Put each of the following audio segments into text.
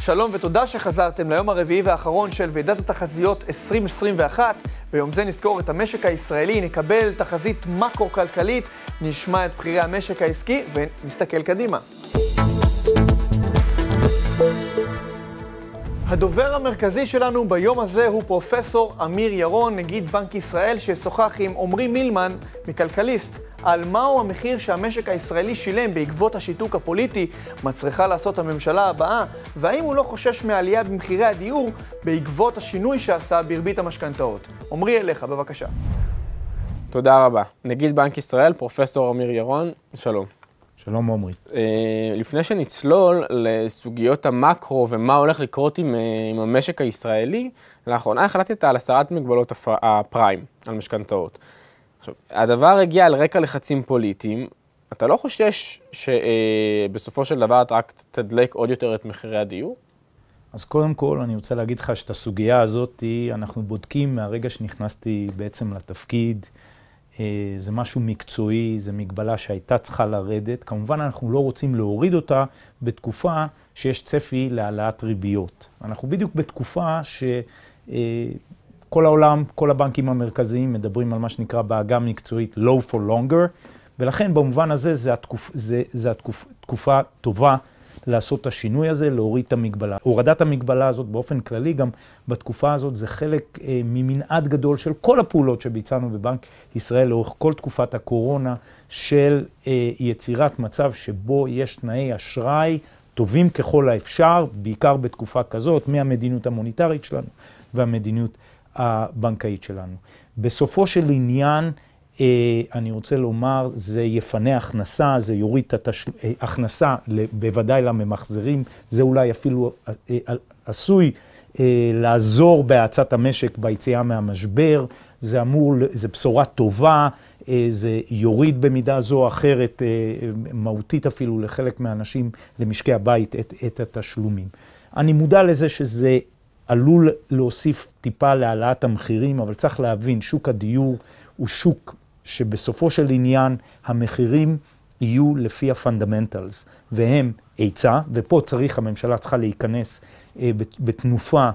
שלום ותודה שחזרתם ליום הרביעי והאחרון של ועידת התחזיות 2021. ביום זה נזכור את המשק הישראלי, נקבל תחזית מקרו-כלכלית, נשמע את בכירי המשק העסקי ונסתכל קדימה. הדובר המרכזי שלנו ביום הזה הוא פרופסור אמיר ירון, נגיד בנק ישראל, ששוחח עם עמרי מילמן מכלכליסט על מהו המחיר שהמשק הישראלי שילם בעקבות השיתוק הפוליטי, מה צריכה לעשות הממשלה הבאה, והאם הוא לא חושש מעלייה במחירי הדיור בעקבות השינוי שעשה בריבית המשכנתאות. עמרי אליך, בבקשה. תודה רבה. נגיד בנק ישראל, פרופסור אמיר ירון, שלום. שלום עמרי. אה, לפני שנצלול לסוגיות המקרו ומה הולך לקרות עם, אה, עם המשק הישראלי, לאחרונה החלטת על הסרת מגבלות הפריים על משכנתאות. עכשיו, הדבר הגיע על רקע לחצים פוליטיים. אתה לא חושש שבסופו של דבר אתה רק תדלק עוד יותר את מחירי הדיור? אז קודם כל, אני רוצה להגיד לך שאת הסוגיה הזאת, אנחנו בודקים מהרגע שנכנסתי בעצם לתפקיד. אה, זה משהו מקצועי, זו מגבלה שהייתה צריכה לרדת. כמובן, אנחנו לא רוצים להוריד אותה בתקופה שיש צפי להעלאת ריביות. אנחנו בדיוק בתקופה שכל אה, העולם, כל הבנקים המרכזיים מדברים על מה שנקרא בעגה המקצועית low for longer, ולכן במובן הזה זה התקופ, התקופ, תקופה טובה לעשות את השינוי הזה, להוריד את המגבלה. הורדת המגבלה הזאת באופן כללי, גם בתקופה הזאת, זה חלק אה, ממנעד גדול של כל הפעולות שביצענו בבנק ישראל לאורך כל תקופת הקורונה, של אה, יצירת מצב שבו יש תנאי אשראי טובים ככל האפשר, בעיקר בתקופה כזאת, מהמדיניות המוניטרית שלנו והמדיניות הבנקאית שלנו. בסופו של עניין, אה, אני רוצה לומר, זה יפנה הכנסה, זה יוריד את ההכנסה, אה, בוודאי לממחזרים, זה אולי אפילו אה, עשוי לעזור בהאצת המשק ביציאה מהמשבר, זה אמור, זה בשורה טובה, זה יוריד במידה זו או אחרת, מהותית אפילו לחלק מהאנשים, למשקי הבית, את, את התשלומים. אני מודע לזה שזה עלול להוסיף טיפה להעלאת המחירים, אבל צריך להבין, שוק הדיור הוא שוק שבסופו של עניין המחירים יהיו לפי ה fundamentals, והם היצע, ופה צריך, הממשלה צריכה להיכנס אה, בתנופה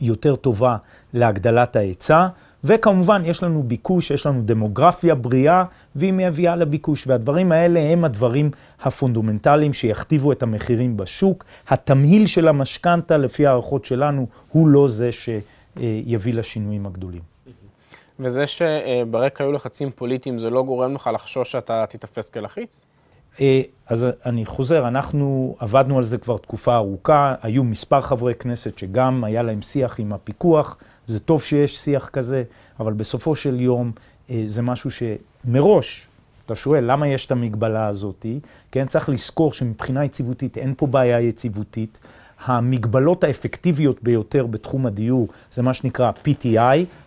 יותר טובה להגדלת ההיצע, וכמובן יש לנו ביקוש, יש לנו דמוגרפיה בריאה, והיא מביאה לביקוש, והדברים האלה הם הדברים הפונדומנטליים שיכתיבו את המחירים בשוק. התמהיל של המשכנתה, לפי הערכות שלנו, הוא לא זה שיביא לשינויים הגדולים. וזה שברקע היו לחצים פוליטיים, זה לא גורם לך לחשוש שאתה תיתפס כלחיץ? אה, אז אני חוזר, אנחנו עבדנו על זה כבר תקופה ארוכה, היו מספר חברי כנסת שגם היה להם שיח עם הפיקוח, זה טוב שיש שיח כזה, אבל בסופו של יום אה, זה משהו שמראש, אתה שואל, למה יש את המגבלה הזאת? כן, צריך לזכור שמבחינה יציבותית אין פה בעיה יציבותית. המגבלות האפקטיביות ביותר בתחום הדיור זה מה שנקרא PTI,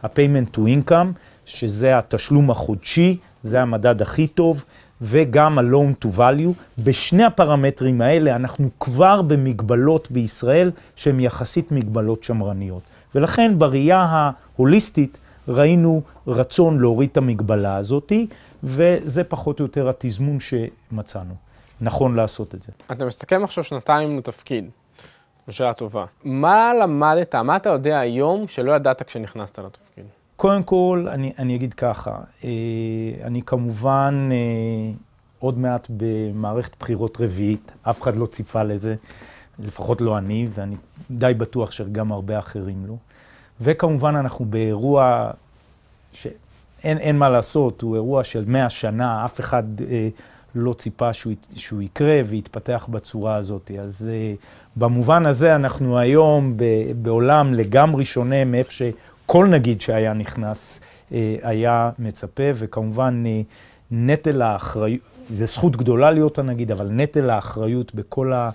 ה-Payment to Income, שזה התשלום החודשי, זה המדד הכי טוב, וגם ה-Loan to Value. בשני הפרמטרים האלה אנחנו כבר במגבלות בישראל שהן יחסית מגבלות שמרניות. ולכן בראייה ההוליסטית ראינו רצון להוריד את המגבלה הזאתי, וזה פחות או יותר התזמון שמצאנו. נכון לעשות את זה. אתה מסכם עכשיו שנתיים לתפקיד. בשעה טובה. מה למדת, מה אתה יודע היום שלא ידעת כשנכנסת לתפקיד? קודם כל, אני, אני אגיד ככה, אה, אני כמובן אה, עוד מעט במערכת בחירות רביעית, אף אחד לא ציפה לזה, לפחות לא אני, ואני די בטוח שגם הרבה אחרים לא. וכמובן, אנחנו באירוע שאין מה לעשות, הוא אירוע של מאה שנה, אף אחד אה, לא ציפה שהוא, שהוא יקרה ויתפתח בצורה הזאת. אז uh, במובן הזה אנחנו היום ב, בעולם לגמרי שונה מאיפה שכל נגיד שהיה נכנס uh, היה מצפה, וכמובן uh, נטל האחריות, זו זכות גדולה להיות הנגיד, אבל נטל האחריות בכל, ה,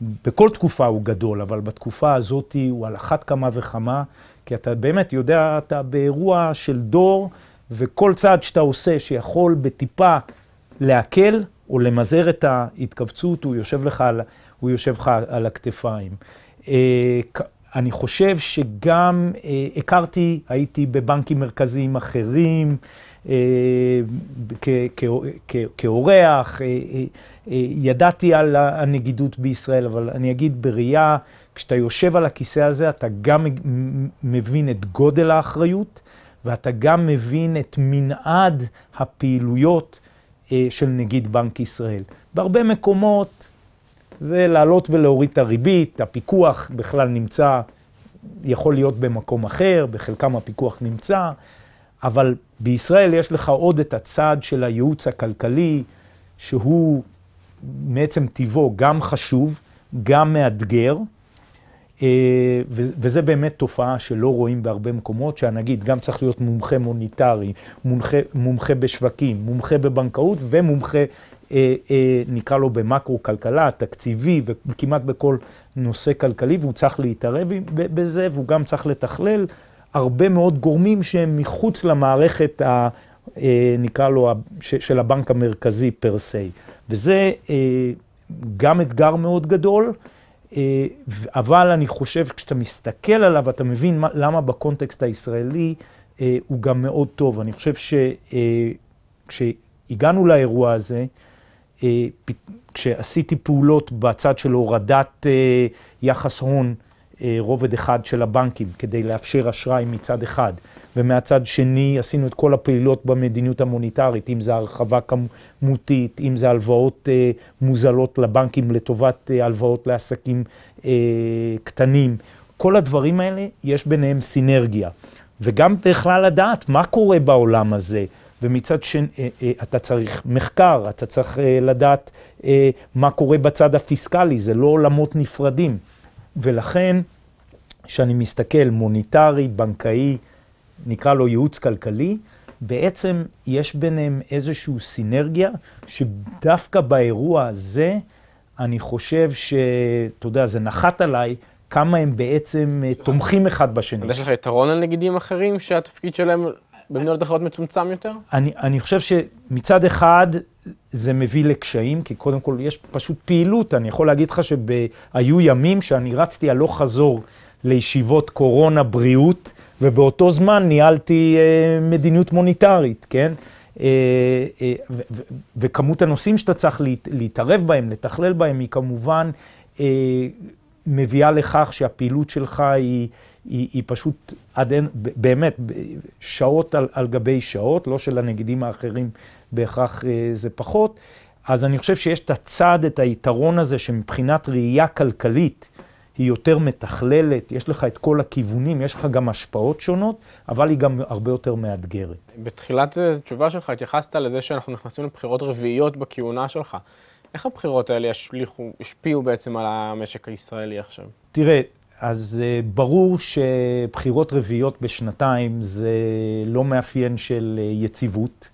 בכל תקופה הוא גדול, אבל בתקופה הזאת הוא על אחת כמה וכמה, כי אתה באמת יודע, אתה באירוע של דור, וכל צעד שאתה עושה שיכול בטיפה להקל או למזער את ההתכווצות, הוא יושב לך על, הוא יושב לך על הכתפיים. אה, אני חושב שגם אה, הכרתי, הייתי בבנקים מרכזיים אחרים, כאורח, אה, אה, אה, ידעתי על הנגידות בישראל, אבל אני אגיד בראייה, כשאתה יושב על הכיסא הזה, אתה גם מבין את גודל האחריות, ואתה גם מבין את מנעד הפעילויות אה, של נגיד בנק ישראל. בהרבה מקומות זה לעלות ולהוריד את הריבית, הפיקוח בכלל נמצא, יכול להיות במקום אחר, בחלקם הפיקוח נמצא, אבל בישראל יש לך עוד את הצד של הייעוץ הכלכלי, שהוא מעצם טיבו גם חשוב, גם מאתגר, אה, וזה באמת תופעה שלא רואים בהרבה מקומות, שהנגיד גם צריך להיות מומחה מוניטרי, מומחה, מומחה בשווקים, מומחה בבנקאות ומומחה, אה, אה, נקרא לו במקרו-כלכלה, תקציבי, וכמעט בכל נושא כלכלי, והוא צריך להתערב בזה, והוא גם צריך לתכלל הרבה מאוד גורמים שהם מחוץ למערכת, ה, נקרא לו, של הבנק המרכזי פר סי. וזה גם אתגר מאוד גדול. אה, אבל אני חושב, כשאתה מסתכל עליו, אתה מבין למה בקונטקסט הישראלי אה, הוא גם מאוד טוב. אני חושב שכשהגענו אה, לאירוע הזה, כשעשיתי פעולות בצד של הורדת יחס הון, רובד אחד של הבנקים, כדי לאפשר אשראי מצד אחד, ומהצד שני עשינו את כל הפעילות במדיניות המוניטרית, אם זה הרחבה כמותית, אם זה הלוואות אה, מוזלות לבנקים לטובת אה, הלוואות לעסקים אה, קטנים. כל הדברים האלה, יש ביניהם סינרגיה. וגם בכלל לדעת מה קורה בעולם הזה. ומצד שני, אה, אה, אתה צריך מחקר, אתה צריך אה, לדעת אה, מה קורה בצד הפיסקלי, זה לא עולמות נפרדים. ולכן, כשאני מסתכל מוניטרי, בנקאי, נקרא לו ייעוץ כלכלי, בעצם יש ביניהם איזושהי סינרגיה, שדווקא באירוע הזה, אני חושב שאתה יודע, זה נחת עליי כמה הם בעצם אה, תומכים אחד בשני. יש לך יתרון על נגידים אחרים שהתפקיד שלהם במדינות אחרות מצומצם יותר? אני, אני חושב שמצד אחד זה מביא לקשיים, כי קודם כל יש פשוט פעילות. אני יכול להגיד לך שהיו ימים שאני רצתי הלוך חזור לישיבות קורונה בריאות, ובאותו זמן ניהלתי אה, מדיניות מוניטרית, כן? אה, אה, וכמות הנושאים שאתה צריך להת, להתערב בהם, לתכלל בהם, היא כמובן אה, מביאה לכך שהפעילות שלך היא, היא, היא פשוט עד אין, באמת, שעות על, על גבי שעות, לא של הנגידים האחרים בהכרח אה, זה פחות. אז אני חושב שיש את הצד, את היתרון הזה, שמבחינת ראייה כלכלית, היא יותר מתכללת, יש לך את כל הכיוונים, יש לך גם השפעות שונות, אבל היא גם הרבה יותר מאתגרת. בתחילת התשובה שלך התייחסת לזה שאנחנו נכנסים לבחירות רביעיות בכהונה שלך. איך הבחירות האלה ישליכו, השפיעו בעצם על המשק הישראלי עכשיו? תראה, אז uh, ברור שבחירות רביעיות בשנתיים זה לא מאפיין של uh, יציבות,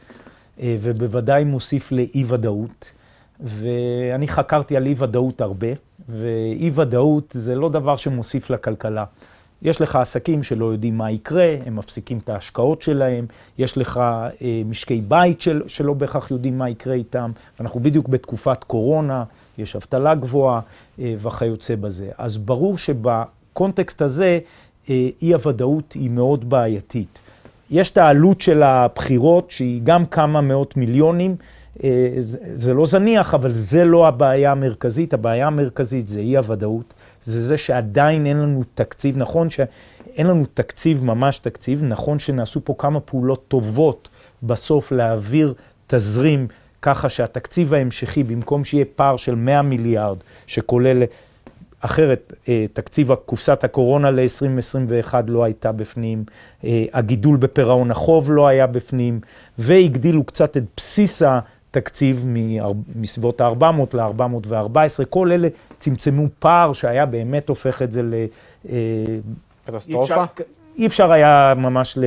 ובוודאי מוסיף לאי-ודאות. ואני חקרתי על אי-ודאות הרבה, ואי-ודאות זה לא דבר שמוסיף לכלכלה. יש לך עסקים שלא יודעים מה יקרה, הם מפסיקים את ההשקעות שלהם, יש לך אה, משקי בית של, שלא בהכרח יודעים מה יקרה איתם, אנחנו בדיוק בתקופת קורונה, יש אבטלה גבוהה אה, וכיוצא בזה. אז ברור שבקונטקסט הזה אה, אי-הוודאות היא מאוד בעייתית. יש את העלות של הבחירות, שהיא גם כמה מאות מיליונים, אה, זה לא זניח, אבל זה לא הבעיה המרכזית. הבעיה המרכזית זה אי הוודאות, זה זה שעדיין אין לנו תקציב. נכון שאין לנו תקציב, ממש תקציב, נכון שנעשו פה כמה פעולות טובות בסוף להעביר תזרים ככה שהתקציב ההמשכי, במקום שיהיה פער של 100 מיליארד, שכולל אחרת, אה, תקציב קופסת הקורונה ל-2021 לא הייתה בפנים, אה, הגידול בפירעון החוב לא היה בפנים, והגדילו קצת את בסיס תקציב מסביבות ה-400 ל-414, כל אלה צמצמו פער שהיה באמת הופך את זה ל... אה, קטסטרופה? אי, אפשר היה ממש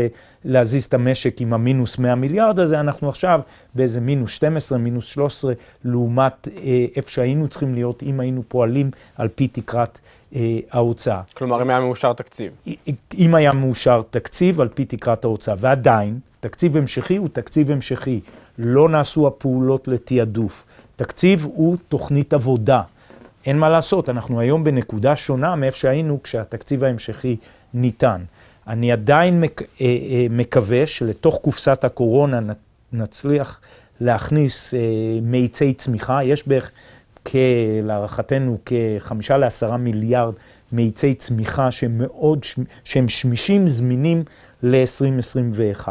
להזיז את המשק עם המינוס 100 מיליארד הזה, אנחנו עכשיו באיזה מינוס 12, מינוס 13, לעומת אה, איפה שהיינו צריכים להיות אם היינו פועלים על פי תקרת אה, ההוצאה. כלומר, אם היה מאושר תקציב. אם היה מאושר תקציב על פי תקרת ההוצאה, ועדיין, תקציב המשכי הוא תקציב המשכי. לא נעשו הפעולות לתעדוף. תקציב הוא תוכנית עבודה. אין מה לעשות, אנחנו היום בנקודה שונה מאיפה שהיינו כשהתקציב ההמשכי ניתן. אני עדיין מק, אה, אה, מקווה שלתוך קופסת הקורונה נצליח להכניס אה, מאיצי צמיחה. יש בערך, להערכתנו, כחמישה לעשרה מיליארד מאיצי צמיחה שהם מאוד, שהם שמישים, זמינים ל-2021.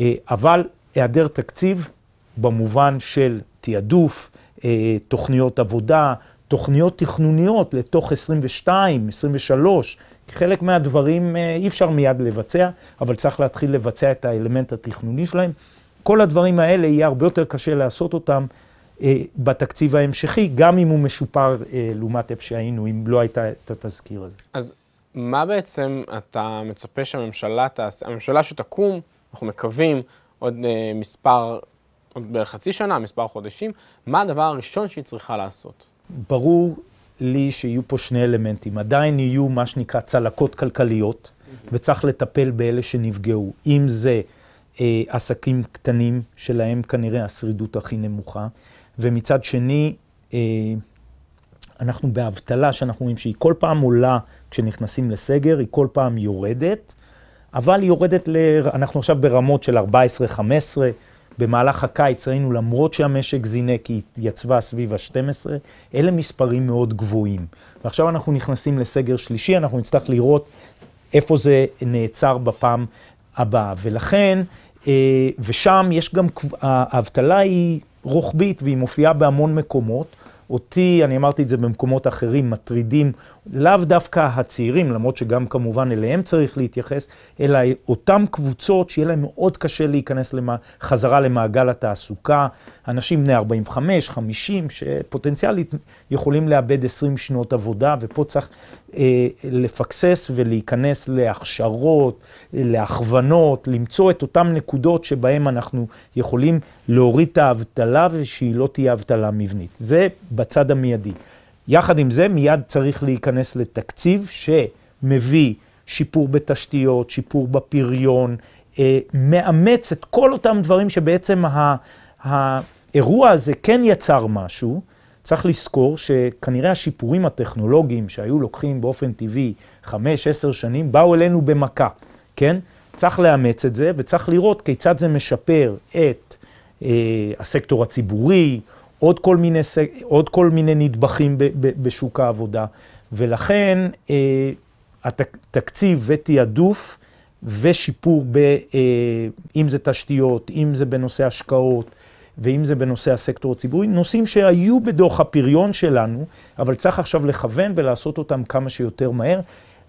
אה, אבל היעדר תקציב במובן של תעדוף, אה, תוכניות עבודה, תוכניות תכנוניות לתוך 22, 23, חלק מהדברים אה, אי אפשר מיד לבצע, אבל צריך להתחיל לבצע את האלמנט התכנוני שלהם. כל הדברים האלה יהיה הרבה יותר קשה לעשות אותם אה, בתקציב ההמשכי, גם אם הוא משופר אה, לעומת איפה שהיינו, אם לא הייתה את התזכיר הזה. אז מה בעצם אתה מצפה שהממשלה תעשה, הממשלה שתקום, אנחנו מקווים, עוד אה, מספר, עוד בערך חצי שנה, מספר חודשים, מה הדבר הראשון שהיא צריכה לעשות? ברור לי שיהיו פה שני אלמנטים. עדיין יהיו מה שנקרא צלקות כלכליות, וצריך לטפל באלה שנפגעו. אם זה אה, עסקים קטנים, שלהם כנראה השרידות הכי נמוכה, ומצד שני, אה, אנחנו באבטלה שאנחנו רואים שהיא כל פעם עולה כשנכנסים לסגר, היא כל פעם יורדת, אבל היא יורדת, ל... אנחנו עכשיו ברמות של 14-15, במהלך הקיץ ראינו, למרות שהמשק זינק, היא התייצבה סביב ה-12, אלה מספרים מאוד גבוהים. ועכשיו אנחנו נכנסים לסגר שלישי, אנחנו נצטרך לראות איפה זה נעצר בפעם הבאה. ולכן, אה, ושם יש גם, האבטלה היא רוחבית והיא מופיעה בהמון מקומות. אותי, אני אמרתי את זה במקומות אחרים, מטרידים לאו דווקא הצעירים, למרות שגם כמובן אליהם צריך להתייחס, אלא אותם קבוצות שיהיה להם מאוד קשה להיכנס למה, חזרה למעגל התעסוקה, אנשים בני 45, 50, שפוטנציאלית יכולים לאבד 20 שנות עבודה, ופה צריך אה, לפקסס ולהיכנס להכשרות, להכוונות, למצוא את אותן נקודות שבהן אנחנו יכולים להוריד את האבטלה ושהיא לא תהיה אבטלה מבנית. זה בצד המיידי. יחד עם זה, מיד צריך להיכנס לתקציב שמביא שיפור בתשתיות, שיפור בפריון, אה, מאמץ את כל אותם דברים שבעצם האירוע הזה כן יצר משהו. צריך לזכור שכנראה השיפורים הטכנולוגיים שהיו לוקחים באופן טבעי 5-10 שנים, באו אלינו במכה, כן? צריך לאמץ את זה וצריך לראות כיצד זה משפר את אה, הסקטור הציבורי, עוד כל מיני, עוד כל מיני נדבכים ב, ב, בשוק העבודה. ולכן אה, התקציב ותעדוף ושיפור, ב, אה, אם זה תשתיות, אם זה בנושא השקעות, ואם זה בנושא הסקטור הציבורי, נושאים שהיו בדוח הפריון שלנו, אבל צריך עכשיו לכוון ולעשות אותם כמה שיותר מהר.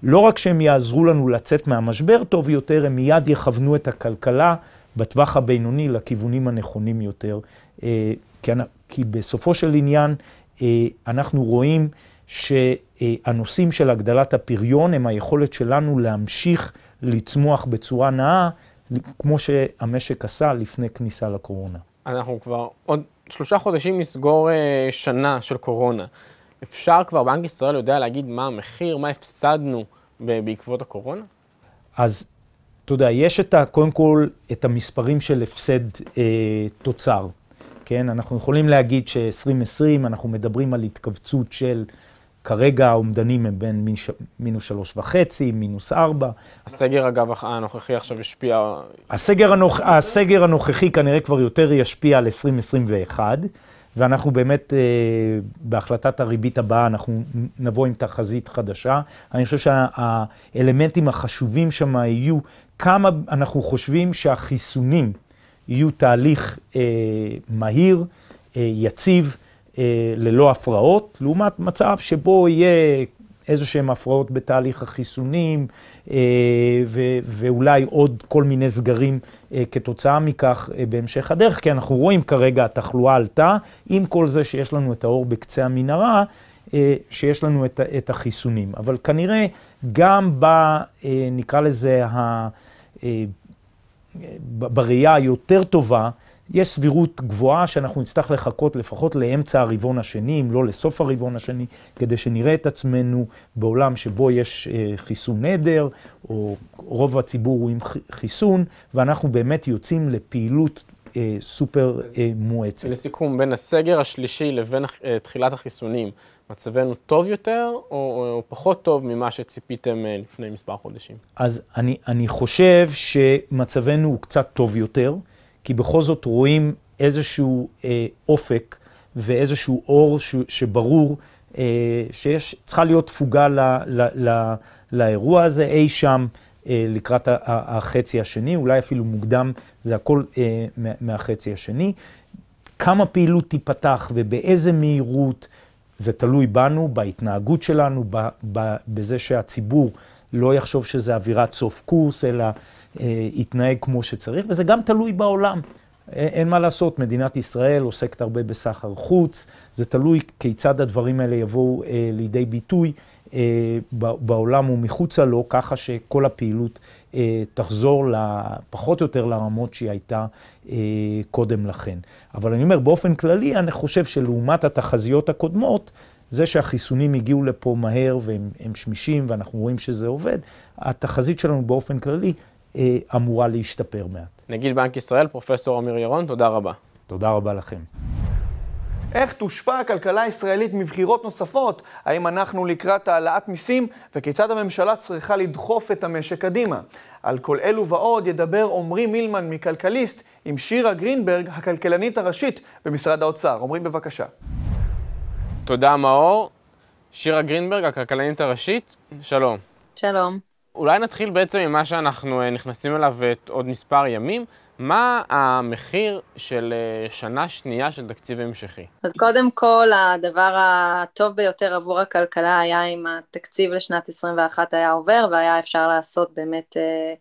לא רק שהם יעזרו לנו לצאת מהמשבר טוב יותר, הם מיד יכוונו את הכלכלה בטווח הבינוני לכיוונים הנכונים יותר. אה, כי, כי בסופו של עניין אה, אנחנו רואים שהנושאים של הגדלת הפריון הם היכולת שלנו להמשיך לצמוח בצורה נאה, כמו שהמשק עשה לפני כניסה לקורונה. אנחנו כבר עוד שלושה חודשים נסגור אה, שנה של קורונה. אפשר כבר, בנק ישראל יודע להגיד מה המחיר, מה הפסדנו בעקבות הקורונה? אז אתה יודע, יש את ה, קודם כל את המספרים של הפסד אה, תוצר. כן, אנחנו יכולים להגיד ש-2020 אנחנו מדברים על התכווצות של כרגע האומדנים הם בין מינוס שלוש וחצי, מינוס ארבע. הסגר אגב הנוכחי עכשיו השפיע... הסגר, הנוכ... הסגר הנוכחי כנראה כבר יותר ישפיע על 2021, ואנחנו באמת, אה, בהחלטת הריבית הבאה, אנחנו נבוא עם תחזית חדשה. אני חושב שהאלמנטים החשובים שם יהיו כמה אנחנו חושבים שהחיסונים יהיו תהליך אה, מהיר, אה, יציב, אה, ללא הפרעות, לעומת מצב שבו יהיה איזה שהן הפרעות בתהליך החיסונים, אה, ו- ואולי עוד כל מיני סגרים אה, כתוצאה מכך אה, בהמשך הדרך, כי אנחנו רואים כרגע התחלואה עלתה, עם כל זה שיש לנו את האור בקצה המנהרה, אה, שיש לנו את, את החיסונים. אבל כנראה גם ב... אה, נקרא לזה, ה... אה, בראייה היותר טובה, יש סבירות גבוהה שאנחנו נצטרך לחכות לפחות לאמצע הרבעון השני, אם לא לסוף הרבעון השני, כדי שנראה את עצמנו בעולם שבו יש אה, חיסון נדר, או רוב הציבור הוא עם חיסון, ואנחנו באמת יוצאים לפעילות אה, סופר אה, מואצת. לסיכום, בין הסגר השלישי לבין תחילת החיסונים, מצבנו טוב יותר או, או פחות טוב ממה שציפיתם אה, לפני מספר חודשים? אז אני, אני חושב שמצבנו הוא קצת טוב יותר, כי בכל זאת רואים איזשהו אה, אופק ואיזשהו אור ש, שברור אה, שיש, צריכה להיות תפוגה ל, ל, ל, לאירוע הזה אי שם. אה, לקראת החצי השני, אולי אפילו מוקדם, זה הכל אה, מהחצי השני. כמה פעילות תיפתח ובאיזה מהירות, זה תלוי בנו, בהתנהגות שלנו, בזה שהציבור לא יחשוב שזה אווירת סוף קורס, אלא אה, יתנהג כמו שצריך, וזה גם תלוי בעולם. אין מה לעשות, מדינת ישראל עוסקת הרבה בסחר חוץ, זה תלוי כיצד הדברים האלה יבואו אה, לידי ביטוי אה, בעולם ומחוצה לו, ככה שכל הפעילות אה, תחזור פחות או יותר לרמות שהיא הייתה אה, קודם לכן. אבל אני אומר, באופן כללי, אני חושב שלעומת התחזיות הקודמות, זה שהחיסונים הגיעו לפה מהר והם שמישים ואנחנו רואים שזה עובד, התחזית שלנו באופן כללי אמורה להשתפר מעט. נגיד בנק ישראל, פרופסור אמיר ירון, תודה רבה. תודה רבה לכם. איך תושפע הכלכלה הישראלית מבחירות נוספות? האם אנחנו לקראת העלאת מיסים? וכיצד הממשלה צריכה לדחוף את המשק קדימה? על כל אלו ועוד ידבר עמרי מילמן מכלכליסט עם שירה גרינברג, הכלכלנית הראשית במשרד האוצר. עמרי, בבקשה. תודה, מאור. שירה גרינברג, הכלכלנית הראשית, שלום. שלום. אולי נתחיל בעצם ממה שאנחנו אה, נכנסים אליו עוד מספר ימים. מה המחיר של אה, שנה שנייה של תקציב המשכי? אז קודם כל, הדבר הטוב ביותר עבור הכלכלה היה אם התקציב לשנת 21 היה עובר והיה אפשר לעשות באמת אה,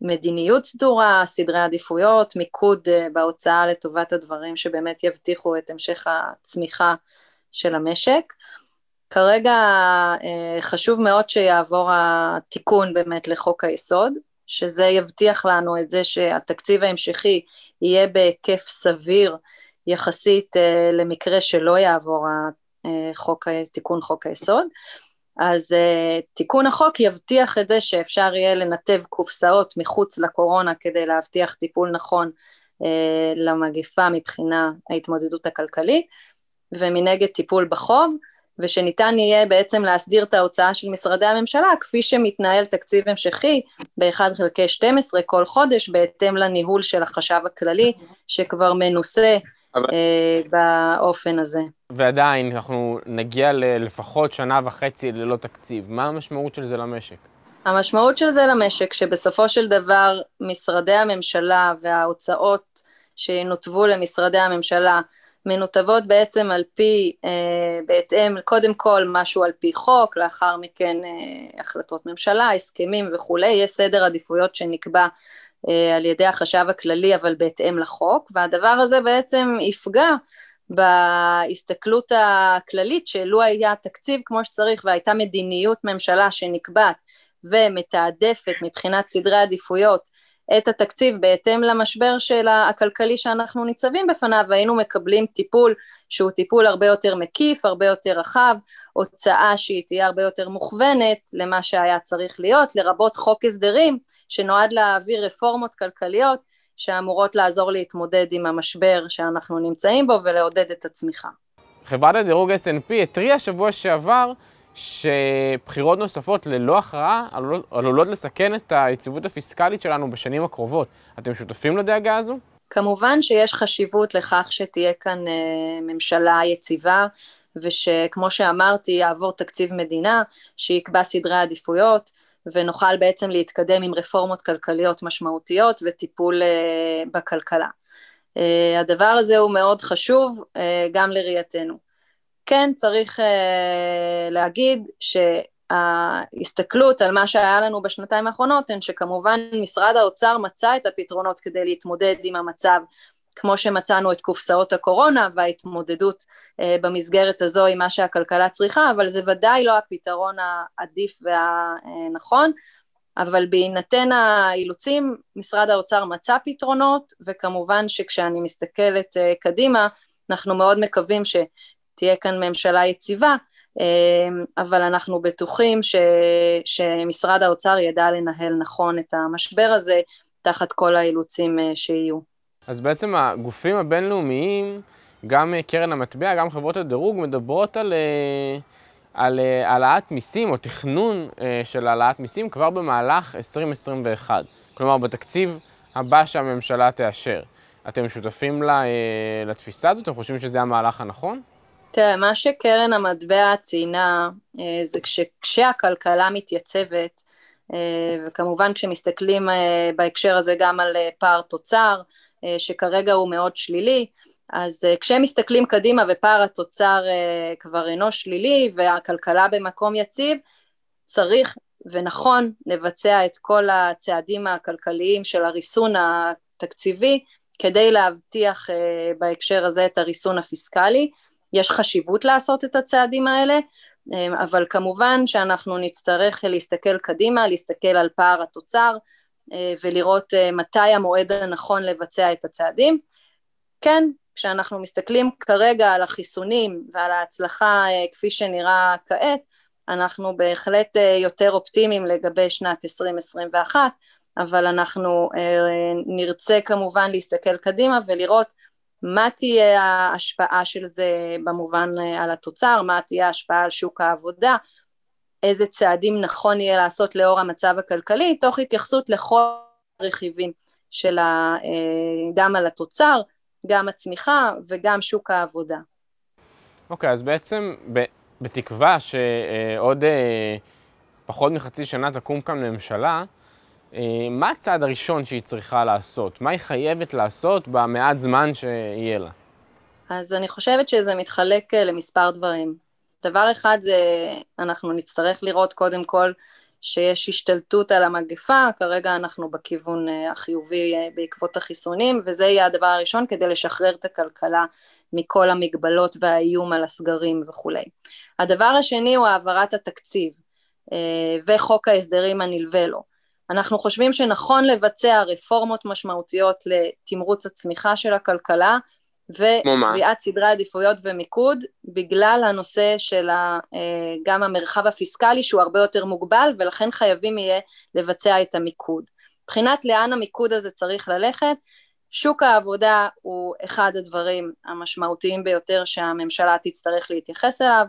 מדיניות סדורה, סדרי עדיפויות, מיקוד אה, בהוצאה לטובת הדברים שבאמת יבטיחו את המשך הצמיחה של המשק. כרגע חשוב מאוד שיעבור התיקון באמת לחוק היסוד, שזה יבטיח לנו את זה שהתקציב ההמשכי יהיה בהיקף סביר יחסית uh, למקרה שלא יעבור החוק, תיקון חוק היסוד. אז uh, תיקון החוק יבטיח את זה שאפשר יהיה לנתב קופסאות מחוץ לקורונה כדי להבטיח טיפול נכון uh, למגיפה מבחינה ההתמודדות הכלכלית, ומנגד טיפול בחוב, ושניתן יהיה בעצם להסדיר את ההוצאה של משרדי הממשלה כפי שמתנהל תקציב המשכי ב-1 חלקי 12 כל חודש בהתאם לניהול של החשב הכללי שכבר מנוסה אבל... אה, באופן הזה. ועדיין אנחנו נגיע ללפחות שנה וחצי ללא תקציב, מה המשמעות של זה למשק? המשמעות של זה למשק שבסופו של דבר משרדי הממשלה וההוצאות שינותבו למשרדי הממשלה מנותבות בעצם על פי, אה, בהתאם, קודם כל משהו על פי חוק, לאחר מכן אה, החלטות ממשלה, הסכמים וכולי, יש סדר עדיפויות שנקבע אה, על ידי החשב הכללי אבל בהתאם לחוק, והדבר הזה בעצם יפגע בהסתכלות הכללית שלו היה תקציב כמו שצריך והייתה מדיניות ממשלה שנקבעת ומתעדפת מבחינת סדרי עדיפויות את התקציב בהתאם למשבר של הכלכלי שאנחנו ניצבים בפניו, והיינו מקבלים טיפול שהוא טיפול הרבה יותר מקיף, הרבה יותר רחב, הוצאה שהיא תהיה הרבה יותר מוכוונת למה שהיה צריך להיות, לרבות חוק הסדרים שנועד להעביר רפורמות כלכליות שאמורות לעזור להתמודד עם המשבר שאנחנו נמצאים בו ולעודד את הצמיחה. חברת הדירוג S&P התריעה שבוע שעבר שבחירות נוספות ללא הכרעה עלולות, עלולות לסכן את היציבות הפיסקלית שלנו בשנים הקרובות. אתם שותפים לדאגה הזו? כמובן שיש חשיבות לכך שתהיה כאן אה, ממשלה יציבה, ושכמו שאמרתי, יעבור תקציב מדינה, שיקבע סדרי עדיפויות, ונוכל בעצם להתקדם עם רפורמות כלכליות משמעותיות וטיפול אה, בכלכלה. אה, הדבר הזה הוא מאוד חשוב אה, גם לראייתנו. כן צריך uh, להגיד שההסתכלות על מה שהיה לנו בשנתיים האחרונות הן שכמובן משרד האוצר מצא את הפתרונות כדי להתמודד עם המצב כמו שמצאנו את קופסאות הקורונה וההתמודדות uh, במסגרת הזו עם מה שהכלכלה צריכה, אבל זה ודאי לא הפתרון העדיף והנכון, אבל בהינתן האילוצים משרד האוצר מצא פתרונות וכמובן שכשאני מסתכלת uh, קדימה אנחנו מאוד מקווים ש... תהיה כאן ממשלה יציבה, אמ, אבל אנחנו בטוחים ש, שמשרד האוצר ידע לנהל נכון את המשבר הזה תחת כל האילוצים אה, שיהיו. אז בעצם הגופים הבינלאומיים גם קרן המטבע, גם חברות הדירוג מדברות על, על העלאת מיסים או תכנון של העלאת מיסים כבר במהלך 2021. כלומר, בתקציב הבא שהממשלה תאשר. אתם שותפים לתפיסה הזאת? אתם חושבים שזה המהלך הנכון? תראה, מה שקרן המטבע ציינה זה כשהכלכלה מתייצבת, וכמובן כשמסתכלים בהקשר הזה גם על פער תוצר, שכרגע הוא מאוד שלילי, אז כשהם מסתכלים קדימה ופער התוצר כבר אינו שלילי והכלכלה במקום יציב, צריך ונכון לבצע את כל הצעדים הכלכליים של הריסון התקציבי כדי להבטיח בהקשר הזה את הריסון הפיסקלי. יש חשיבות לעשות את הצעדים האלה, אבל כמובן שאנחנו נצטרך להסתכל קדימה, להסתכל על פער התוצר ולראות מתי המועד הנכון לבצע את הצעדים. כן, כשאנחנו מסתכלים כרגע על החיסונים ועל ההצלחה כפי שנראה כעת, אנחנו בהחלט יותר אופטימיים לגבי שנת 2021, אבל אנחנו נרצה כמובן להסתכל קדימה ולראות מה תהיה ההשפעה של זה במובן על התוצר, מה תהיה ההשפעה על שוק העבודה, איזה צעדים נכון יהיה לעשות לאור המצב הכלכלי, תוך התייחסות לכל הרכיבים של גם על התוצר, גם הצמיחה וגם שוק העבודה. אוקיי, okay, אז בעצם בתקווה שעוד פחות מחצי שנה תקום כאן ממשלה, מה הצעד הראשון שהיא צריכה לעשות? מה היא חייבת לעשות במעט זמן שיהיה לה? אז אני חושבת שזה מתחלק למספר דברים. דבר אחד זה, אנחנו נצטרך לראות קודם כל שיש השתלטות על המגפה, כרגע אנחנו בכיוון החיובי בעקבות החיסונים, וזה יהיה הדבר הראשון כדי לשחרר את הכלכלה מכל המגבלות והאיום על הסגרים וכולי. הדבר השני הוא העברת התקציב וחוק ההסדרים הנלווה לו. אנחנו חושבים שנכון לבצע רפורמות משמעותיות לתמרוץ הצמיחה של הכלכלה וקביעת סדרי עדיפויות ומיקוד בגלל הנושא של גם המרחב הפיסקלי שהוא הרבה יותר מוגבל ולכן חייבים יהיה לבצע את המיקוד. מבחינת לאן המיקוד הזה צריך ללכת, שוק העבודה הוא אחד הדברים המשמעותיים ביותר שהממשלה תצטרך להתייחס אליו,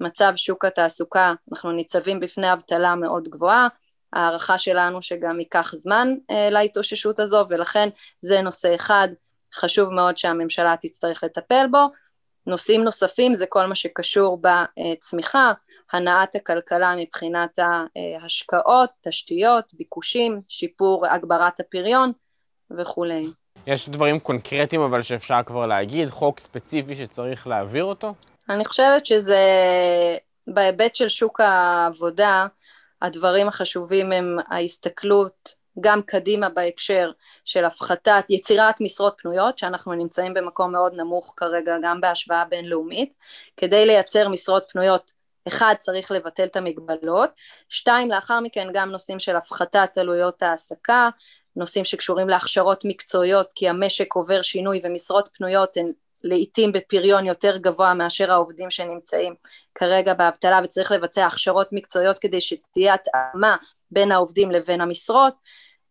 מצב שוק התעסוקה, אנחנו ניצבים בפני אבטלה מאוד גבוהה, הערכה שלנו שגם ייקח זמן אה, להתאוששות הזו ולכן זה נושא אחד חשוב מאוד שהממשלה תצטרך לטפל בו. נושאים נוספים זה כל מה שקשור בצמיחה, הנעת הכלכלה מבחינת ההשקעות, תשתיות, ביקושים, שיפור הגברת הפריון וכולי. יש דברים קונקרטיים אבל שאפשר כבר להגיד, חוק ספציפי שצריך להעביר אותו? אני חושבת שזה בהיבט של שוק העבודה, הדברים החשובים הם ההסתכלות גם קדימה בהקשר של הפחתת, יצירת משרות פנויות, שאנחנו נמצאים במקום מאוד נמוך כרגע גם בהשוואה בינלאומית, כדי לייצר משרות פנויות, אחד, צריך לבטל את המגבלות, שתיים, לאחר מכן גם נושאים של הפחתת עלויות ההעסקה, נושאים שקשורים להכשרות מקצועיות, כי המשק עובר שינוי ומשרות פנויות הן לעיתים בפריון יותר גבוה מאשר העובדים שנמצאים כרגע באבטלה וצריך לבצע הכשרות מקצועיות כדי שתהיה התאמה בין העובדים לבין המשרות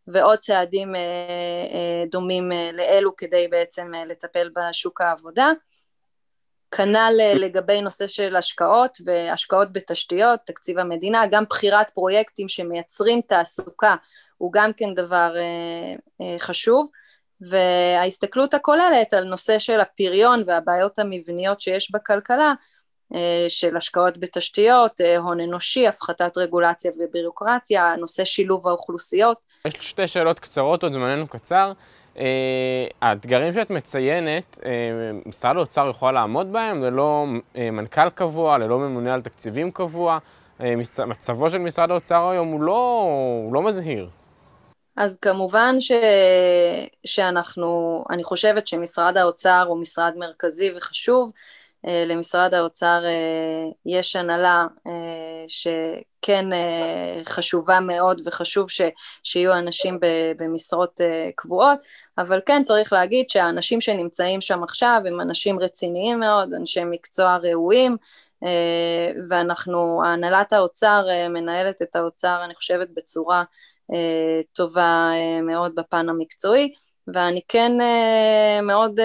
ועוד צעדים אה, אה, דומים אה, לאלו כדי בעצם לטפל בשוק העבודה. כנ"ל לגבי נושא של השקעות והשקעות בתשתיות, תקציב המדינה, גם בחירת פרויקטים שמייצרים תעסוקה הוא גם כן דבר חשוב. וההסתכלות הכוללת על נושא של הפריון והבעיות המבניות שיש בכלכלה, של השקעות בתשתיות, הון אנושי, הפחתת רגולציה ובירוקרטיה, נושא שילוב האוכלוסיות. יש שתי שאלות קצרות, עוד זמננו קצר. האתגרים שאת מציינת, משרד האוצר יכול לעמוד בהם ללא מנכ"ל קבוע, ללא ממונה על תקציבים קבוע. מצבו של משרד האוצר היום הוא לא, הוא לא מזהיר. אז כמובן ש... שאנחנו, אני חושבת שמשרד האוצר הוא משרד מרכזי וחשוב, למשרד האוצר יש הנהלה שכן חשובה מאוד וחשוב ש... שיהיו אנשים במשרות קבועות, אבל כן צריך להגיד שהאנשים שנמצאים שם עכשיו הם אנשים רציניים מאוד, אנשי מקצוע ראויים, ואנחנו, הנהלת האוצר מנהלת את האוצר, אני חושבת, בצורה טובה מאוד בפן המקצועי, ואני כן uh, מאוד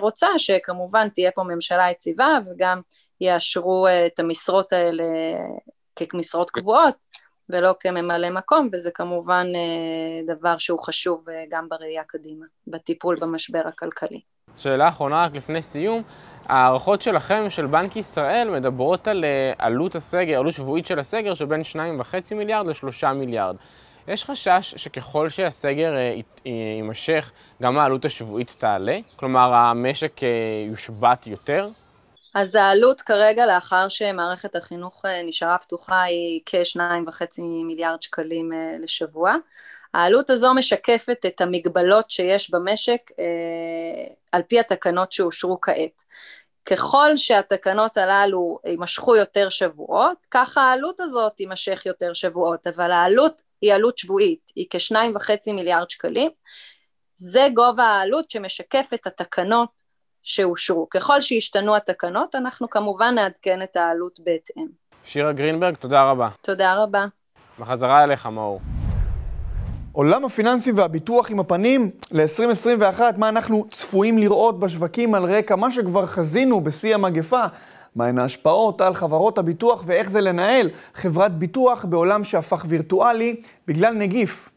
רוצה שכמובן תהיה פה ממשלה יציבה וגם יאשרו את המשרות האלה כמשרות קבועות ולא כממלא מקום, וזה כמובן דבר שהוא חשוב גם בראייה קדימה, בטיפול במשבר הכלכלי. שאלה אחרונה רק לפני סיום, ההערכות שלכם, של בנק ישראל, מדברות על עלות הסגר, עלות שבועית של הסגר, של בין 2.5 מיליארד ל-3 מיליארד. יש חשש שככל שהסגר אה, יימשך, גם העלות השבועית תעלה? כלומר, המשק אה, יושבת יותר? אז העלות כרגע, לאחר שמערכת החינוך אה, נשארה פתוחה, היא כ-2.5 מיליארד שקלים לשבוע. העלות הזו משקפת את המגבלות שיש במשק על פי התקנות שאושרו כעת. ככל שהתקנות הללו יימשכו יותר שבועות, ככה העלות הזאת תימשך יותר שבועות, אבל העלות היא עלות שבועית, היא כשניים וחצי מיליארד שקלים. זה גובה העלות שמשקף את התקנות שאושרו. ככל שישתנו התקנות, אנחנו כמובן נעדכן את העלות בהתאם. שירה גרינברג, תודה רבה. תודה רבה. בחזרה אליך, מאור. עולם הפיננסי והביטוח עם הפנים ל-2021, מה אנחנו צפויים לראות בשווקים על רקע מה שכבר חזינו בשיא המגפה, מהן ההשפעות על חברות הביטוח ואיך זה לנהל חברת ביטוח בעולם שהפך וירטואלי בגלל נגיף.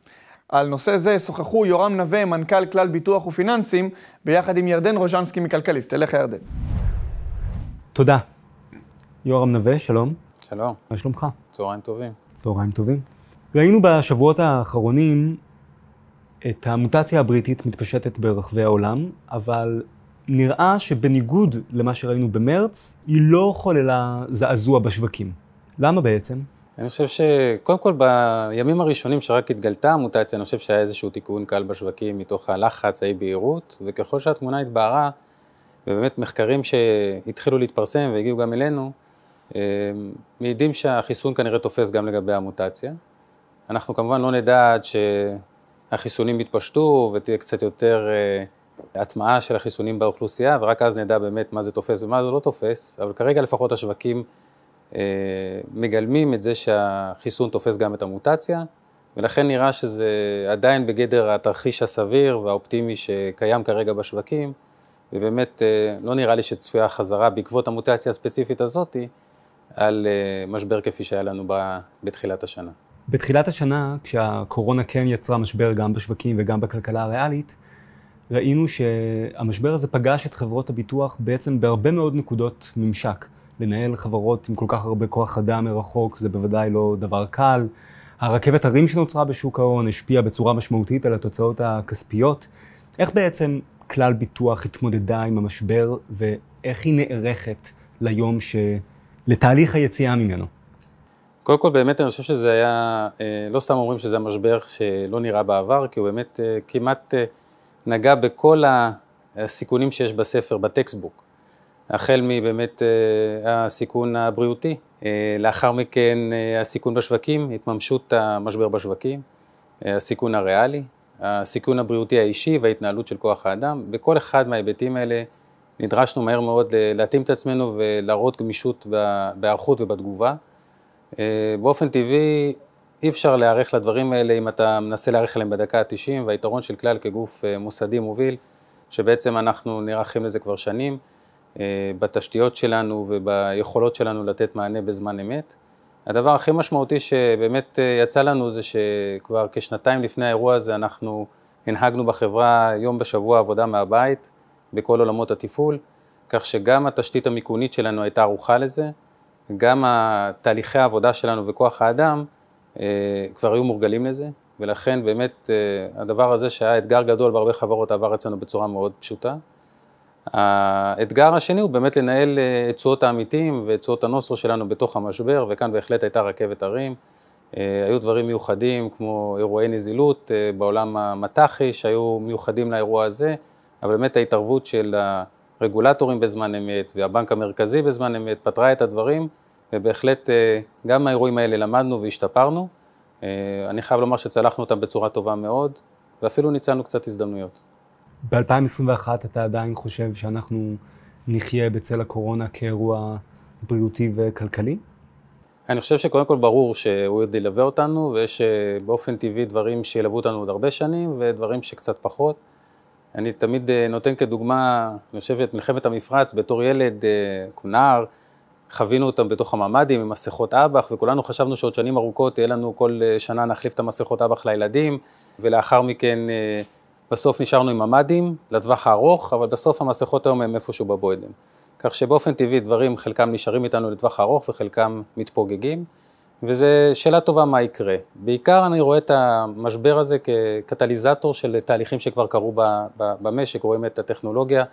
על נושא זה שוחחו יורם נווה, מנכ"ל כלל ביטוח ופיננסים, ביחד עם ירדן רוז'נסקי מכלכליסט. אליך ירדן. תודה. יורם נווה, שלום. שלום. מה שלומך? צהריים טובים. צהריים טובים. ראינו בשבועות האחרונים את המוטציה הבריטית מתפשטת ברחבי העולם, אבל נראה שבניגוד למה שראינו במרץ, היא לא חוללה זעזוע בשווקים. למה בעצם? אני חושב שקודם כל בימים הראשונים שרק התגלתה המוטציה, אני חושב שהיה איזשהו תיקון קל בשווקים מתוך הלחץ, האי בהירות, וככל שהתמונה התבהרה, ובאמת מחקרים שהתחילו להתפרסם והגיעו גם אלינו, אה, מעידים שהחיסון כנראה תופס גם לגבי המוטציה. אנחנו כמובן לא נדע עד שהחיסונים יתפשטו ותהיה קצת יותר אה, הטמעה של החיסונים באוכלוסייה, ורק אז נדע באמת מה זה תופס ומה זה לא תופס, אבל כרגע לפחות השווקים אה, מגלמים את זה שהחיסון תופס גם את המוטציה, ולכן נראה שזה עדיין בגדר התרחיש הסביר והאופטימי שקיים כרגע בשווקים, ובאמת אה, לא נראה לי שצפויה חזרה בעקבות המוטציה הספציפית הזאתי על משבר כפי שהיה לנו בתחילת השנה. בתחילת השנה, כשהקורונה כן יצרה משבר גם בשווקים וגם בכלכלה הריאלית, ראינו שהמשבר הזה פגש את חברות הביטוח בעצם בהרבה מאוד נקודות ממשק. לנהל חברות עם כל כך הרבה כוח אדם מרחוק זה בוודאי לא דבר קל. הרכבת הרים שנוצרה בשוק ההון השפיעה בצורה משמעותית על התוצאות הכספיות. איך בעצם כלל ביטוח התמודדה עם המשבר ואיך היא נערכת ליום ש... לתהליך היציאה ממנו? קודם כל באמת אני חושב שזה היה, אה, לא סתם אומרים שזה משבר שלא נראה בעבר, כי הוא באמת אה, כמעט אה, נגע בכל הסיכונים שיש בספר, בטקסטבוק. החל מבאמת הסיכון הבריאותי, לאחר מכן הסיכון בשווקים, התממשות המשבר בשווקים, הסיכון הריאלי, הסיכון הבריאותי האישי וההתנהלות של כוח האדם. בכל אחד מההיבטים האלה נדרשנו מהר מאוד להתאים את עצמנו ולהראות גמישות בהיערכות ובתגובה. באופן טבעי אי אפשר להיערך לדברים האלה אם אתה מנסה להיערך אליהם בדקה ה-90, והיתרון של כלל כגוף אה, מוסדי מוביל, שבעצם אנחנו נערכים לזה כבר שנים, אה, בתשתיות שלנו וביכולות שלנו לתת מענה בזמן אמת. הדבר הכי משמעותי שבאמת אה, יצא לנו זה שכבר כשנתיים לפני האירוע הזה אנחנו הנהגנו בחברה יום בשבוע עבודה מהבית בכל עולמות התפעול, כך שגם התשתית המיכונית שלנו הייתה ערוכה לזה, גם תהליכי העבודה שלנו וכוח האדם אה, כבר היו מורגלים לזה, ולכן באמת אה, הדבר הזה שהיה אתגר גדול בהרבה חברות עבר אצלנו בצורה מאוד פשוטה. האתגר השני הוא באמת לנהל אה, את תשואות העמיתים ואת תשואות הנוסרו שלנו בתוך המשבר, וכאן בהחלט הייתה רגבת הרים. היו דברים מיוחדים כמו אירועי נזילות בעולם המט"חי שהיו מיוחדים לאירוע הזה, אבל באמת ההתערבות של הרגולטורים בזמן אמת והבנק המרכזי בזמן אמת פתרה את הדברים. ובהחלט אה, גם מהאירועים האלה למדנו והשתפרנו. אה, אני חייב לומר שצלחנו אותם בצורה טובה מאוד, ואפילו ניצלנו קצת הזדמנויות. ב-2021 אתה עדיין חושב שאנחנו נחיה בצל הקורונה כאירוע בריאותי וכלכלי? אני חושב שקודם כל ברור שהוא עוד ילווה אותנו, ויש אה, באופן טבעי דברים שילוו אותנו עוד הרבה שנים, ודברים שקצת פחות. אני תמיד נותן כדוגמה, אני חושב את מלחמת המפרץ בתור ילד, נער, חווינו אותם בתוך הממ"דים עם מסכות אב"ח, וכולנו חשבנו שעוד שנים ארוכות יהיה לנו כל שנה נחליף את המסכות אב"ח לילדים, ולאחר מכן בסוף נשארנו עם ממ"דים לטווח הארוך, אבל בסוף המסכות היום הם איפשהו בבוידם. כך שבאופן טבעי דברים, חלקם נשארים איתנו לטווח ארוך וחלקם מתפוגגים, וזו שאלה טובה מה יקרה. בעיקר אני רואה את המשבר הזה כקטליזטור של תהליכים שכבר קרו במשק, רואים את הטכנולוגיה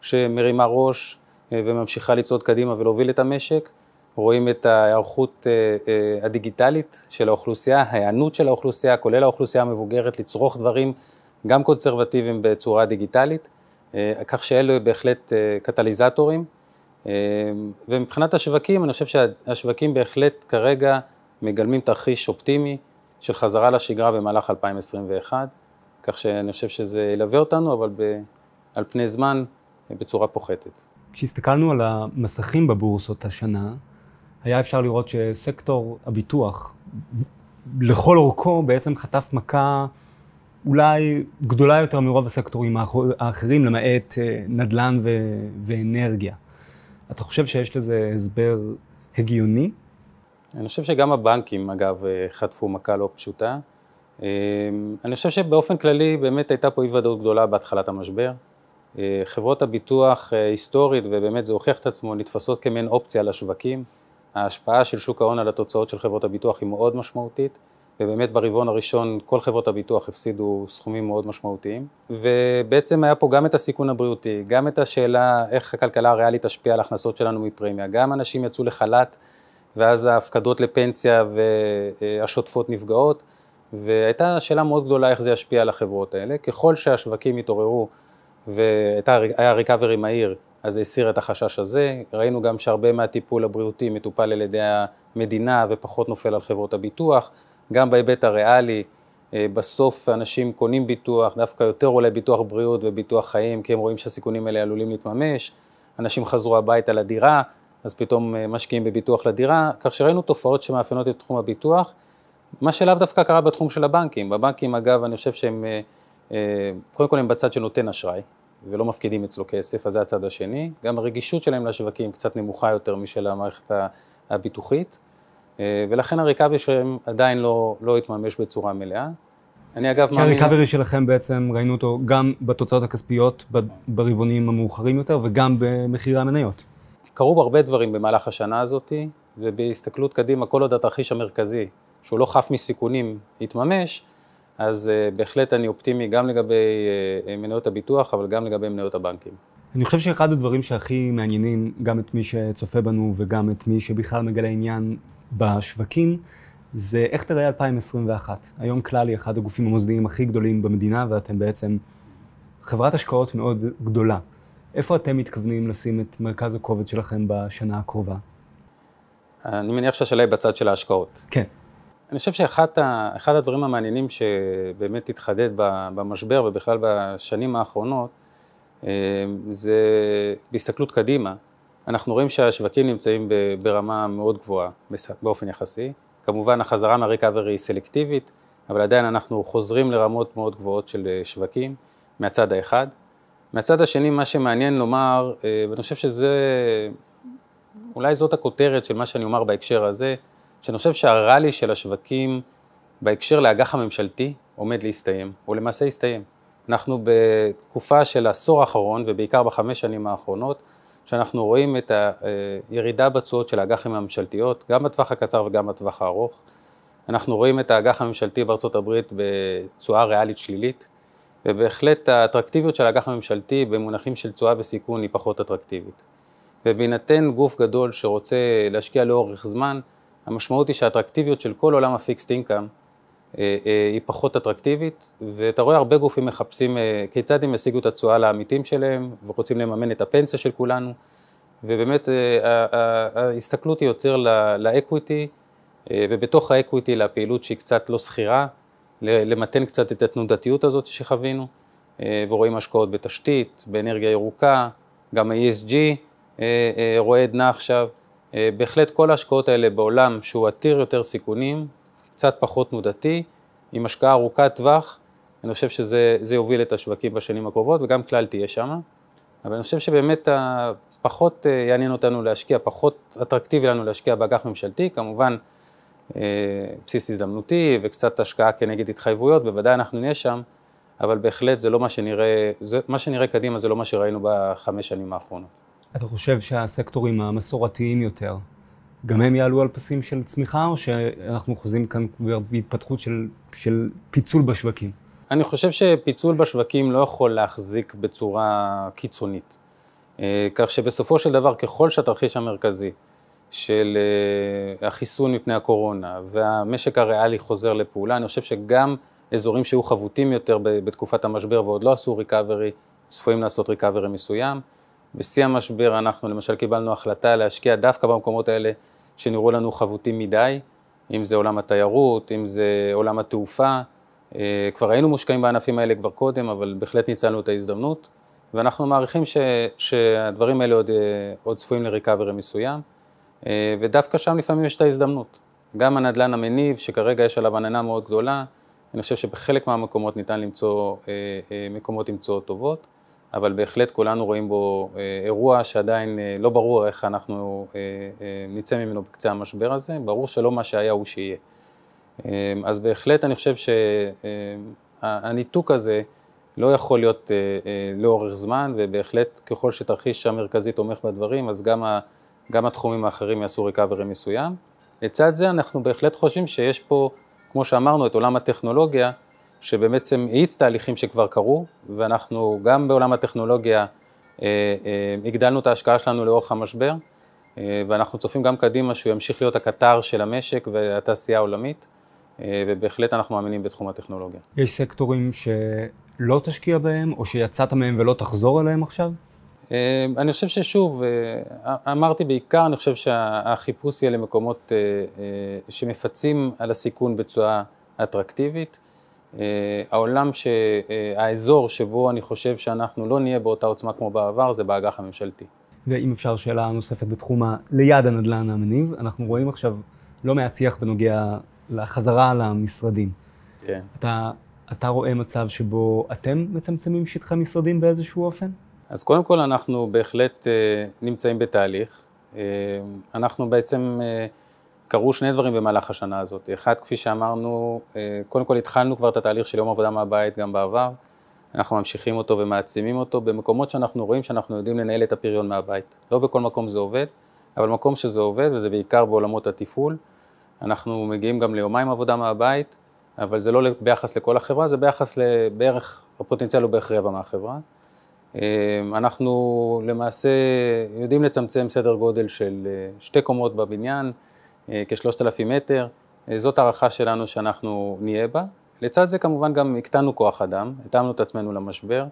שמרימה ראש אה, וממשיכה לצעוד קדימה ולהוביל את המשק, רואים את ההיערכות אה, אה, הדיגיטלית של האוכלוסייה, ההיענות של האוכלוסייה, כולל האוכלוסייה המבוגרת, לצרוך דברים גם קונסרבטיביים בצורה דיגיטלית, כך שאלו בהחלט קטליזטורים. אה, ומבחינת השווקים, אני חושב שהשווקים בהחלט כרגע מגלמים תרחיש אופטימי של חזרה לשגרה במהלך 2021, כך שאני חושב שזה ילווה אותנו, אבל ב, על פני זמן בצורה פוחתת. כשהסתכלנו על המסכים בבורסות השנה, היה אפשר לראות שסקטור הביטוח לכל אורכו בעצם חטף מכה אולי גדולה יותר מרוב הסקטורים האחרים, למעט אה, נדל"ן ו- ואנרגיה. אתה חושב שיש לזה הסבר הגיוני? אני חושב שגם הבנקים, אגב, אה, חטפו מכה לא פשוטה. אה, אני חושב שבאופן כללי באמת הייתה פה אי ודאות גדולה בהתחלת המשבר. חברות הביטוח היסטורית, ובאמת זה הוכיח את עצמו, נתפסות כמעין אופציה לשווקים. ההשפעה של שוק ההון על התוצאות של חברות הביטוח היא מאוד משמעותית. ובאמת ברבעון הראשון כל חברות הביטוח הפסידו סכומים מאוד משמעותיים, ובעצם היה פה גם את הסיכון הבריאותי, גם את השאלה איך הכלכלה הריאלית תשפיע על ההכנסות שלנו מפרמיה, גם אנשים יצאו לחל"ת, ואז ההפקדות לפנסיה והשוטפות נפגעות, והייתה שאלה מאוד גדולה איך זה ישפיע על החברות האלה. ככל שהשווקים התעוררו והיה ריקאברי מהיר, אז זה הסיר את החשש הזה. ראינו גם שהרבה מהטיפול הבריאותי מטופל על ידי המדינה ופחות נופל על חברות הביטוח. גם בהיבט הריאלי, אה, בסוף אנשים קונים ביטוח, דווקא יותר עולה ביטוח בריאות וביטוח חיים, כי הם רואים שהסיכונים האלה עלולים להתממש, אנשים חזרו הביתה לדירה, אז פתאום אה, משקיעים בביטוח לדירה, כך שראינו תופעות שמאפיינות את תחום הביטוח, מה שלאו דווקא קרה בתחום של הבנקים. בבנקים, אגב, אני חושב שהם, אה, קודם כל הם בצד שנותן אשראי, ולא מפקידים אצלו כסף, אז זה הצד השני. גם הרגישות שלהם לשווקים קצת נמוכה יותר משל המערכת הביטוחית. אה, ולכן הריקאברי שלהם עדיין לא, לא התממש בצורה מלאה. אני אגב מאמין... כי הריקאברי שלכם בעצם ראינו אותו גם בתוצאות הכספיות ברבעונים המאוחרים יותר וגם במחירי המניות. קרו הרבה דברים במהלך השנה הזאת, ובהסתכלות קדימה, כל עוד התרחיש המרכזי, שהוא לא חף מסיכונים, יתממש, אז uh, בהחלט אני אופטימי גם לגבי uh, מניות הביטוח, אבל גם לגבי מניות הבנקים. אני חושב שאחד הדברים שהכי מעניינים, גם את מי שצופה בנו וגם את מי שבכלל מגלה עניין בשווקים, זה איך תראה 2021. היום כלל היא אחד הגופים המוסדיים הכי גדולים במדינה, ואתם בעצם חברת השקעות מאוד גדולה. איפה אתם מתכוונים לשים את מרכז הכובד שלכם בשנה הקרובה? אני מניח שהשאלה היא בצד של ההשקעות. כן. אני חושב שאחד הדברים המעניינים שבאמת התחדד במשבר ובכלל בשנים האחרונות, אה, זה בהסתכלות קדימה. אנחנו רואים שהשווקים נמצאים ברמה מאוד גבוהה באופן יחסי. כמובן החזרה מהריקאברי היא סלקטיבית, אבל עדיין אנחנו חוזרים לרמות מאוד גבוהות של אה, שווקים מהצד האחד. מהצד השני, מה שמעניין לומר, אה, ואני חושב שזה, אולי זאת הכותרת של מה שאני אומר בהקשר הזה, שאני חושב שהראלי של השווקים בהקשר לאג"ח הממשלתי עומד להסתיים, או למעשה הסתיים. אנחנו בתקופה של העשור האחרון, ובעיקר בחמש שנים האחרונות, שאנחנו רואים את הירידה בתשואות של האג"חים הממשלתיות, גם בטווח הקצר וגם בטווח הארוך. אנחנו רואים את האג"ח הממשלתי בארצות הברית בתשואה ריאלית שלילית, ובהחלט האטרקטיביות של האג"ח הממשלתי במונחים של תשואה וסיכון היא פחות אטרקטיבית. ובהינתן גוף גדול שרוצה להשקיע לאורך זמן, המשמעות היא שהאטרקטיביות של כל עולם הפיקסט אינקאם אה, אה, היא פחות אטרקטיבית, ואתה רואה הרבה גופים מחפשים אה, כיצד הם ישיגו את התשואה לעמיתים שלהם, ורוצים לממן את הפנסיה של כולנו, ובאמת ההסתכלות היא יותר לאקוויטי, ובתוך האקוויטי לפעילות שהיא קצת לא שכירה, למתן קצת את התנודתיות הזאת שחווינו, ורואים השקעות בתשתית, באנרגיה ירוקה, גם ה-ESG רואה עדנה עכשיו. בהחלט כל ההשקעות האלה בעולם שהוא עתיר יותר סיכונים, קצת פחות תנודתי, עם השקעה ארוכת טווח, אני חושב שזה יוביל את השווקים בשנים הקרובות, וגם כלל תהיה שמה. אבל אני חושב שבאמת פחות אה, יעניין אותנו להשקיע, פחות אטרקטיבי לנו להשקיע באג"ח ממשלתי, כמובן אה, בסיס הזדמנותי וקצת השקעה כנגד התחייבויות, בוודאי אנחנו נהיה שם, אבל בהחלט זה לא מה שנראה, זה, מה שנראה קדימה זה לא מה שראינו בחמש שנים האחרונות. אתה חושב שהסקטורים המסורתיים יותר, גם הם יעלו על פסים של צמיחה, או שאנחנו חוזים כאן בהתפתחות של, של פיצול בשווקים? אני חושב שפיצול בשווקים לא יכול להחזיק בצורה קיצונית. אה, כך שבסופו של דבר, ככל שהתרחיש המרכזי של אה, החיסון מפני הקורונה והמשק הריאלי חוזר לפעולה, אני חושב שגם אזורים שהיו חבוטים יותר בתקופת המשבר ועוד לא עשו ריקאברי, צפויים לעשות ריקאברי מסוים. בשיא המשבר אנחנו למשל קיבלנו החלטה להשקיע דווקא במקומות האלה שנראו לנו חבוטים מדי, אם זה עולם התיירות, אם זה עולם התעופה. אה, כבר היינו מושקעים בענפים האלה כבר קודם, אבל בהחלט ניצלנו את ההזדמנות. ואנחנו מעריכים ש, שהדברים האלה עוד, אה, עוד צפויים לריקאברי מסוים, אה, ודווקא שם לפעמים יש את ההזדמנות. גם הנדלן המניב, שכרגע יש עליו עננה מאוד גדולה, אני חושב שבחלק מהמקומות ניתן למצוא מקומות עם תשואות טובות, אבל בהחלט כולנו רואים בו אירוע שעדיין לא ברור איך אנחנו נצא ממנו בקצה המשבר הזה, ברור שלא מה שהיה הוא שיהיה. אז בהחלט אני חושב שהניתוק הזה, לא יכול להיות אה, אה, לאורך זמן, ובהחלט ככל שתרחיש המרכזי תומך בדברים, אז גם, ה, גם התחומים האחרים יעשו ריקאברי מסוים. לצד זה אנחנו בהחלט חושבים שיש פה, כמו שאמרנו, את עולם הטכנולוגיה, שבעצם האיץ תהליכים שכבר קרו, ואנחנו גם בעולם הטכנולוגיה אה, אה, הגדלנו את ההשקעה שלנו לאורך המשבר, אה, ואנחנו צופים גם קדימה שהוא ימשיך להיות הקטר של המשק והתעשייה העולמית, ובהחלט אנחנו מאמינים בתחום הטכנולוגיה. יש סקטורים ש... לא תשקיע בהם, או שיצאת מהם ולא תחזור אליהם עכשיו? אני חושב ששוב, אמרתי בעיקר, אני חושב שהחיפוש יהיה למקומות שמפצים על הסיכון בצורה אטרקטיבית. העולם, ש... האזור שבו אני חושב שאנחנו לא נהיה באותה עוצמה כמו בעבר, זה באג"ח הממשלתי. ואם אפשר שאלה נוספת בתחום ה... ליד הנדל"ן המניב, אנחנו רואים עכשיו לא מעט שיח בנוגע לחזרה למשרדים. כן. אתה אתה רואה מצב שבו אתם מצמצמים שטחי משרדים באיזשהו אופן? אז קודם כל אנחנו בהחלט אה, נמצאים בתהליך. אה, אנחנו בעצם, אה, קרו שני דברים במהלך השנה הזאת. אחד, כפי שאמרנו, אה, קודם כל התחלנו כבר את התהליך של יום עבודה מהבית גם בעבר. אנחנו ממשיכים אותו ומעצימים אותו במקומות שאנחנו רואים שאנחנו יודעים לנהל את הפריון מהבית. לא בכל מקום זה עובד, אבל מקום שזה עובד, וזה בעיקר בעולמות התפעול, אנחנו מגיעים גם ליומיים עבודה מהבית. אבל זה לא ביחס לכל החברה, זה ביחס לבערך, הפוטנציאל הוא בערך רבע מהחברה. אה, אנחנו למעשה יודעים לצמצם סדר גודל של אה, שתי קומות בבניין, אה, כשלושת אלפים מטר, זאת הערכה שלנו שאנחנו נהיה בה. לצד זה כמובן גם הקטנו כוח אדם, התאמנו את עצמנו למשבר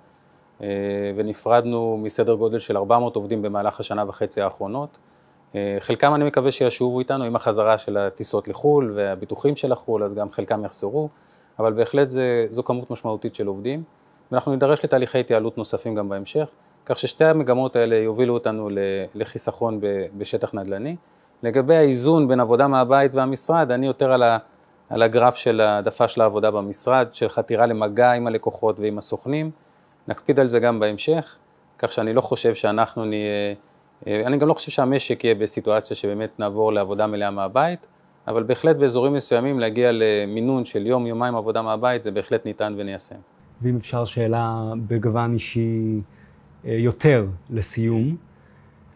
ונפרדנו מסדר גודל של 400 עובדים במהלך השנה וחצי האחרונות. אה, חלקם אני מקווה שישובו איתנו עם החזרה של הטיסות לחו"ל והביטוחים של החו"ל, אז גם חלקם יחזרו, אבל בהחלט זה, זו כמות משמעותית של עובדים, ואנחנו נידרש לתהליכי התייעלות נוספים גם בהמשך, כך ששתי המגמות האלה יובילו אותנו לחיסכון בשטח נדל"ני. לגבי האיזון בין עבודה מהבית והמשרד, אני יותר על, ה, על הגרף של העדפה של העבודה במשרד, של חתירה למגע עם הלקוחות ועם הסוכנים, נקפיד על זה גם בהמשך, כך שאני לא חושב שאנחנו נהיה... אה, אני גם לא חושב שהמשק יהיה בסיטואציה שבאמת נעבור לעבודה מלאה מהבית, אבל בהחלט באזורים מסוימים להגיע למינון של יום-יומיים עבודה מהבית, זה בהחלט ניתן וניישם. ואם אפשר שאלה בגוון אישי אה, יותר לסיום,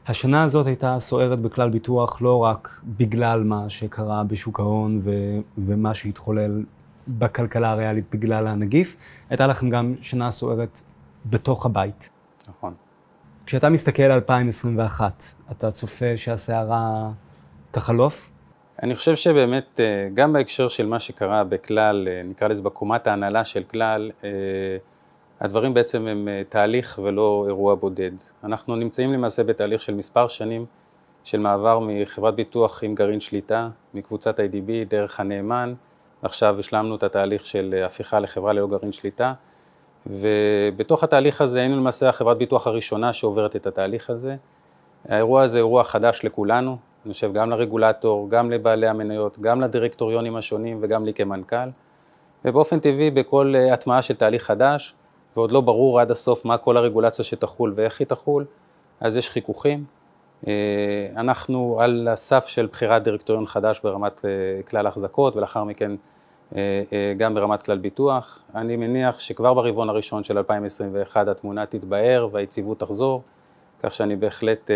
השנה הזאת הייתה סוערת בכלל ביטוח לא רק בגלל מה שקרה בשוק ההון ו- ומה שהתחולל בכלכלה הריאלית בגלל הנגיף, הייתה לכם גם שנה סוערת בתוך הבית. נכון. כשאתה מסתכל על 2021, אתה צופה שהסערה תחלוף? אני חושב שבאמת, אה, גם בהקשר של מה שקרה בכלל, אה, נקרא לזה בקומת ההנהלה של כלל, אה, הדברים בעצם הם תהליך ולא אירוע בודד. אנחנו נמצאים למעשה בתהליך של מספר שנים של מעבר מחברת ביטוח עם גרעין שליטה, מקבוצת IDB דרך הנאמן, ועכשיו השלמנו את התהליך של הפיכה לחברה ללא גרעין שליטה. ובתוך התהליך הזה היינו למעשה החברת ביטוח הראשונה שעוברת את התהליך הזה. האירוע הזה אירוע חדש לכולנו, אני חושב גם לרגולטור, גם לבעלי המניות, גם לדירקטוריונים השונים וגם לי כמנכ"ל. ובאופן טבעי בכל הטמעה של תהליך חדש, ועוד לא ברור עד הסוף מה כל הרגולציה שתחול ואיך היא תחול, אז יש חיכוכים. אנחנו על הסף של בחירת דירקטוריון חדש ברמת כלל החזקות, ולאחר מכן גם ברמת כלל ביטוח. אני מניח שכבר ברבעון הראשון של 2021 התמונה תתבהר והיציבות תחזור, כך שאני בהחלט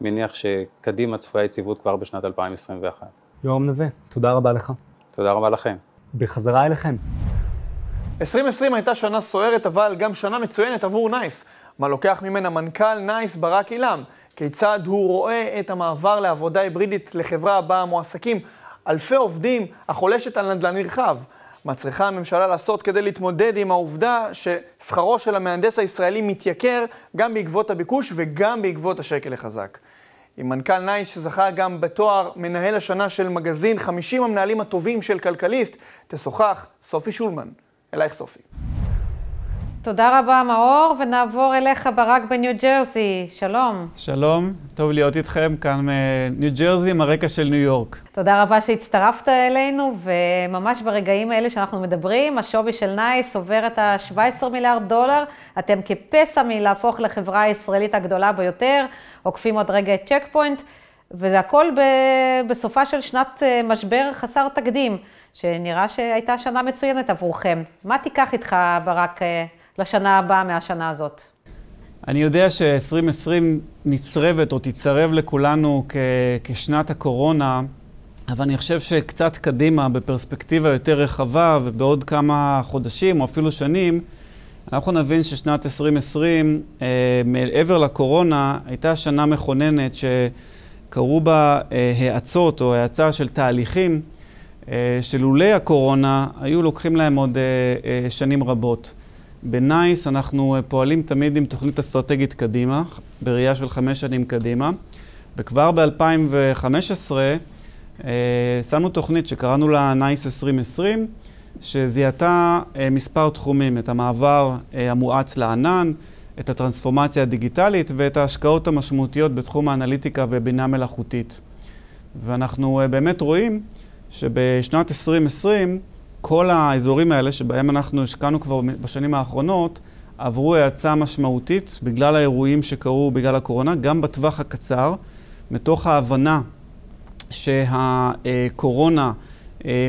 מניח שקדימה צפויה יציבות כבר בשנת 2021. יורם נווה, תודה רבה לך. תודה רבה לכם. בחזרה אליכם. 2020 הייתה שנה סוערת, אבל גם שנה מצוינת עבור נייס. מה לוקח ממנה מנכ"ל נייס ברק אילם? כיצד הוא רואה את המעבר לעבודה היברידית לחברה בה מועסקים אלפי עובדים החולשת על נדל"ן נרחב? מה צריכה הממשלה לעשות כדי להתמודד עם העובדה ששכרו של המהנדס הישראלי מתייקר גם בעקבות הביקוש וגם בעקבות השקל החזק? עם מנכ"ל נייס שזכה גם בתואר מנהל השנה של מגזין 50 המנהלים הטובים של כלכליסט, תשוחח סופי שולמן. אלייך סופי. תודה רבה מאור, ונעבור אליך ברק בניו ג'רזי. שלום. שלום, טוב להיות איתכם כאן מניו ג'רזי עם הרקע של ניו יורק. תודה רבה שהצטרפת אלינו, וממש ברגעים האלה שאנחנו מדברים, השווי של נייס עובר את ה-17 מיליארד דולר. אתם כפסע מלהפוך לחברה הישראלית הגדולה ביותר, עוקפים עוד רגע את צ'ק פוינט, וזה הכל ב- בסופה של שנת אה, משבר חסר תקדים, שנראה שהייתה שנה מצוינת עבורכם. מה תיקח איתך, ברק, אה, לשנה הבאה מהשנה הזאת? אני יודע ש-2020 נצרבת או תצרב לכולנו כ- כשנת הקורונה, אבל אני חושב שקצת קדימה, בפרספקטיבה יותר רחבה, ובעוד כמה חודשים או אפילו שנים, אנחנו נבין ששנת 2020, אה, מעבר לקורונה, הייתה שנה מכוננת שקרו בה אה, האצות או האצה של תהליכים אה, שלולי הקורונה היו לוקחים להם עוד אה, אה, שנים רבות. בנייס אנחנו פועלים תמיד עם תוכנית אסטרטגית קדימה, בראייה של חמש שנים קדימה, וכבר ב-2015 שמנו תוכנית שקראנו לה נייס 2020, שזיהתה מספר תחומים, את המעבר המואץ לענן, את הטרנספורמציה הדיגיטלית ואת ההשקעות המשמעותיות בתחום האנליטיקה ובינה מלאכותית. ואנחנו באמת רואים שבשנת 2020 כל האזורים האלה שבהם אנחנו השקענו כבר בשנים האחרונות, עברו האצה משמעותית בגלל האירועים שקרו בגלל הקורונה, גם בטווח הקצר, מתוך ההבנה שהקורונה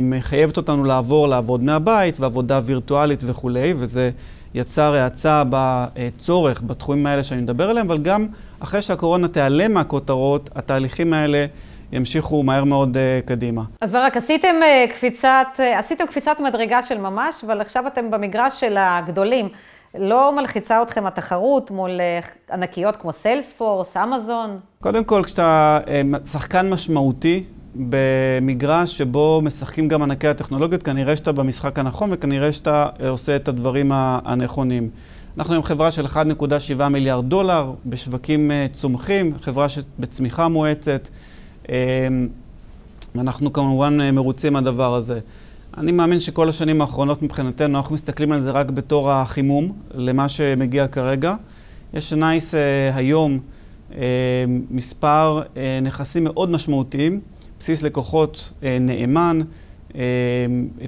מחייבת אותנו לעבור לעבוד מהבית ועבודה וירטואלית וכולי, וזה יצר האצה בצורך בתחומים האלה שאני מדבר עליהם, אבל גם אחרי שהקורונה תיעלם מהכותרות, התהליכים האלה ימשיכו מהר מאוד uh, קדימה. אז ברק, עשיתם, uh, קפיצת, uh, עשיתם קפיצת מדרגה של ממש, אבל עכשיו אתם במגרש של הגדולים. לא מלחיצה אתכם התחרות מול uh, ענקיות כמו סיילספורס, אמזון? קודם כל, כשאתה uh, שחקן משמעותי במגרש שבו משחקים גם ענקי הטכנולוגיות, כנראה שאתה במשחק הנכון וכנראה שאתה uh, עושה את הדברים הנכונים. אנחנו עם חברה של 1.7 מיליארד דולר בשווקים צומחים, חברה בצמיחה מואצת. ואנחנו כמובן מרוצים מהדבר הזה. אני מאמין שכל השנים האחרונות מבחינתנו, אנחנו מסתכלים על זה רק בתור החימום למה שמגיע כרגע. יש נייס היום מספר נכסים מאוד משמעותיים, בסיס לקוחות נאמן,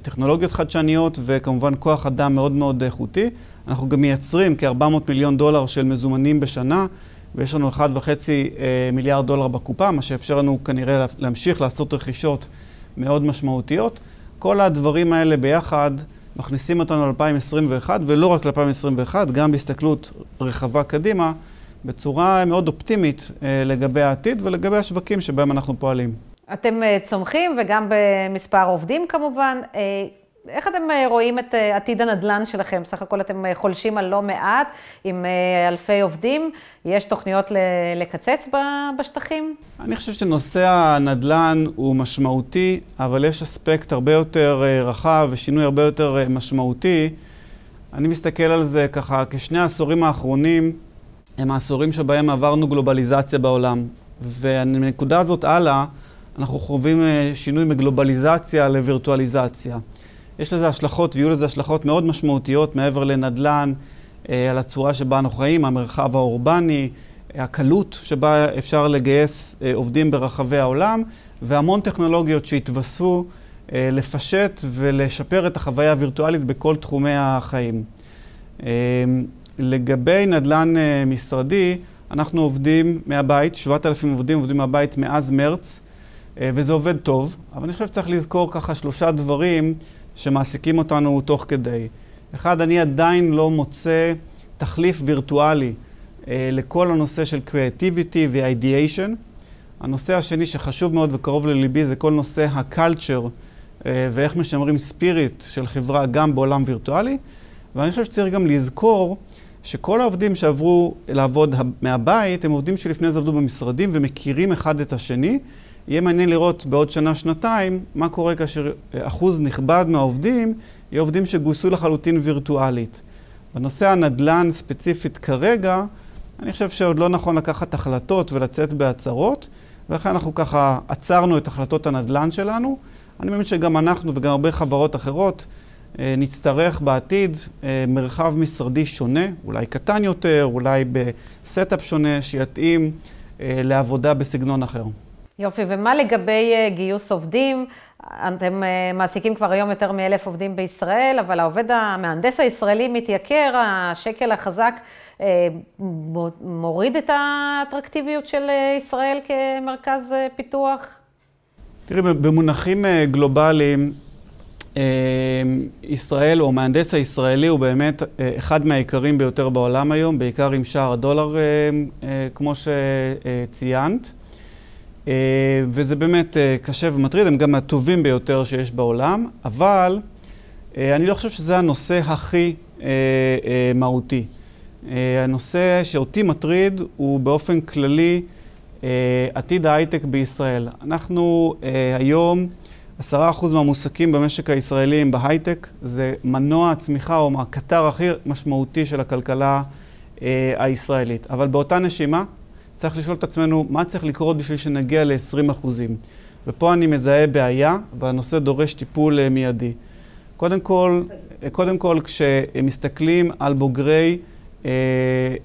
טכנולוגיות חדשניות וכמובן כוח אדם מאוד מאוד איכותי. אנחנו גם מייצרים כ-400 מיליון דולר של מזומנים בשנה. ויש לנו 1.5 מיליארד דולר בקופה, מה שאפשר לנו כנראה להמשיך לעשות רכישות מאוד משמעותיות. כל הדברים האלה ביחד מכניסים אותנו ל-2021, ולא רק ל-2021, גם בהסתכלות רחבה קדימה, בצורה מאוד אופטימית לגבי העתיד ולגבי השווקים שבהם אנחנו פועלים. אתם צומחים וגם במספר עובדים כמובן. איך אתם רואים את עתיד הנדל"ן שלכם? סך הכל אתם חולשים על לא מעט, עם אלפי עובדים. יש תוכניות לקצץ בשטחים? אני חושב שנושא הנדל"ן הוא משמעותי, אבל יש אספקט הרבה יותר רחב ושינוי הרבה יותר משמעותי. אני מסתכל על זה ככה, כשני העשורים האחרונים הם העשורים שבהם עברנו גלובליזציה בעולם. ומנקודה הזאת הלאה, אנחנו חווים שינוי מגלובליזציה לווירטואליזציה. יש לזה השלכות, ויהיו לזה השלכות מאוד משמעותיות מעבר לנדל"ן, על הצורה שבה אנחנו חיים, המרחב האורבני, הקלות שבה אפשר לגייס עובדים ברחבי העולם, והמון טכנולוגיות שהתווספו לפשט ולשפר את החוויה הווירטואלית בכל תחומי החיים. לגבי נדל"ן משרדי, אנחנו עובדים מהבית, 7,000 עובדים עובדים מהבית מאז מרץ, וזה עובד טוב, אבל אני חושב שצריך לזכור ככה שלושה דברים שמעסיקים אותנו תוך כדי. אחד, אני עדיין לא מוצא תחליף וירטואלי אה, לכל הנושא של קריאטיביטי ו-ideation. הנושא השני שחשוב מאוד וקרוב לליבי זה כל נושא ה-culture אה, ואיך משמרים ספיריט של חברה גם בעולם וירטואלי. ואני חושב שצריך גם לזכור שכל העובדים שעברו לעבוד מהבית הם עובדים שלפני זה עבדו במשרדים ומכירים אחד את השני. יהיה מעניין לראות בעוד שנה-שנתיים מה קורה כאשר אה, אחוז נכבד מהעובדים יהיו עובדים שגויסו לחלוטין וירטואלית. בנושא הנדל"ן ספציפית כרגע, אני חושב שעוד לא נכון לקחת החלטות ולצאת בהצהרות, ולכן אנחנו ככה עצרנו את החלטות הנדל"ן שלנו. אני מאמין שגם אנחנו וגם הרבה חברות אחרות אה, נצטרך בעתיד אה, מרחב משרדי שונה, אולי קטן יותר, אולי ב setup שונה, שיתאים לעבודה בסגנון אחר. יופי, ומה לגבי אה, גיוס עובדים? אתם אה, מעסיקים כבר היום יותר מאלף עובדים בישראל, אבל העובד המהנדס הישראלי מתייקר, השקל החזק אה, מוריד את האטרקטיביות של ישראל כמרכז פיתוח? תראי, במונחים גלובליים, ישראל, או המהנדס הישראלי, הוא באמת אחד מהעיקרים ביותר בעולם היום, בעיקר עם שער הדולר, כמו שציינת. אה, וזה באמת אה, קשה ומטריד, הם גם הטובים ביותר שיש בעולם, אבל אה, אני לא חושב שזה הנושא הכי מהותי. הנושא שאותי מטריד הוא באופן כללי עתיד ההייטק בישראל. אנחנו היום, עשרה אחוז מהמועסקים במשק הישראלי הם בהייטק, זה מנוע הצמיחה או הקטר הכי משמעותי של הכלכלה הישראלית. אבל באותה נשימה, צריך לשאול את עצמנו מה צריך לקרות בשביל שנגיע ל-20 ופה אני מזהה בעיה, והנושא דורש טיפול uh, מיידי. קודם כל, קודם כל, כשמסתכלים על בוגרי אה,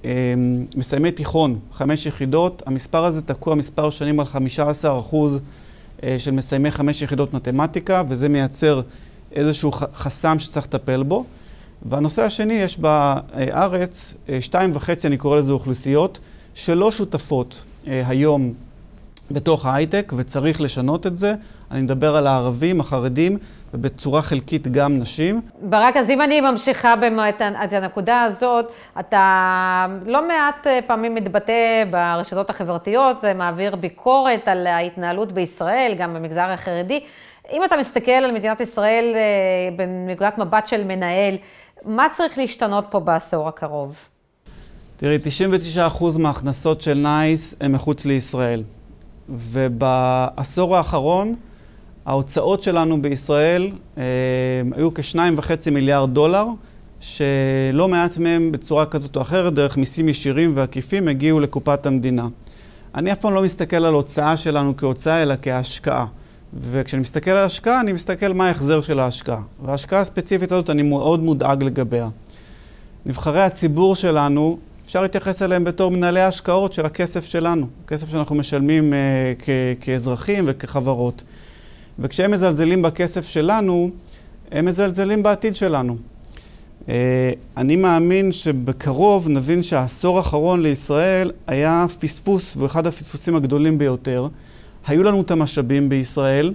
אה, מסיימי תיכון, חמש יחידות, המספר הזה תקוע מספר שנים על 15 אחוז אה, של מסיימי חמש יחידות מתמטיקה, וזה מייצר איזשהו חסם שצריך לטפל בו. והנושא השני, יש בארץ אה, שתיים וחצי, אני קורא לזה אוכלוסיות, שלא שותפות אה, היום בתוך ההייטק, וצריך לשנות את זה. אני מדבר על הערבים, החרדים, ובצורה חלקית גם נשים. ברק, אז אם אני ממשיכה באמת את הנקודה הזאת, אתה לא מעט אה, פעמים מתבטא ברשתות החברתיות, מעביר ביקורת על ההתנהלות בישראל, גם במגזר החרדי. אם אתה מסתכל על מדינת ישראל אה, בנקודת מבט של מנהל, מה צריך להשתנות פה בעשור הקרוב? תראי, 99% מההכנסות של נייס הם מחוץ לישראל. ובעשור האחרון, ההוצאות שלנו בישראל אה, היו כ-2.5 מיליארד דולר, שלא מעט מהם בצורה כזאת או אחרת, דרך מיסים ישירים ועקיפים, הגיעו לקופת המדינה. אני אף פעם לא מסתכל על הוצאה שלנו כהוצאה, אלא כהשקעה. וכשאני מסתכל על השקעה, אני מסתכל מה ההחזר של ההשקעה. וההשקעה הספציפית הזאת, אני מאוד מודאג לגביה. נבחרי הציבור שלנו אפשר להתייחס אליהם בתור מנהלי ההשקעות של הכסף שלנו, כסף שאנחנו משלמים uh, כ- כאזרחים וכחברות. וכשהם מזלזלים בכסף שלנו, הם מזלזלים בעתיד שלנו. Uh, אני מאמין שבקרוב נבין שהעשור האחרון לישראל היה פספוס, ואחד הפספוסים הגדולים ביותר. היו לנו את המשאבים בישראל,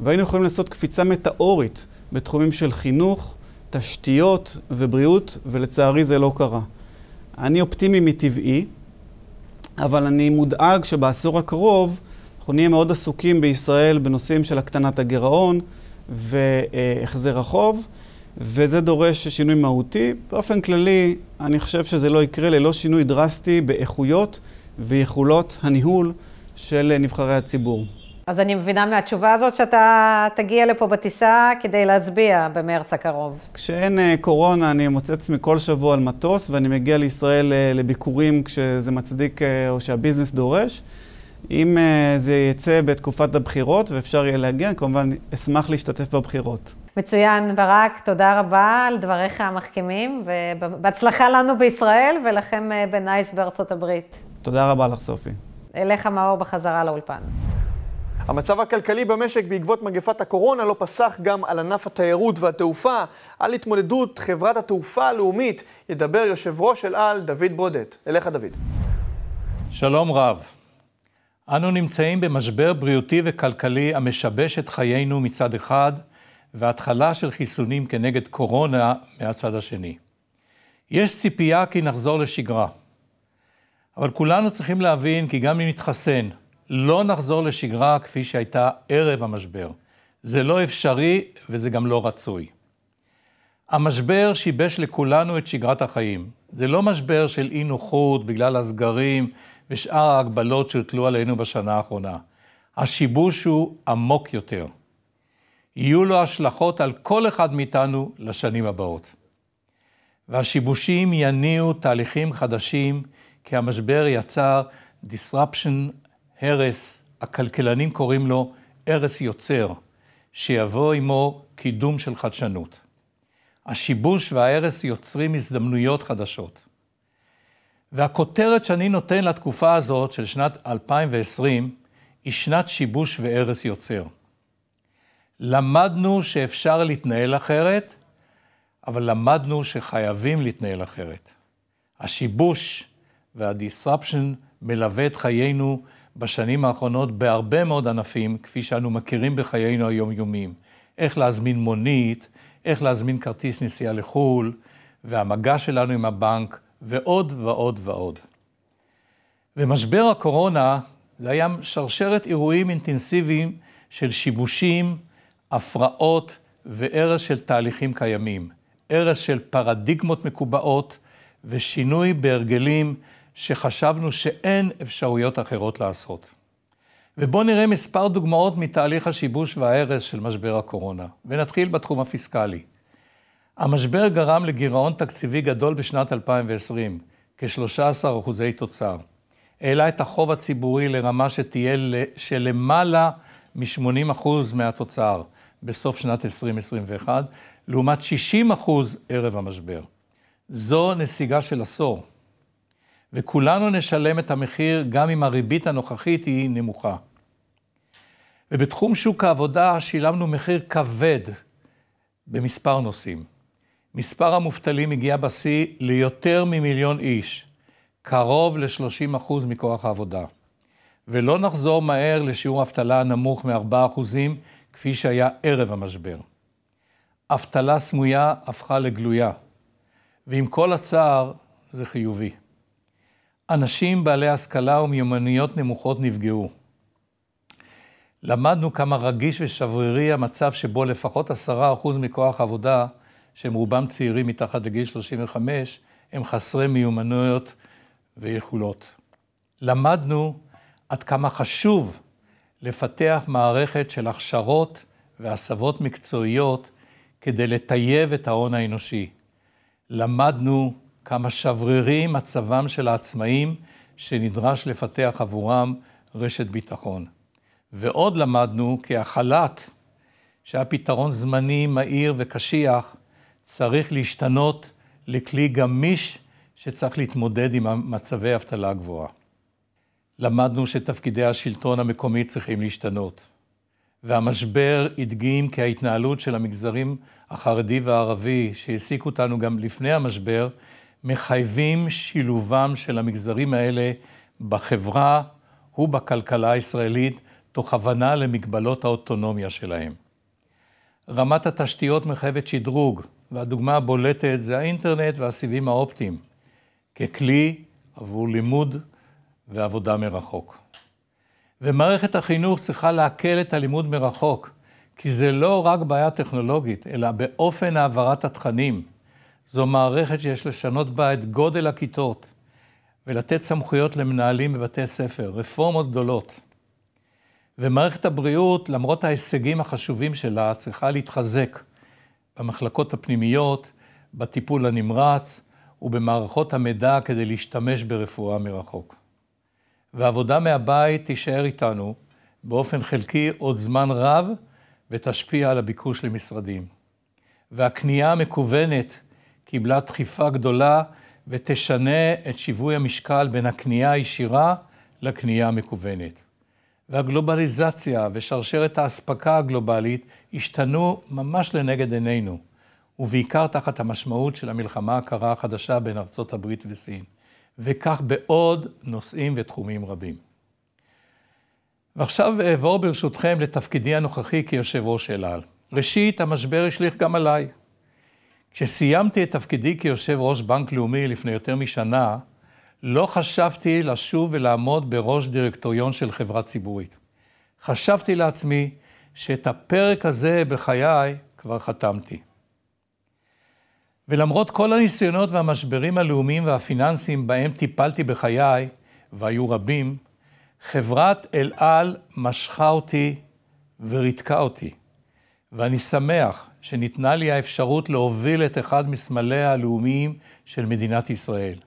והיינו יכולים לעשות קפיצה מטאורית בתחומים של חינוך, תשתיות ובריאות, ולצערי זה לא קרה. אני אופטימי מטבעי, אבל אני מודאג שבעשור הקרוב אנחנו נהיה מאוד עסוקים בישראל בנושאים של הקטנת הגירעון והחזר החוב, וזה דורש שינוי מהותי. באופן כללי, אני חושב שזה לא יקרה ללא שינוי דרסטי באיכויות ויכולות הניהול של נבחרי הציבור. אז אני מבינה מהתשובה הזאת שאתה תגיע לפה בטיסה כדי להצביע במרץ הקרוב. כשאין uh, קורונה, אני מוצא עצמי כל שבוע על מטוס, ואני מגיע לישראל uh, לביקורים כשזה מצדיק uh, או שהביזנס דורש. אם זה יצא בתקופת הבחירות ואפשר יהיה להגיע, אני כמובן אשמח להשתתף בבחירות. מצוין, ברק, תודה רבה על דבריך המחכימים, ובהצלחה לנו בישראל ולכם בנייס בארצות הברית. תודה רבה לך, סופי. אליך מאור בחזרה לאולפן. המצב הכלכלי במשק בעקבות מגפת הקורונה לא פסח גם על ענף התיירות והתעופה. על התמודדות חברת התעופה הלאומית ידבר יושב ראש אל על דוד ברודט. אליך דוד. שלום רב. אנו נמצאים במשבר בריאותי וכלכלי המשבש את חיינו מצד אחד, והתחלה של חיסונים כנגד קורונה מהצד השני. יש ציפייה כי נחזור לשגרה. אבל כולנו צריכים להבין כי גם אם נתחסן, לא נחזור לשגרה כפי שהייתה ערב המשבר. זה לא אפשרי וזה גם לא רצוי. המשבר שיבש לכולנו את שגרת החיים. זה לא משבר של אי נוחות בגלל הסגרים ושאר ההגבלות שהוטלו עלינו בשנה האחרונה. השיבוש הוא עמוק יותר. יהיו לו השלכות על כל אחד מאיתנו לשנים הבאות. והשיבושים יניעו תהליכים חדשים, כי המשבר יצר disruption, הרס, הכלכלנים קוראים לו הרס יוצר, שיבוא עמו קידום של חדשנות. השיבוש וההרס יוצרים הזדמנויות חדשות. והכותרת שאני נותן לתקופה הזאת של שנת 2020 היא שנת שיבוש והרס יוצר. למדנו שאפשר להתנהל אחרת, אבל למדנו שחייבים להתנהל אחרת. השיבוש וה-disruption מלווה את חיינו בשנים האחרונות בהרבה מאוד ענפים, כפי שאנו מכירים בחיינו היומיומיים. איך להזמין מונית, איך להזמין כרטיס נסיעה לחו"ל, והמגע שלנו עם הבנק, ועוד ועוד ועוד. ומשבר הקורונה זה היה שרשרת אירועים אינטנסיביים של שיבושים, הפרעות והרס של תהליכים קיימים. הרס של פרדיגמות מקובעות ושינוי בהרגלים שחשבנו שאין אפשרויות אחרות לעשות. ובואו נראה מספר דוגמאות מתהליך השיבוש וההרס של משבר הקורונה, ונתחיל בתחום הפיסקלי. המשבר גרם לגירעון תקציבי גדול בשנת 2020, כ-13 אחוזי תוצר. העלה את החוב הציבורי לרמה שתהיה של למעלה מ-80 אחוז מהתוצר בסוף שנת 2021, לעומת 60 אחוז ערב המשבר. זו נסיגה של עשור, וכולנו נשלם את המחיר גם אם הריבית הנוכחית היא נמוכה. ובתחום שוק העבודה שילמנו מחיר כבד במספר נושאים. מספר המובטלים הגיע בשיא ליותר ממיליון איש, קרוב ל-30% מכוח העבודה. ולא נחזור מהר לשיעור אבטלה הנמוך מ-4% כפי שהיה ערב המשבר. אבטלה סמויה הפכה לגלויה, ועם כל הצער זה חיובי. אנשים בעלי השכלה ומיומנויות נמוכות נפגעו. למדנו כמה רגיש ושברירי המצב שבו לפחות עשרה אחוז מכוח העבודה, שהם רובם צעירים מתחת לגיל 35, הם חסרי מיומנויות ויכולות. למדנו עד כמה חשוב לפתח מערכת של הכשרות והסבות מקצועיות כדי לטייב את ההון האנושי. למדנו כמה שברירי מצבם של העצמאים שנדרש לפתח עבורם רשת ביטחון. ועוד למדנו כי החל"ת, שהיה פתרון זמני, מהיר וקשיח, צריך להשתנות לכלי גמיש שצריך להתמודד עם מצבי אבטלה גבוהה. למדנו שתפקידי השלטון המקומי צריכים להשתנות. והמשבר הדגים כי ההתנהלות של המגזרים החרדי והערבי, שהעסיק אותנו גם לפני המשבר, מחייבים שילובם של המגזרים האלה בחברה ובכלכלה הישראלית, תוך הבנה למגבלות האוטונומיה שלהם. רמת התשתיות מחייבת שדרוג, והדוגמה הבולטת זה האינטרנט והסיבים האופטיים, ככלי עבור לימוד ועבודה מרחוק. ומערכת החינוך צריכה להקל את הלימוד מרחוק, כי זה לא רק בעיה טכנולוגית, אלא באופן העברת התכנים. זו מערכת שיש לשנות בה את גודל הכיתות ולתת סמכויות למנהלים בבתי ספר, רפורמות גדולות. ומערכת הבריאות, למרות ההישגים החשובים שלה, צריכה להתחזק במחלקות הפנימיות, בטיפול הנמרץ ובמערכות המידע כדי להשתמש ברפואה מרחוק. ועבודה מהבית תישאר איתנו באופן חלקי עוד זמן רב ותשפיע על הביקוש למשרדים. והקנייה המקוונת קיבלה דחיפה גדולה ותשנה את שיווי המשקל בין הקנייה הישירה לקנייה המקוונת. והגלובליזציה ושרשרת האספקה הגלובלית השתנו ממש לנגד עינינו, ובעיקר תחת המשמעות של המלחמה הקרה החדשה בין ארצות הברית וסין, וכך בעוד נושאים ותחומים רבים. ועכשיו אעבור ברשותכם לתפקידי הנוכחי כיושב ראש אל על. ראשית, המשבר השליך גם עליי. כשסיימתי את תפקידי כיושב ראש בנק לאומי לפני יותר משנה, לא חשבתי לשוב ולעמוד בראש דירקטוריון של חברה ציבורית. חשבתי לעצמי שאת הפרק הזה בחיי כבר חתמתי. ולמרות כל הניסיונות והמשברים הלאומיים והפיננסיים בהם טיפלתי בחיי, והיו רבים, חברת אל על משכה אותי וריתקה אותי. ואני שמח שניתנה לי האפשרות להוביל את אחד מסמליה הלאומיים של מדינת ישראל.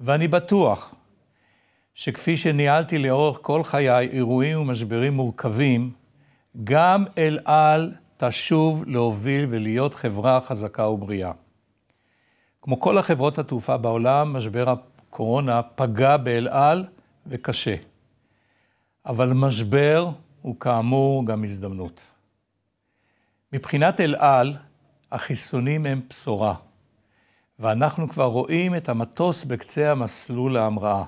ואני בטוח שכפי שניהלתי לאורך כל חיי אירועים ומשברים מורכבים, גם אל על תשוב להוביל ולהיות חברה חזקה ובריאה. כמו כל החברות התעופה בעולם, משבר הקורונה פגע באל על וקשה. אבל משבר הוא כאמור גם הזדמנות. מבחינת אל על, החיסונים הם בשורה. ואנחנו כבר רואים את המטוס בקצה המסלול להמראה.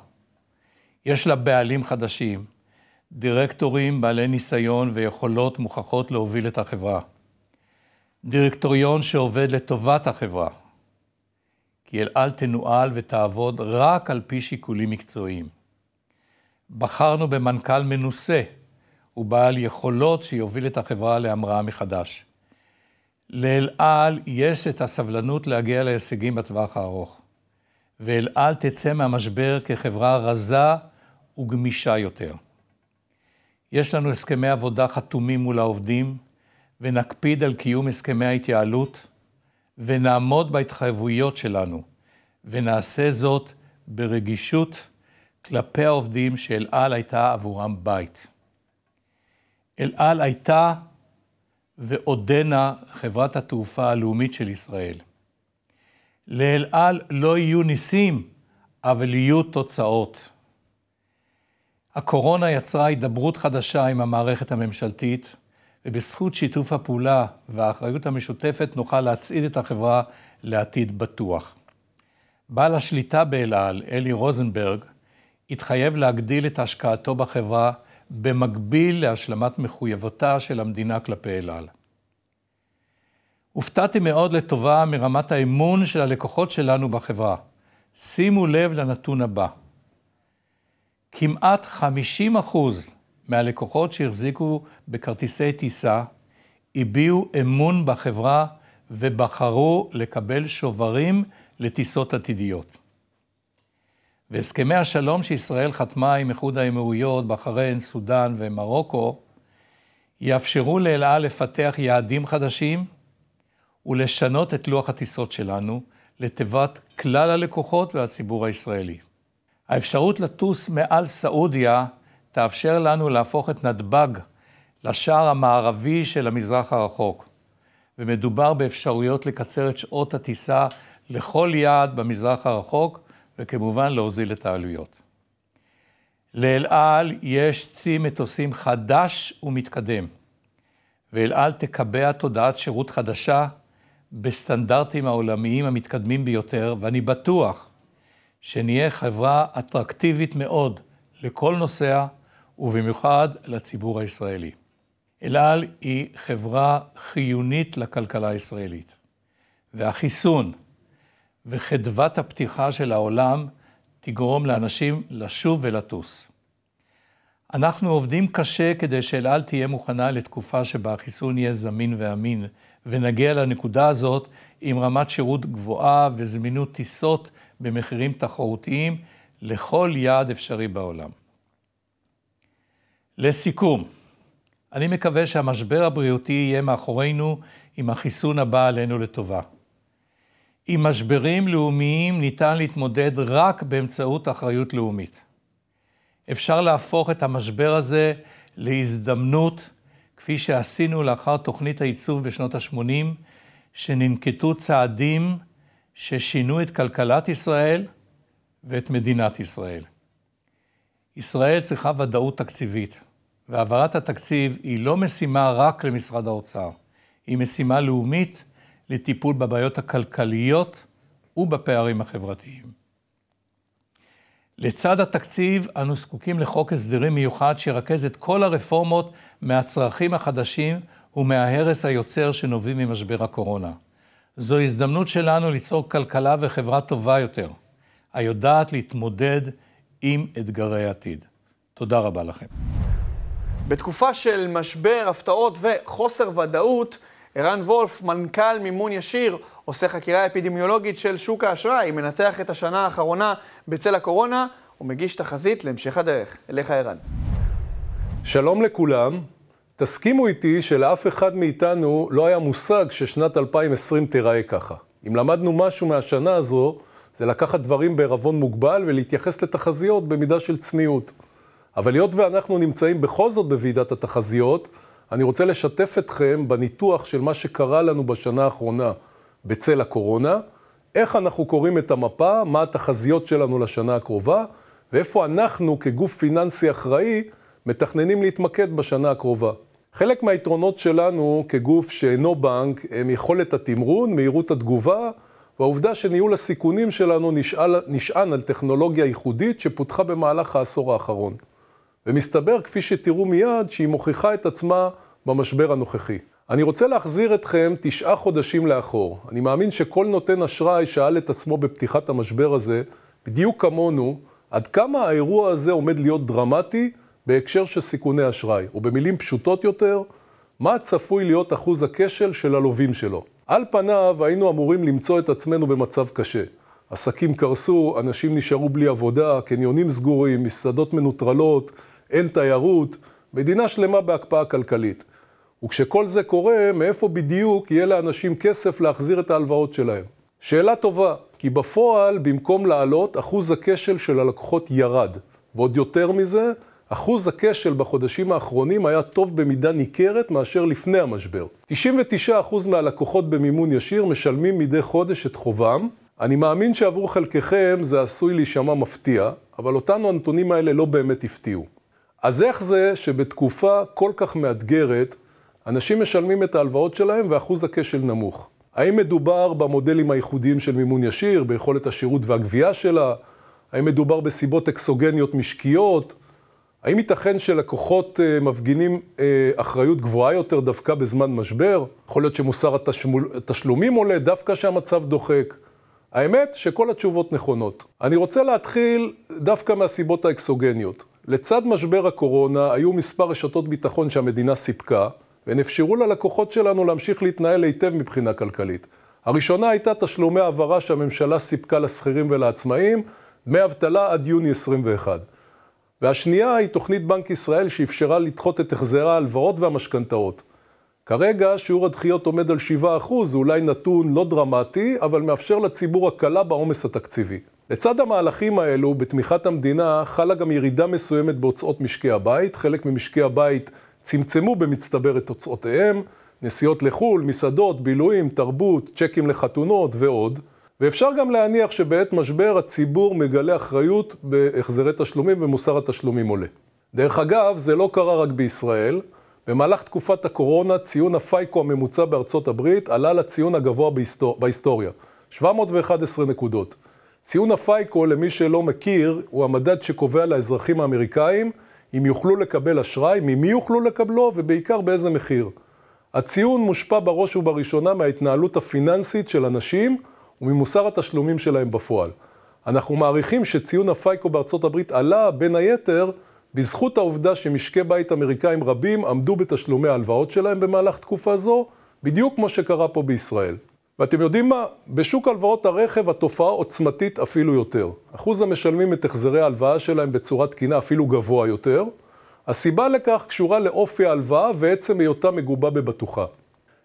יש לה בעלים חדשים, דירקטורים בעלי ניסיון ויכולות מוכחות להוביל את החברה. דירקטוריון שעובד לטובת החברה, כי אל על תנוהל ותעבוד רק על פי שיקולים מקצועיים. בחרנו במנכ"ל מנוסה ובעל יכולות שיוביל את החברה להמראה מחדש. לאל על יש את הסבלנות להגיע להישגים בטווח הארוך, ואל על תצא מהמשבר כחברה רזה וגמישה יותר. יש לנו הסכמי עבודה חתומים מול העובדים, ונקפיד על קיום הסכמי ההתייעלות, ונעמוד בהתחייבויות שלנו, ונעשה זאת ברגישות כלפי העובדים שאל על הייתה עבורם בית. אל על הייתה ועודנה חברת התעופה הלאומית של ישראל. לאל על לא יהיו ניסים, אבל יהיו תוצאות. הקורונה יצרה הידברות חדשה עם המערכת הממשלתית, ובזכות שיתוף הפעולה והאחריות המשותפת נוכל להצעיד את החברה לעתיד בטוח. בעל השליטה באל על, אלי רוזנברג, התחייב להגדיל את השקעתו בחברה במקביל להשלמת מחויבותה של המדינה כלפי אל על. הופתעתי מאוד לטובה מרמת האמון של הלקוחות שלנו בחברה. שימו לב לנתון הבא. כמעט 50 אחוז מהלקוחות שהחזיקו בכרטיסי טיסה הביעו אמון בחברה ובחרו לקבל שוברים לטיסות עתידיות. והסכמי השלום שישראל חתמה עם איחוד האמירויות, בחריין, סודאן ומרוקו, יאפשרו לאל על לפתח יעדים חדשים ולשנות את לוח הטיסות שלנו לטובת כלל הלקוחות והציבור הישראלי. האפשרות לטוס מעל סעודיה תאפשר לנו להפוך את נתב"ג לשער המערבי של המזרח הרחוק, ומדובר באפשרויות לקצר את שעות הטיסה לכל יעד במזרח הרחוק, וכמובן להוזיל את העלויות. לאל על יש צי מטוסים חדש ומתקדם, ואל על תקבע תודעת שירות חדשה בסטנדרטים העולמיים המתקדמים ביותר, ואני בטוח שנהיה חברה אטרקטיבית מאוד לכל נוסע, ובמיוחד לציבור הישראלי. אל על היא חברה חיונית לכלכלה הישראלית, והחיסון וחדוות הפתיחה של העולם תגרום לאנשים לשוב ולטוס. אנחנו עובדים קשה כדי שאל על תהיה מוכנה לתקופה שבה החיסון יהיה זמין ואמין, ונגיע לנקודה הזאת עם רמת שירות גבוהה וזמינות טיסות במחירים תחרותיים לכל יעד אפשרי בעולם. לסיכום, אני מקווה שהמשבר הבריאותי יהיה מאחורינו עם החיסון הבא עלינו לטובה. עם משברים לאומיים ניתן להתמודד רק באמצעות אחריות לאומית. אפשר להפוך את המשבר הזה להזדמנות, כפי שעשינו לאחר תוכנית הייצוב בשנות ה-80, שננקטו צעדים ששינו את כלכלת ישראל ואת מדינת ישראל. ישראל צריכה ודאות תקציבית, והעברת התקציב היא לא משימה רק למשרד האוצר, היא משימה לאומית לטיפול בבעיות הכלכליות ובפערים החברתיים. לצד התקציב, אנו זקוקים לחוק הסדרים מיוחד שירכז את כל הרפורמות מהצרכים החדשים ומההרס היוצר שנובעים ממשבר הקורונה. זו הזדמנות שלנו ליצור כלכלה וחברה טובה יותר, היודעת להתמודד עם אתגרי העתיד. תודה רבה לכם. בתקופה של משבר, הפתעות וחוסר ודאות, ערן וולף, מנכ"ל מימון ישיר, עושה חקירה אפידמיולוגית של שוק האשראי, מנתח את השנה האחרונה בצל הקורונה, ומגיש תחזית להמשך הדרך. אליך ערן. שלום לכולם. תסכימו איתי שלאף אחד מאיתנו לא היה מושג ששנת 2020 תיראה ככה. אם למדנו משהו מהשנה הזו, זה לקחת דברים בערבון מוגבל ולהתייחס לתחזיות במידה של צניעות. אבל היות ואנחנו נמצאים בכל זאת בוועידת התחזיות, אני רוצה לשתף אתכם בניתוח של מה שקרה לנו בשנה האחרונה בצל הקורונה, איך אנחנו קוראים את המפה, מה התחזיות שלנו לשנה הקרובה, ואיפה אנחנו כגוף פיננסי אחראי מתכננים להתמקד בשנה הקרובה. חלק מהיתרונות שלנו כגוף שאינו בנק הם יכולת התמרון, מהירות התגובה, והעובדה שניהול הסיכונים שלנו נשאל, נשען על טכנולוגיה ייחודית שפותחה במהלך העשור האחרון. ומסתבר, כפי שתראו מיד, שהיא מוכיחה את עצמה במשבר הנוכחי. אני רוצה להחזיר אתכם תשעה חודשים לאחור. אני מאמין שכל נותן אשראי שאל את עצמו בפתיחת המשבר הזה, בדיוק כמונו, עד כמה האירוע הזה עומד להיות דרמטי בהקשר של סיכוני אשראי, או במילים פשוטות יותר, מה צפוי להיות אחוז הכשל של הלווים שלו. על פניו היינו אמורים למצוא את עצמנו במצב קשה. עסקים קרסו, אנשים נשארו בלי עבודה, קניונים סגורים, מסעדות מנוטרלות, אין תיירות, מדינה שלמה בהקפאה כלכלית. וכשכל זה קורה, מאיפה בדיוק יהיה לאנשים כסף להחזיר את ההלוואות שלהם? שאלה טובה, כי בפועל, במקום לעלות, אחוז הכשל של הלקוחות ירד. ועוד יותר מזה, אחוז הכשל בחודשים האחרונים היה טוב במידה ניכרת מאשר לפני המשבר. 99% מהלקוחות במימון ישיר משלמים מדי חודש את חובם. אני מאמין שעבור חלקכם זה עשוי להישמע מפתיע, אבל אותנו הנתונים האלה לא באמת הפתיעו. אז איך זה שבתקופה כל כך מאתגרת, אנשים משלמים את ההלוואות שלהם ואחוז הכשל נמוך? האם מדובר במודלים הייחודיים של מימון ישיר, ביכולת השירות והגבייה שלה? האם מדובר בסיבות אקסוגניות משקיות? האם ייתכן שלקוחות אה, מפגינים אה, אחריות גבוהה יותר דווקא בזמן משבר? יכול להיות שמוסר התשלומים עולה דווקא כשהמצב דוחק. האמת שכל התשובות נכונות. אני רוצה להתחיל דווקא מהסיבות האקסוגניות. לצד משבר הקורונה היו מספר רשתות ביטחון שהמדינה סיפקה, והן אפשרו ללקוחות שלנו להמשיך להתנהל היטב מבחינה כלכלית. הראשונה הייתה תשלומי העברה שהממשלה סיפקה לשכירים ולעצמאים, דמי אבטלה עד יוני 21. והשנייה היא תוכנית בנק ישראל שאפשרה לדחות את החזרי ההלוואות והמשכנתאות. כרגע שיעור הדחיות עומד על 7%, זה אולי נתון לא דרמטי, אבל מאפשר לציבור הקלה בעומס התקציבי. לצד המהלכים האלו, בתמיכת המדינה, חלה גם ירידה מסוימת בהוצאות משקי הבית. חלק ממשקי הבית צמצמו במצטבר את הוצאותיהם, נסיעות לחו"ל, מסעדות, בילויים, תרבות, צ'קים לחתונות ועוד. ואפשר גם להניח שבעת משבר הציבור מגלה אחריות בהחזרי תשלומים ומוסר התשלומים עולה. דרך אגב, זה לא קרה רק בישראל. במהלך תקופת הקורונה ציון הפייקו הממוצע בארצות הברית עלה לציון הגבוה בהיסטור... בהיסטוריה, 711 נקודות. ציון הפייקו, למי שלא מכיר, הוא המדד שקובע לאזרחים האמריקאים אם יוכלו לקבל אשראי, ממי יוכלו לקבלו ובעיקר באיזה מחיר. הציון מושפע בראש ובראשונה מההתנהלות הפיננסית של אנשים וממוסר התשלומים שלהם בפועל. אנחנו מעריכים שציון הפייקו בארצות הברית עלה, בין היתר, בזכות העובדה שמשקי בית אמריקאים רבים עמדו בתשלומי ההלוואות שלהם במהלך תקופה זו, בדיוק כמו שקרה פה בישראל. ואתם יודעים מה? בשוק הלוואות הרכב התופעה עוצמתית אפילו יותר. אחוז המשלמים את החזרי ההלוואה שלהם בצורה תקינה אפילו גבוה יותר. הסיבה לכך קשורה לאופי ההלוואה ועצם היותה מגובה בבטוחה.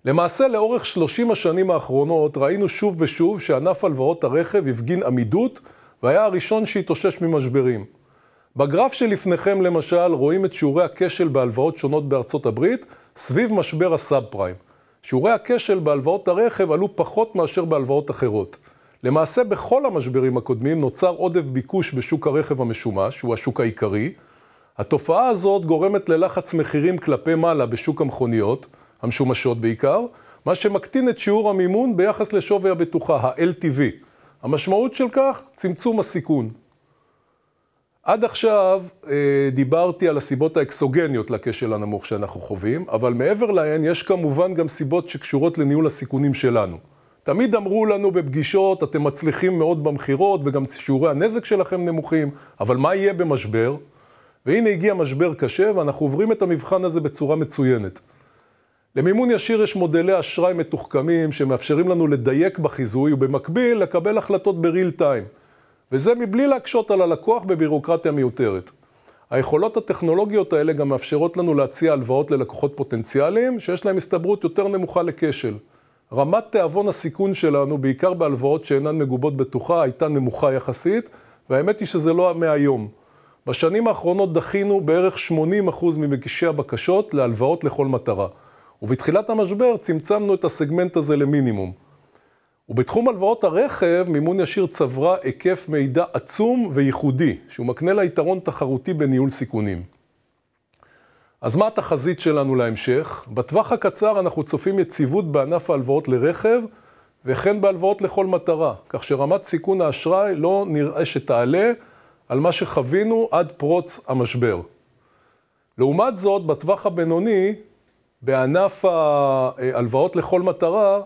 למעשה, לאורך 30 השנים האחרונות ראינו שוב ושוב שענף הלוואות הרכב הפגין עמידות והיה הראשון שהתאושש ממשברים. בגרף שלפניכם למשל רואים את שיעורי הכשל בהלוואות שונות בארצות הברית סביב משבר הסאב פריים. שיעורי הכשל בהלוואות הרכב עלו פחות מאשר בהלוואות אחרות. למעשה בכל המשברים הקודמים נוצר עודף ביקוש בשוק הרכב המשומש, שהוא השוק העיקרי. התופעה הזאת גורמת ללחץ מחירים כלפי מעלה בשוק המכוניות, המשומשות בעיקר, מה שמקטין את שיעור המימון ביחס לשווי הבטוחה, ה-LTV. המשמעות של כך, צמצום הסיכון. עד עכשיו אה, דיברתי על הסיבות האקסוגניות לכשל הנמוך שאנחנו חווים, אבל מעבר להן יש כמובן גם סיבות שקשורות לניהול הסיכונים שלנו. תמיד אמרו לנו בפגישות, אתם מצליחים מאוד במכירות וגם שיעורי הנזק שלכם נמוכים, אבל מה יהיה במשבר? והנה הגיע משבר קשה ואנחנו עוברים את המבחן הזה בצורה מצוינת. למימון ישיר יש מודלי אשראי מתוחכמים שמאפשרים לנו לדייק בחיזוי ובמקביל לקבל החלטות בריל טיים. וזה מבלי להקשות על הלקוח בבירוקרטיה מיותרת. היכולות הטכנולוגיות האלה גם מאפשרות לנו להציע הלוואות ללקוחות פוטנציאליים שיש להם הסתברות יותר נמוכה לכשל. רמת תיאבון הסיכון שלנו, בעיקר בהלוואות שאינן מגובות בטוחה, הייתה נמוכה יחסית, והאמת היא שזה לא מהיום. בשנים האחרונות דחינו בערך 80% ממגישי הבקשות להלוואות לכל מטרה. ובתחילת המשבר צמצמנו את הסגמנט הזה למינימום. ובתחום הלוואות הרכב, מימון ישיר צברה היקף מידע עצום וייחודי, שהוא מקנה לה יתרון תחרותי בניהול סיכונים. אז מה התחזית שלנו להמשך? בטווח הקצר אנחנו צופים יציבות בענף ההלוואות לרכב, וכן בהלוואות לכל מטרה, כך שרמת סיכון האשראי לא נראה שתעלה על מה שחווינו עד פרוץ המשבר. לעומת זאת, בטווח הבינוני, בענף ההלוואות לכל מטרה,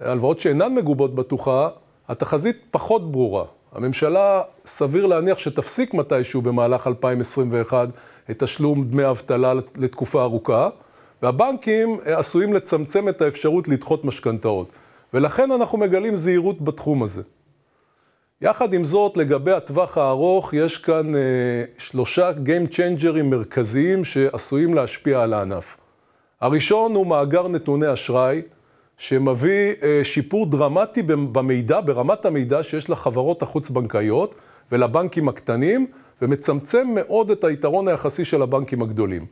הלוואות שאינן מגובות בטוחה, התחזית פחות ברורה. הממשלה, סביר להניח שתפסיק מתישהו במהלך 2021 את תשלום דמי האבטלה לתקופה ארוכה, והבנקים עשויים לצמצם את האפשרות לדחות משכנתאות. ולכן אנחנו מגלים זהירות בתחום הזה. יחד עם זאת, לגבי הטווח הארוך, יש כאן אה, שלושה Game Changer ים מרכזיים שעשויים להשפיע על הענף. הראשון הוא מאגר נתוני אשראי, שמביא אה, שיפור דרמטי במידע, ברמת המידע שיש לחברות החוץ-בנקאיות ולבנקים הקטנים, ומצמצם מאוד את היתרון היחסי של הבנקים הגדולים.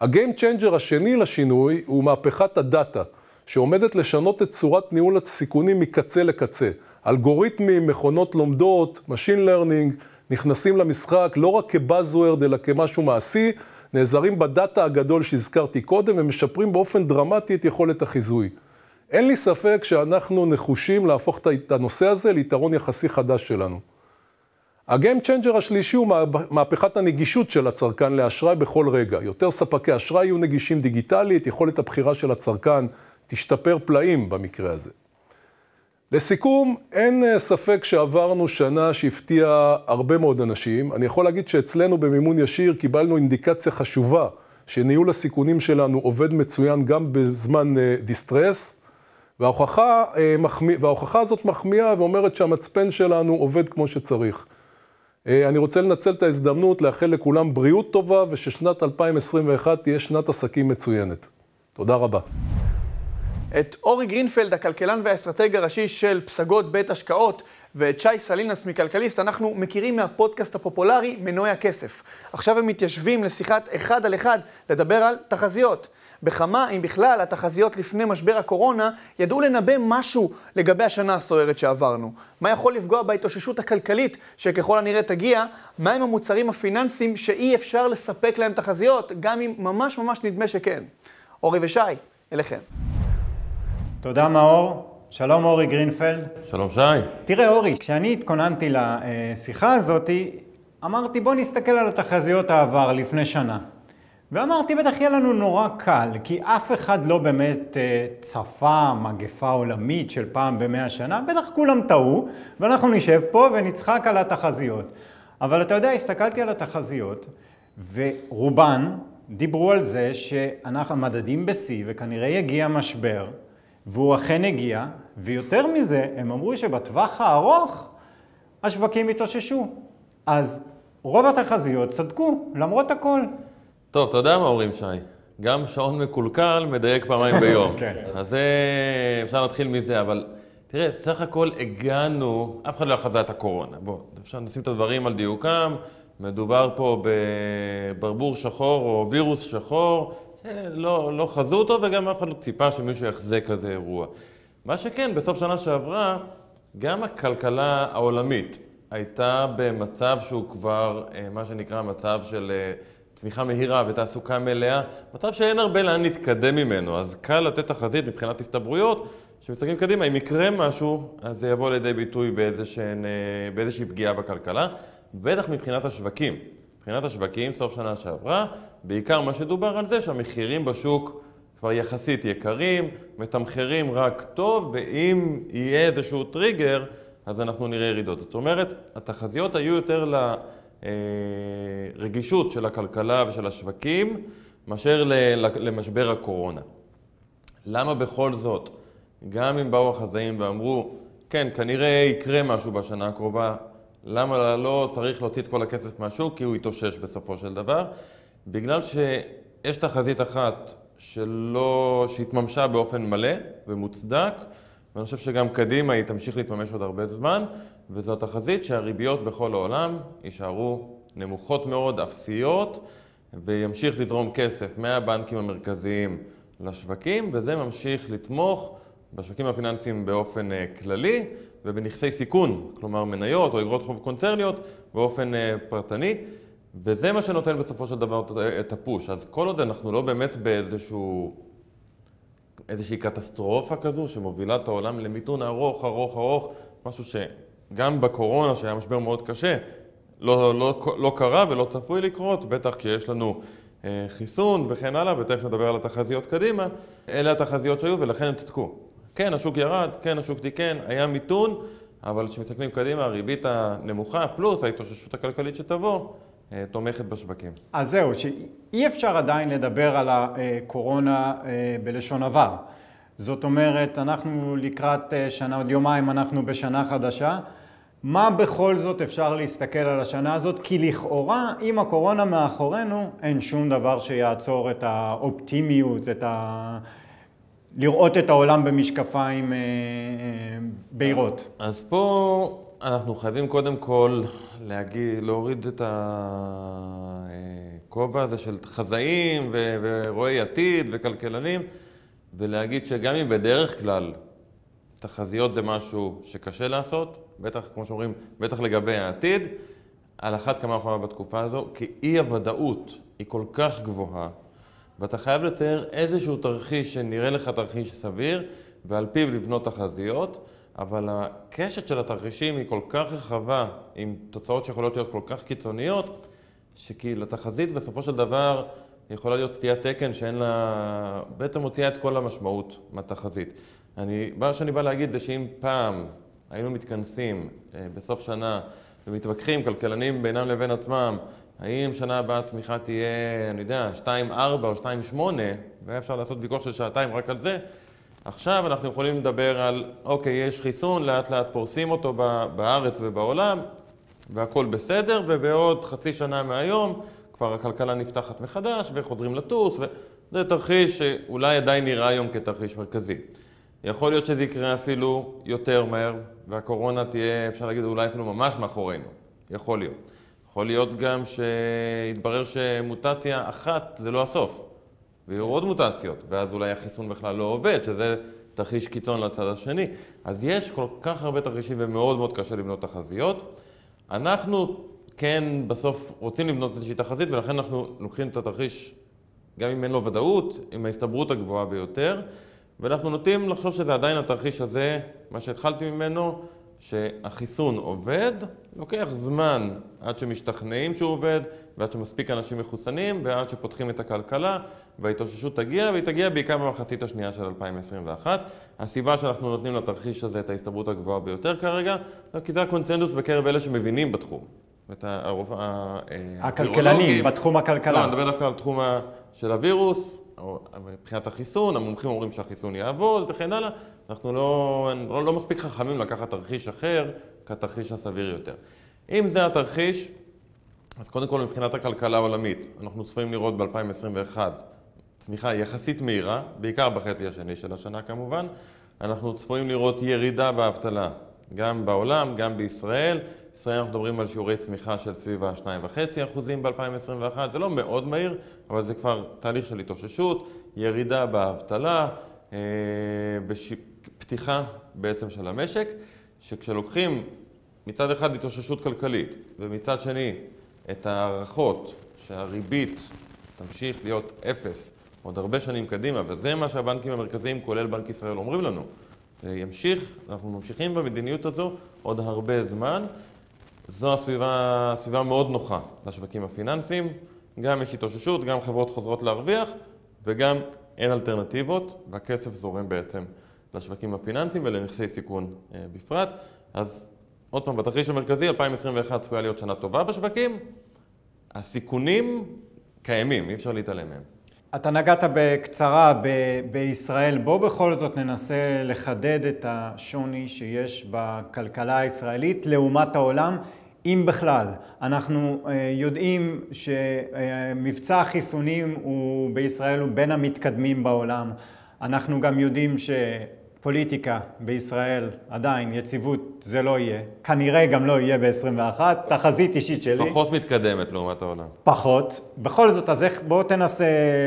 ה Game Changer השני לשינוי הוא מהפכת הדאטה, שעומדת לשנות את צורת ניהול הסיכונים מקצה לקצה. אלגוריתמים, מכונות לומדות, Machine Learning, נכנסים למשחק לא רק כ buzzword אלא כמשהו מעשי, נעזרים בדאטה הגדול שהזכרתי קודם ומשפרים באופן דרמטי את יכולת החיזוי. אין לי ספק שאנחנו נחושים להפוך את הנושא הזה ליתרון יחסי חדש שלנו. ה Game Changer השלישי הוא מהפכת הנגישות של הצרכן לאשראי בכל רגע. יותר ספקי אשראי יהיו נגישים דיגיטלית, יכולת הבחירה של הצרכן תשתפר פלאים במקרה הזה. לסיכום, אין אה, ספק שעברנו שנה שהפתיעה הרבה מאוד אנשים. אני יכול להגיד שאצלנו במימון ישיר קיבלנו אינדיקציה חשובה שניהול הסיכונים שלנו עובד מצוין גם בזמן דיסטרס, וההוכחה, אה, וההוכחה הזאת מחמיאה ואומרת שהמצפן שלנו עובד כמו שצריך. אה, אני רוצה לנצל את ההזדמנות לאחל לכולם בריאות טובה וששנת 2021 תהיה שנת עסקים מצוינת. תודה רבה. את אורי גרינפלד, הכלכלן והאסטרטג הראשי של פסגות בית השקעות, ואת שי סלינס מכלכליסט, אנחנו מכירים מהפודקאסט הפופולרי מנועי הכסף. עכשיו הם מתיישבים לשיחת אחד על אחד לדבר על תחזיות. בכמה, אם בכלל, התחזיות לפני משבר הקורונה ידעו לנבא משהו לגבי השנה הסוערת שעברנו. מה יכול לפגוע בהתאוששות הכלכלית שככל הנראה תגיע, מהם המוצרים הפיננסיים שאי אפשר לספק להם תחזיות, גם אם ממש ממש נדמה שכן. אורי ושי, אליכם. תודה מאור. שלום אורי גרינפלד. שלום שי. תראה אורי, כשאני התכוננתי לשיחה הזאת, אמרתי בוא נסתכל על התחזיות העבר לפני שנה. ואמרתי בטח יהיה לנו נורא קל, כי אף אחד לא באמת אה, צפה מגפה עולמית של פעם במאה שנה, בטח כולם טעו, ואנחנו נשב פה ונצחק על התחזיות. אבל אתה יודע, הסתכלתי על התחזיות, ורובן דיברו על זה שאנחנו מדדים בשיא וכנראה יגיע משבר. והוא אכן הגיע, ויותר מזה, הם אמרו שבטווח הארוך השווקים התאוששו. אז רוב התחזיות צדקו, למרות הכל. טוב, אתה יודע מה אומרים, שי? גם שעון מקולקל מדייק פעמיים ביום. כן. אז זה, אפשר להתחיל מזה, אבל תראה, סך הכל הגענו, אף אחד לא חזה את הקורונה. בוא, אפשר נשים את הדברים על דיוקם. מדובר פה בברבור שחור או וירוס שחור לא, לא חזו אותו וגם אף אחד לא ציפה שמישהו יחזה כזה אירוע. מה שכן, בסוף שנה שעברה, גם הכלכלה העולמית הייתה במצב שהוא כבר, מה שנקרא, מצב של צמיחה מהירה ותעסוקה מלאה, מצב שאין הרבה לאן להתקדם ממנו, אז קל לתת תחזית מבחינת הסתברויות, שמסתכלים קדימה, אם יקרה משהו, אז זה יבוא לידי ביטוי באיזושהי, באיזושהי פגיעה בכלכלה, בטח מבחינת השווקים. מבחינת השווקים, סוף שנה שעברה, בעיקר מה שדובר על זה שהמחירים בשוק כבר יחסית יקרים, מתמחרים רק טוב, ואם יהיה איזשהו טריגר, אז אנחנו נראה ירידות. זאת אומרת, התחזיות היו יותר לרגישות של הכלכלה ושל השווקים, מאשר למשבר הקורונה. למה בכל זאת, גם אם באו החזאים ואמרו, כן, כנראה יקרה משהו בשנה הקרובה, למה לא צריך להוציא את כל הכסף מהשוק? כי הוא יתאושש בסופו של דבר. בגלל שיש תחזית אחת שלא, שהתממשה באופן מלא ומוצדק, ואני חושב שגם קדימה היא תמשיך להתממש עוד הרבה זמן, וזו התחזית שהריביות בכל העולם יישארו נמוכות מאוד, אפסיות, וימשיך לזרום כסף מהבנקים המרכזיים לשווקים, וזה ממשיך לתמוך בשווקים הפיננסיים באופן אה, כללי ובנכסי סיכון, כלומר מניות או אגרות חוב קונצרניות באופן אה, פרטני, וזה מה שנותן בסופו של דבר את הפוש. אז כל עוד אנחנו לא באמת באיזשהו... איזושהי קטסטרופה כזו שמובילה את העולם למיתון ארוך, ארוך, ארוך, משהו שגם בקורונה, שהיה משבר מאוד קשה, לא, לא, לא קרה ולא צפוי לקרות, בטח כשיש לנו אה, חיסון וכן הלאה, ותכף נדבר על התחזיות קדימה, אלה התחזיות שהיו ולכן הם צדקו. כן, השוק ירד, כן, השוק תיקן, היה מיתון, אבל כשמסתכלים קדימה, הריבית הנמוכה פלוס ההתאוששות הכלכלית שתבוא, אה, תומכת בשווקים. אז זהו, שאי אפשר עדיין לדבר על הקורונה אה, בלשון עבר. זאת אומרת, אנחנו לקראת אה, שנה, עוד יומיים אנחנו בשנה חדשה. מה בכל זאת אפשר להסתכל על השנה הזאת? כי לכאורה, אם הקורונה מאחורינו, אין שום דבר שיעצור את האופטימיות, את ה... לראות את העולם במשקפיים בהירות. אז פה אנחנו חייבים קודם כל להגיד, להוריד את הכובע הזה של חזאים ורואי עתיד וכלכלנים, ולהגיד שגם אם בדרך כלל תחזיות זה משהו שקשה לעשות, בטח, כמו שאומרים, בטח לגבי העתיד, על אחת כמה וכמה בתקופה הזו, כי אי הוודאות היא כל כך גבוהה, ואתה חייב לצייר איזשהו תרחיש שנראה לך תרחיש סביר, ועל פיו לבנות תחזיות. אבל הקשת של התרחישים היא כל כך רחבה, עם תוצאות שיכולות להיות כל כך קיצוניות, שכי לתחזית בסופו של דבר יכולה להיות סטיית תקן שאין לה... בעצם מוציאה את כל המשמעות מהתחזית. אני, מה שאני בא להגיד זה שאם פעם היינו מתכנסים אה, בסוף שנה ומתווכחים, כלכלנים בינם לבין עצמם, האם שנה הבאה הצמיחה תהיה, אני יודע, 2.4 או 2.8, והיה אפשר לעשות ויכוח של שעתיים רק על זה, עכשיו אנחנו יכולים לדבר על, אוקיי, יש חיסון, לאט לאט פורסים אותו בארץ ובעולם, והכל בסדר, ובעוד חצי שנה מהיום כבר הכלכלה נפתחת מחדש וחוזרים לטוס, וזה תרחיש שאולי עדיין נראה היום כתרחיש מרכזי. יכול להיות שזה יקרה אפילו יותר מהר, והקורונה תהיה, אפשר להגיד, אולי אפילו ממש מאחורינו. יכול להיות. יכול להיות גם שיתברר שמוטציה אחת זה לא הסוף. ויהיו עוד מוטציות, ואז אולי החיסון בכלל לא עובד, שזה תרחיש קיצון לצד השני. אז יש כל כך הרבה תרחישים ומאוד מאוד קשה לבנות תחזיות. אנחנו כן בסוף רוצים לבנות איזושהי תחזית, ולכן אנחנו לוקחים את התרחיש, גם אם אין לו ודאות, עם ההסתברות הגבוהה ביותר, ואנחנו נוטים לחשוב שזה עדיין התרחיש הזה, מה שהתחלתי ממנו, שהחיסון עובד, לוקח זמן עד שמשתכנעים שהוא עובד, ועד שמספיק אנשים מחוסנים, ועד שפותחים את הכלכלה, וההתאוששות תגיע, והיא תגיע בעיקר במחצית השנייה של 2021. הסיבה שאנחנו נותנים לתרחיש הזה את ההסתברות הגבוהה ביותר כרגע, כי זה הקונצנזוס בקרב אלה שמבינים בתחום. את הרופא... אה, הכלכלנים, בתחום הכלכלה. לא, אני מדבר דווקא על תחום של הווירוס, מבחינת החיסון, המומחים אומרים שהחיסון יעבוד וכן הלאה. אנחנו לא, לא, לא מספיק חכמים לקחת תרחיש אחר כתרחיש הסביר יותר. אם זה התרחיש, אז קודם כל מבחינת הכלכלה העולמית, אנחנו צפויים לראות ב-2021 צמיחה יחסית מהירה, בעיקר בחצי השני של השנה כמובן. אנחנו צפויים לראות ירידה באבטלה, גם בעולם, גם בישראל. ישראל אנחנו מדברים על שיעורי צמיחה של סביב ה-2.5% ב-2021, זה לא מאוד מהיר, אבל זה כבר תהליך של התאוששות, ירידה באבטלה, אה, פתיחה בעצם של המשק, שכשלוקחים מצד אחד התאוששות כלכלית, ומצד שני את ההערכות שהריבית תמשיך להיות אפס עוד הרבה שנים קדימה, וזה מה שהבנקים המרכזיים, כולל בנק ישראל, אומרים לנו. ימשיך, אנחנו ממשיכים במדיניות הזו עוד הרבה זמן. זו הסביבה, סביבה מאוד נוחה לשווקים הפיננסיים. גם יש התאוששות, גם חברות חוזרות להרוויח, וגם אין אלטרנטיבות, והכסף זורם בעצם לשווקים הפיננסיים ולנכסי סיכון אה, בפרט. אז עוד פעם, בתרחיש המרכזי, 2021 צפויה להיות שנה טובה בשווקים. הסיכונים קיימים, אי אפשר להתעלם מהם. אתה נגעת בקצרה ב- בישראל, בוא בכל זאת ננסה לחדד את השוני שיש בכלכלה הישראלית לעומת העולם, אם בכלל. אנחנו uh, יודעים שמבצע החיסונים הוא בישראל הוא בין המתקדמים בעולם. אנחנו גם יודעים ש... פוליטיקה בישראל עדיין, יציבות זה לא יהיה. כנראה גם לא יהיה ב-21, תחזית אישית שלי. פחות מתקדמת לעומת העולם. פחות. בכל זאת, אז איך, בואו תנסה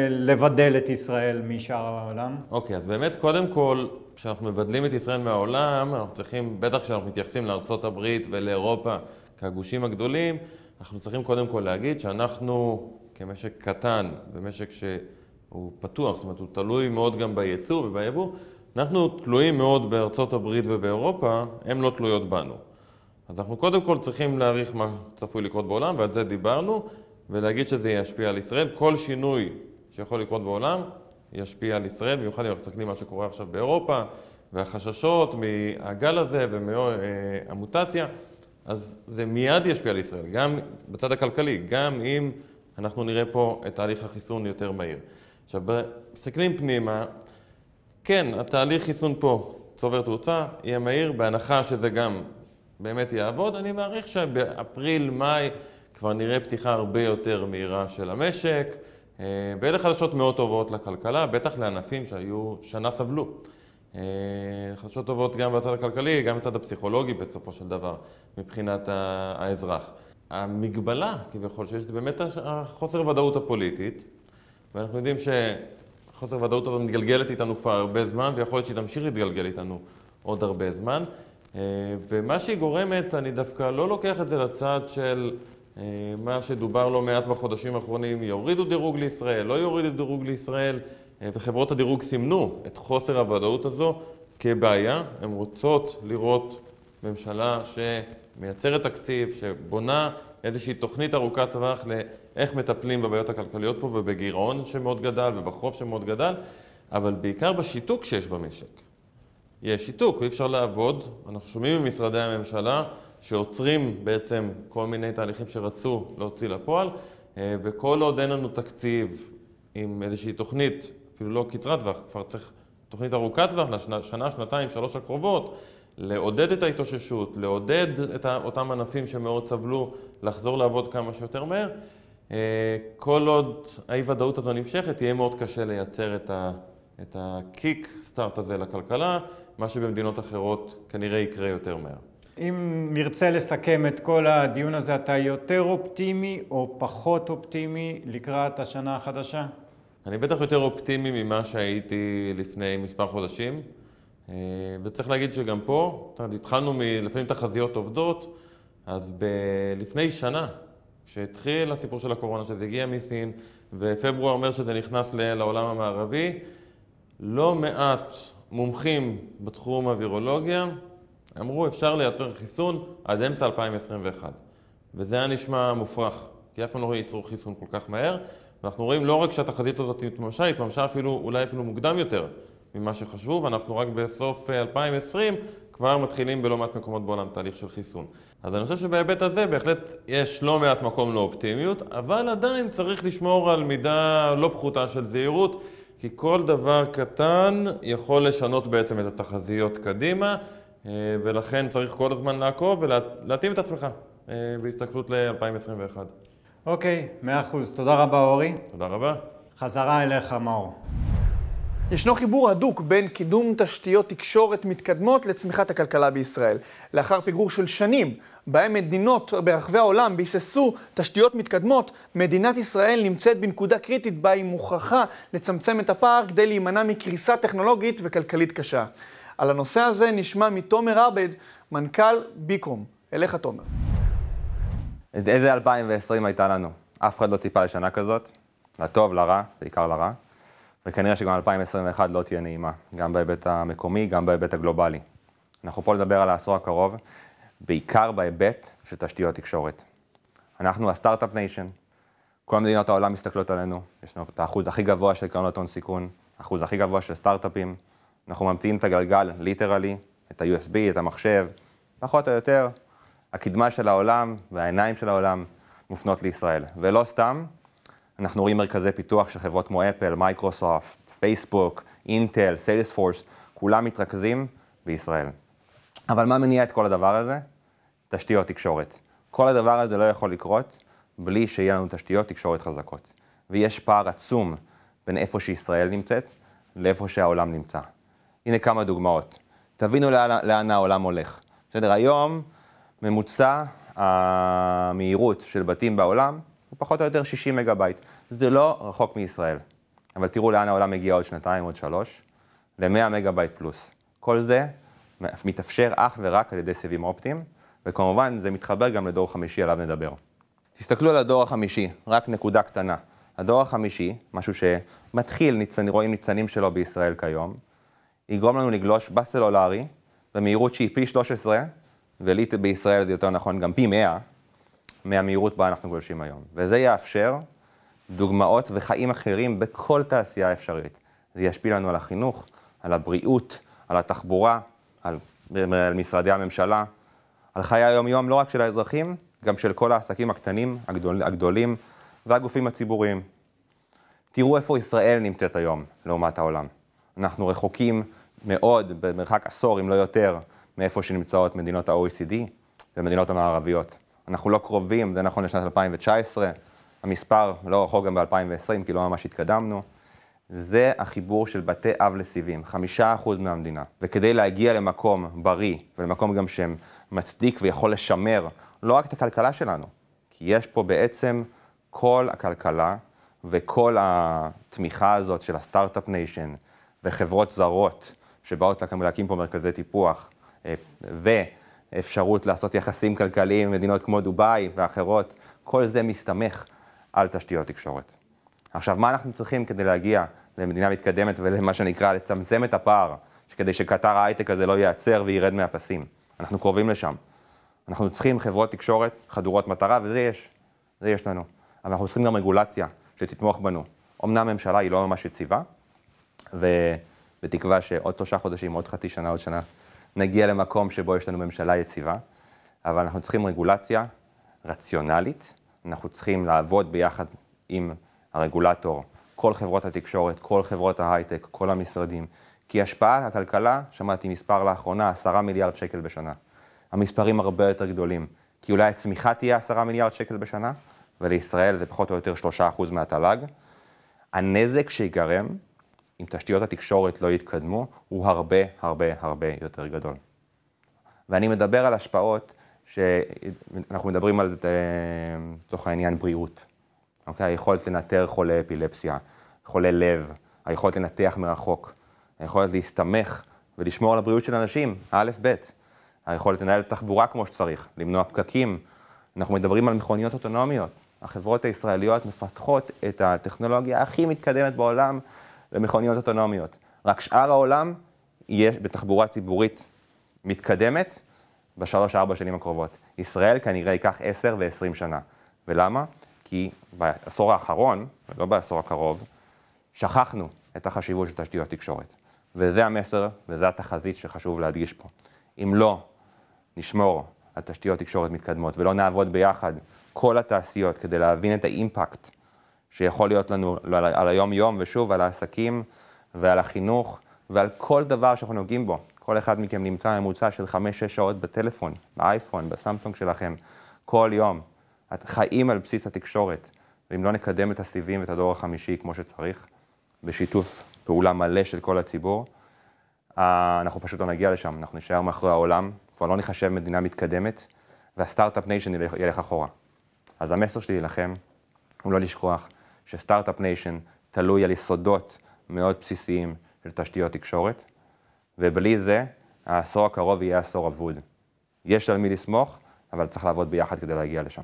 לבדל את ישראל משאר העולם. אוקיי, אז באמת, קודם כל, כשאנחנו מבדלים את ישראל מהעולם, אנחנו צריכים, בטח כשאנחנו מתייחסים הברית ולאירופה כגושים הגדולים, אנחנו צריכים קודם כל להגיד שאנחנו כמשק קטן, ומשק שהוא פתוח, זאת אומרת, הוא תלוי מאוד גם בייצוא וביבוא, אנחנו תלויים מאוד בארצות הברית ובאירופה, הן לא תלויות בנו. אז אנחנו קודם כל צריכים להעריך מה צפוי לקרות בעולם, ועל זה דיברנו, ולהגיד שזה ישפיע על ישראל. כל שינוי שיכול לקרות בעולם ישפיע על ישראל, במיוחד אם אנחנו מסתכלים מה שקורה עכשיו באירופה, והחששות מהגל הזה ומהמוטציה, אז זה מיד ישפיע על ישראל, גם בצד הכלכלי, גם אם אנחנו נראה פה את תהליך החיסון יותר מהיר. עכשיו, מסתכלים פנימה, כן, התהליך חיסון פה צובר תאוצה, יהיה מהיר, בהנחה שזה גם באמת יעבוד. אני מעריך שבאפריל, מאי, כבר נראה פתיחה הרבה יותר מהירה של המשק, אה, ואלה חדשות מאוד טובות לכלכלה, בטח לענפים שהיו, שנה סבלו. אה, חדשות טובות גם בצד הכלכלי, גם בצד הפסיכולוגי בסופו של דבר, מבחינת האזרח. המגבלה, כביכול, שיש באמת החוסר ודאות הפוליטית, ואנחנו יודעים ש... חוסר ודאות הזאת מתגלגלת איתנו כבר הרבה זמן, ויכול להיות שהיא תמשיך להתגלגל איתנו עוד הרבה זמן. אה, ומה שהיא גורמת, אני דווקא לא לוקח את זה לצד של אה, מה שדובר לא מעט בחודשים האחרונים, יורידו דירוג לישראל, לא יורידו דירוג לישראל, וחברות הדירוג סימנו את חוסר הוודאות הזו כבעיה. הן רוצות לראות ממשלה שמייצרת תקציב, שבונה איזושהי תוכנית ארוכת טווח לאיך מטפלים בבעיות הכלכליות פה ובגירעון שמאוד גדל ובחוב שמאוד גדל, אבל בעיקר בשיתוק שיש במשק. יש שיתוק, אי אפשר לעבוד. אנחנו שומעים ממשרדי הממשלה שעוצרים בעצם כל מיני תהליכים שרצו להוציא לפועל, אה, וכל עוד אין לנו תקציב עם איזושהי תוכנית, אפילו לא קצרת טווח, כבר צריך תוכנית ארוכת טווח לשנה, שנתיים, שלוש הקרובות, לעודד את ההתאוששות, לעודד את אותם ענפים שמאוד סבלו לחזור לעבוד כמה שיותר מהר. אה, כל עוד האי-ודאות הזו נמשכת, יהיה מאוד קשה לייצר את, ה, את הקיק סטארט הזה לכלכלה, מה שבמדינות אחרות כנראה יקרה יותר מהר. אם נרצה לסכם את כל הדיון הזה, אתה יותר אופטימי או פחות אופטימי לקראת השנה החדשה? אני בטח יותר אופטימי ממה שהייתי לפני מספר חודשים. אה, וצריך להגיד שגם פה, התחלנו מלפעמים תחזיות עובדות, אז ב- לפני שנה, כשהתחיל הסיפור של הקורונה, שזה הגיע מסין, ופברואר אומר שזה נכנס לעולם המערבי, לא מעט מומחים בתחום הווירולוגיה אמרו אפשר לייצר חיסון עד אמצע 2021. וזה היה נשמע מופרך, כי אף פעם לא ייצרו חיסון כל כך מהר. ואנחנו רואים לא רק שהתחזית הזאת התממשה, היא התממשה אפילו, אולי אפילו מוקדם יותר ממה שחשבו, ואנחנו רק בסוף 2020 אה, כבר מתחילים בלא מעט מקומות בעולם תהליך של חיסון. אז אני חושב שבהיבט הזה בהחלט יש לא מעט מקום לאופטימיות, אבל עדיין צריך לשמור על מידה לא פחותה של זהירות, כי כל דבר קטן יכול לשנות בעצם את התחזיות קדימה, אה, ולכן צריך כל הזמן לעקוב ולהתאים את עצמך אה, בהסתכלות ל-2021. אוקיי, מאה אחוז. תודה רבה, אורי. תודה רבה. חזרה אליך, מאור. ישנו חיבור הדוק בין קידום תשתיות תקשורת מתקדמות לצמיחת הכלכלה בישראל. לאחר פיגור של שנים, בהם מדינות ברחבי העולם ביססו תשתיות מתקדמות, מדינת ישראל נמצאת בנקודה קריטית בה היא מוכרחה לצמצם את הפער כדי להימנע מקריסה טכנולוגית וכלכלית קשה. על הנושא הזה נשמע מתומר עבד, מנכ"ל ביקום. אליך, תומר. איזה 2020 הייתה לנו? אף אחד לא ציפה לשנה כזאת, לטוב, לרע, בעיקר לרע, וכנראה שגם 2021 לא תהיה נעימה, גם בהיבט המקומי, גם בהיבט הגלובלי. אנחנו פה לדבר על העשור הקרוב, בעיקר בהיבט של תשתיות תקשורת. אנחנו ה Startup Nation, כל מדינות העולם מסתכלות עלינו, יש לנו את האחוז הכי גבוה של קרנות הון סיכון, האחוז הכי גבוה של סטארט-אפים, אנחנו ממציאים את הגלגל, literally, את ה-USB, את המחשב, פחות או יותר, הקדמה של העולם והעיניים של העולם מופנות לישראל. ולא סתם, אנחנו רואים מרכזי פיתוח של חברות כמו אפל, מייקרוסופט, פייסבוק, אינטל, סיילספורס, כולם מתרכזים בישראל. אבל מה מניע את כל הדבר הזה? תשתיות תקשורת. כל הדבר הזה לא יכול לקרות בלי שיהיה לנו תשתיות תקשורת חזקות. ויש פער עצום בין איפה שישראל נמצאת לאיפה שהעולם נמצא. הנה כמה דוגמאות. תבינו לאן, לאן העולם הולך. בסדר, היום ממוצע המהירות של בתים בעולם הוא פחות או יותר 60 מגה בייט. זה לא רחוק מישראל. אבל תראו לאן העולם מגיע עוד שנתיים, עוד שלוש, ל-100 מגה בייט פלוס. כל זה מתאפשר אך ורק על ידי סיבים אופטיים, וכמובן זה מתחבר גם לדור חמישי עליו נדבר. תסתכלו על הדור החמישי, רק נקודה קטנה. הדור החמישי, משהו שמתחיל, ניצנ... רואים ניצנים שלו בישראל כיום, יגרום לנו לגלוש בסלולרי במהירות שהיא פי 13, ולי בישראל זה יותר נכון גם פי 100, מהמהירות בה אנחנו גולשים היום. וזה יאפשר דוגמאות וחיים אחרים בכל תעשייה אפשרית. זה ישפיע לנו על החינוך, על הבריאות, על התחבורה, על, על משרדי הממשלה, על חיי היום-יום לא רק של האזרחים, גם של כל העסקים הקטנים, הגדול, הגדולים והגופים הציבוריים. תראו איפה ישראל נמצאת היום לעומת העולם. אנחנו רחוקים מאוד, במרחק עשור אם לא יותר, מאיפה שנמצאות מדינות ה-OECD ומדינות המערביות. אנחנו לא קרובים, זה נכון לשנת 2019, המספר לא רחוק גם ב-2020, כי לא ממש התקדמנו. זה החיבור של בתי אב לסיבים, חמישה אחוז מהמדינה. וכדי להגיע למקום בריא, ולמקום גם שמצדיק ויכול לשמר לא רק את הכלכלה שלנו, כי יש פה בעצם כל הכלכלה וכל התמיכה הזאת של ה Startup Nation וחברות זרות שבאות להקים פה מרכזי פיתוח, ואפשרות לעשות יחסים כלכליים עם מדינות כמו דובאי ואחרות, כל זה מסתמך על תשתיות תקשורת. עכשיו, מה אנחנו צריכים כדי להגיע למדינה מתקדמת ולמה שנקרא לצמצם את הפער, כדי שקטר ההייטק הזה לא ייעצר וירד מהפסים? אנחנו קרובים לשם. אנחנו צריכים חברות תקשורת חדורות מטרה, וזה יש, זה יש לנו. אבל אנחנו צריכים גם רגולציה שתתמוך בנו. אמנם הממשלה היא לא ממש יציבה, ובתקווה שעוד שלושה חודשים, עוד חצי שנה, עוד שנה, נגיע למקום שבו יש לנו ממשלה יציבה, אבל אנחנו צריכים רגולציה רציונלית, אנחנו צריכים לעבוד ביחד עם הרגולטור, כל חברות התקשורת, כל חברות ההייטק, כל המשרדים, כי השפעה על הכלכלה, שמעתי מספר לאחרונה, עשרה מיליארד שקל בשנה. המספרים הרבה יותר גדולים, כי אולי הצמיחה תהיה עשרה מיליארד שקל בשנה, ולישראל זה פחות או יותר שלושה אחוז מהתל"ג. הנזק שיגרם, אם תשתיות התקשורת לא יתקדמו, הוא הרבה הרבה הרבה יותר גדול. ואני מדבר על השפעות שאנחנו מדברים על, לצורך העניין, בריאות. אוקיי? היכולת לנטר חולי אפילפסיה, חולי לב, היכולת לנתח מרחוק, היכולת להסתמך ולשמור על הבריאות של אנשים, א', ב', היכולת לנהל את התחבורה כמו שצריך, למנוע פקקים. אנחנו מדברים על מכוניות אוטונומיות. החברות הישראליות מפתחות את הטכנולוגיה הכי מתקדמת בעולם למכוניות אוטונומיות. רק שאר העולם יהיה בתחבורה ציבורית מתקדמת בשלוש-ארבע שנים הקרובות. ישראל כנראה ייקח עשר ועשרים שנה. ולמה? כי בעשור האחרון, ולא בעשור הקרוב, שכחנו את החשיבות של תשתיות תקשורת. וזה המסר וזה התחזית שחשוב להדגיש פה. אם לא נשמור על תשתיות תקשורת מתקדמות ולא נעבוד ביחד, כל התעשיות, כדי להבין את האימפקט שיכול להיות לנו על היום-יום, ושוב, על העסקים ועל החינוך ועל כל דבר שאנחנו נוגעים בו. כל אחד מכם נמצא ממוצע של 5-6 שעות בטלפון, באייפון, בסמפטונג שלכם, כל יום. חיים על בסיס התקשורת, ואם לא נקדם את הסיבים ואת הדור החמישי כמו שצריך, בשיתוף פעולה מלא של כל הציבור, אה, אנחנו פשוט לא נגיע לשם, אנחנו נשאר מאחורי העולם, כבר לא נחשב מדינה מתקדמת, והסטארט-אפ nation ילך אחורה. אז המסר שלי לכם הוא לא לשכוח שסטארט-אפ nation תלוי על יסודות מאוד בסיסיים של תשתיות תקשורת, ובלי זה העשור הקרוב יהיה עשור אבוד. יש על מי לסמוך, אבל צריך לעבוד ביחד כדי להגיע לשם.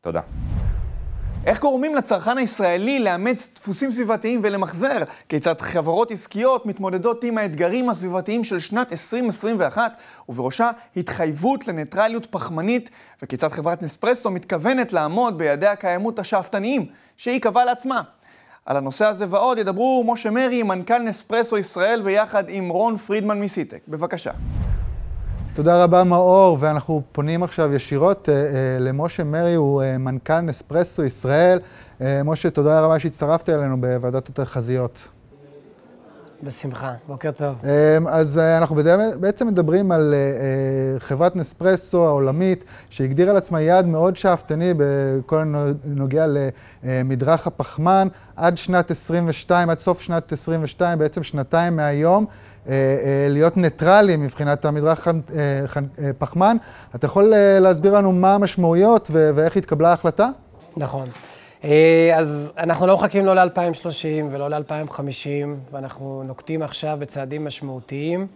תודה. איך גורמים לצרכן הישראלי לאמץ דפוסים סביבתיים ולמחזר? כיצד חברות עסקיות מתמודדות עם האתגרים הסביבתיים של שנת 2021, ובראשה התחייבות לניטרליות פחמנית, וכיצד חברת נספרסו מתכוונת לעמוד ביעדי הקיימות השאפתניים שהיא קבעה לעצמה. על הנושא הזה ועוד ידברו משה מרי, מנכ"ל נספרסו ישראל, ביחד עם רון פרידמן מסיטק. בבקשה. תודה רבה מאור, ואנחנו פונים עכשיו ישירות uh, uh, למשה מרי, הוא uh, מנכ"ל נספרסו ישראל. משה, תודה רבה שהצטרפת אלינו בוועדת התחזיות. בשמחה, בוקר טוב. אז אנחנו בעצם מדברים על חברת נספרסו העולמית, שהגדירה לעצמה יעד מאוד שאפתני בכל הנוגע למדרך הפחמן, עד שנת 22, עד סוף שנת 22, בעצם שנתיים מהיום. אה, אה, להיות ניטרלי מבחינת המדרך אה, פחמן. אתה יכול להסביר לנו מה המשמעויות ואיך התקבלה ההחלטה? נכון. אז אנחנו לא מחכים לא ל-2030 ולא ל-2050, ואנחנו נוקטים עכשיו בצעדים משמעותיים.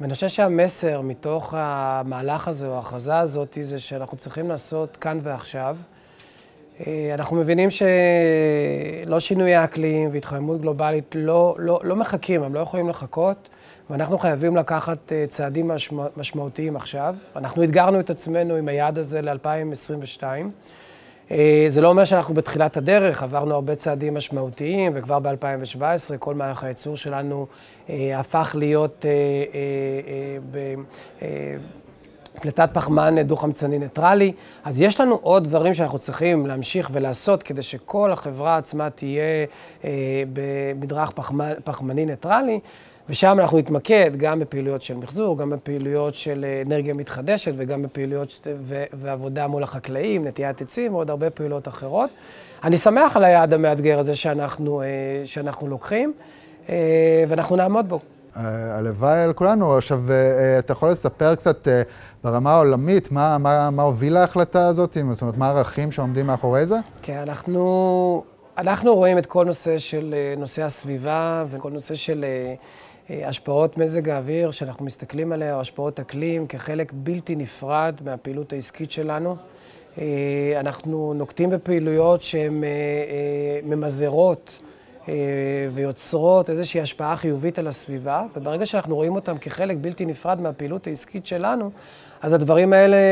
ואני חושב שהמסר מתוך המהלך הזה או ההכרזה הזאת זה שאנחנו צריכים לעשות כאן ועכשיו. אנחנו מבינים שלא שינוי האקלים והתחממות גלובלית לא, לא, לא מחכים, הם לא יכולים לחכות. ואנחנו חייבים לקחת אה, צעדים משמע, משמעותיים עכשיו. אנחנו אתגרנו את עצמנו עם היעד הזה ל-2022. אה, זה לא אומר שאנחנו בתחילת הדרך, עברנו הרבה צעדים משמעותיים, וכבר ב-2017 כל מערך הייצור שלנו אה, הפך להיות פליטת פחמן דו-חמצני ניטרלי. אז יש לנו עוד דברים שאנחנו צריכים להמשיך ולעשות כדי שכל החברה עצמה תהיה במדרך פחמן, פחמני ניטרלי. ושם אנחנו נתמקד גם בפעילויות של מחזור, גם בפעילויות של אה, אנרגיה מתחדשת וגם בפעילויות ו- ועבודה מול החקלאים, נטיית עצים ועוד הרבה פעילויות אחרות. אני שמח על היעד המאתגר הזה שאנחנו, אה, שאנחנו לוקחים, אה, ואנחנו נעמוד בו. הלוואי על כולנו. עכשיו, אתה יכול לספר קצת ברמה העולמית, מה, מה, מה הוביל להחלטה הזאת? זאת אומרת, מה הערכים שעומדים מאחורי זה? כן, אנחנו, אנחנו רואים את כל נושא של נושא הסביבה וכל נושא של השפעות מזג האוויר שאנחנו מסתכלים עליה, או השפעות אקלים, כחלק בלתי נפרד מהפעילות העסקית שלנו. אה, אנחנו נוקטים בפעילויות שהן אה, ממזערות ויוצרות איזושהי השפעה חיובית על הסביבה, וברגע שאנחנו רואים אותם כחלק בלתי נפרד מהפעילות העסקית שלנו, אז הדברים האלה אה,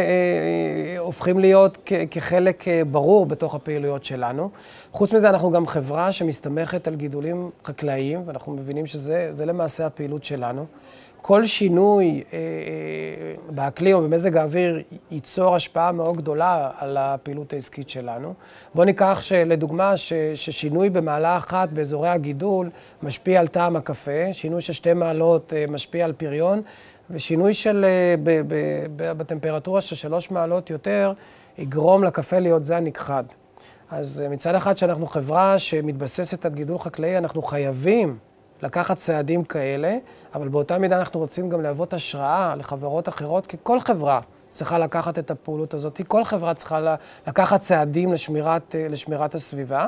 אה, הופכים להיות כחלק אה, ברור בתוך הפעילויות שלנו. חוץ מזה, אנחנו גם חברה שמסתמכת על גידולים חקלאיים, ואנחנו מבינים שזה למעשה הפעילות שלנו. כל שינוי אה, אה, באקלים או במזג האוויר ייצור השפעה מאוד גדולה על הפעילות העסקית שלנו. בואו ניקח לדוגמה ש, ששינוי במעלה אחת באזורי הגידול משפיע על טעם הקפה, שינוי של שתי מעלות אה, משפיע על פריון, ושינוי של, אה, ב, ב, ב, בטמפרטורה של שלוש מעלות יותר, יגרום לקפה להיות זן נכחד. אז אה, מצד אחד, שאנחנו חברה שמתבססת על גידול חקלאי, אנחנו חייבים לקחת צעדים כאלה, אבל באותה מידה אנחנו רוצים גם להוות השראה לחברות אחרות, כי כל חברה צריכה לקחת את הפעולות הזאת, כל חברה צריכה לקחת צעדים לשמירת, אה, לשמירת הסביבה.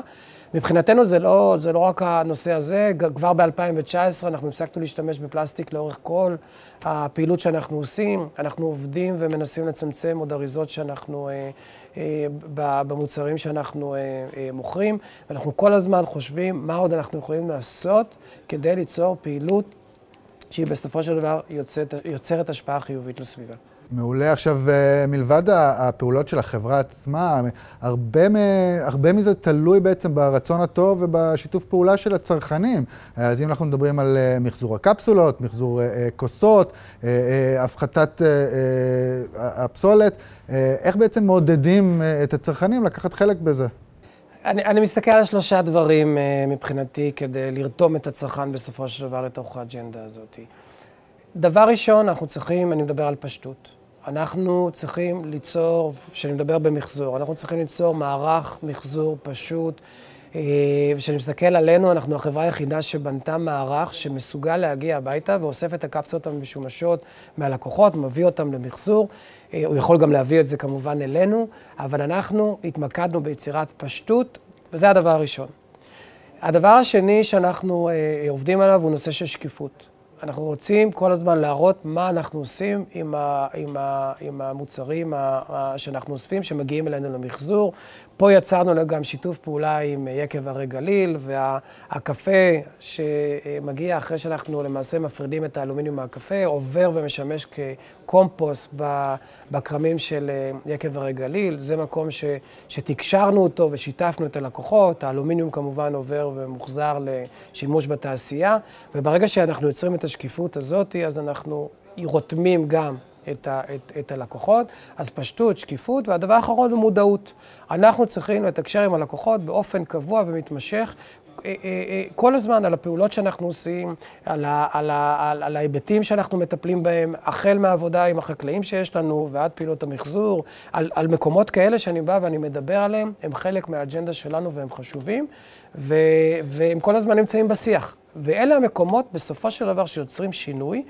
מבחינתנו זה לא, זה לא רק הנושא הזה, כבר ב-2019 אנחנו הפסקנו להשתמש בפלסטיק לאורך כל הפעילות שאנחנו עושים. אנחנו עובדים ומנסים לצמצם עוד אריזות שאנחנו, אה, אה, במוצרים שאנחנו אה, אה, מוכרים, ואנחנו כל הזמן חושבים מה עוד אנחנו יכולים לעשות כדי ליצור פעילות שהיא בסופו של דבר יוצאת, יוצרת השפעה חיובית לסביבה. מעולה. עכשיו, אה, מלבד הפעולות של החברה עצמה, הרבה, הרבה מזה תלוי בעצם ברצון הטוב ובשיתוף פעולה של הצרכנים. אז אם אנחנו מדברים על אה, מחזור הקפסולות, מחזור אה, כוסות, הפחתת הפסולת, איך בעצם מעודדים את הצרכנים לקחת חלק בזה? אני, אני מסתכל על שלושה דברים מבחינתי כדי לרתום את הצרכן בסופו של דבר לתוך האג'נדה הזאת. דבר ראשון, אנחנו צריכים, אני מדבר על פשטות. אנחנו צריכים ליצור, כשאני מדבר במחזור, אנחנו צריכים ליצור מערך מחזור פשוט. אה, וכשאני מסתכל עלינו, אנחנו החברה היחידה שבנתה מערך שמסוגל להגיע הביתה ואוסף את הקפסולות המשומשות מהלקוחות, מביא אותם למחזור. אה, הוא יכול גם להביא את זה כמובן אלינו, אבל אנחנו התמקדנו ביצירת פשטות, וזה הדבר הראשון. הדבר השני שאנחנו אה, עובדים עליו הוא נושא של שקיפות. אנחנו רוצים כל הזמן להראות מה אנחנו עושים עם, ה, עם, ה, עם המוצרים ה, ה, שאנחנו אוספים, שמגיעים אלינו למחזור. פה יצרנו גם שיתוף פעולה עם יקב הרי גליל, והקפה שמגיע אחרי שאנחנו למעשה מפרידים את האלומיניום מהקפה, עובר ומשמש כקומפוסט בכרמים של יקב הרי גליל. זה מקום ש, שתקשרנו אותו ושיתפנו את הלקוחות. האלומיניום כמובן עובר ומוחזר לשימוש בתעשייה, וברגע שאנחנו יוצרים את השקיפות הזאת, אז אנחנו רותמים גם את, ה, את, את הלקוחות. אז פשטות, שקיפות, והדבר האחרון הוא מודעות. אנחנו צריכים לתקשר עם הלקוחות באופן קבוע ומתמשך. אה, אה, אה, כל הזמן על הפעולות שאנחנו עושים, על, ה, על, ה, על, על ההיבטים שאנחנו מטפלים בהם, החל מהעבודה עם החקלאים שיש לנו ועד פעילות המחזור, על, על מקומות כאלה שאני בא ואני מדבר עליהם, הם חלק מהאג'נדה שלנו והם חשובים, ו, והם כל הזמן נמצאים בשיח. ואלה המקומות בסופו של דבר שיוצרים שינוי.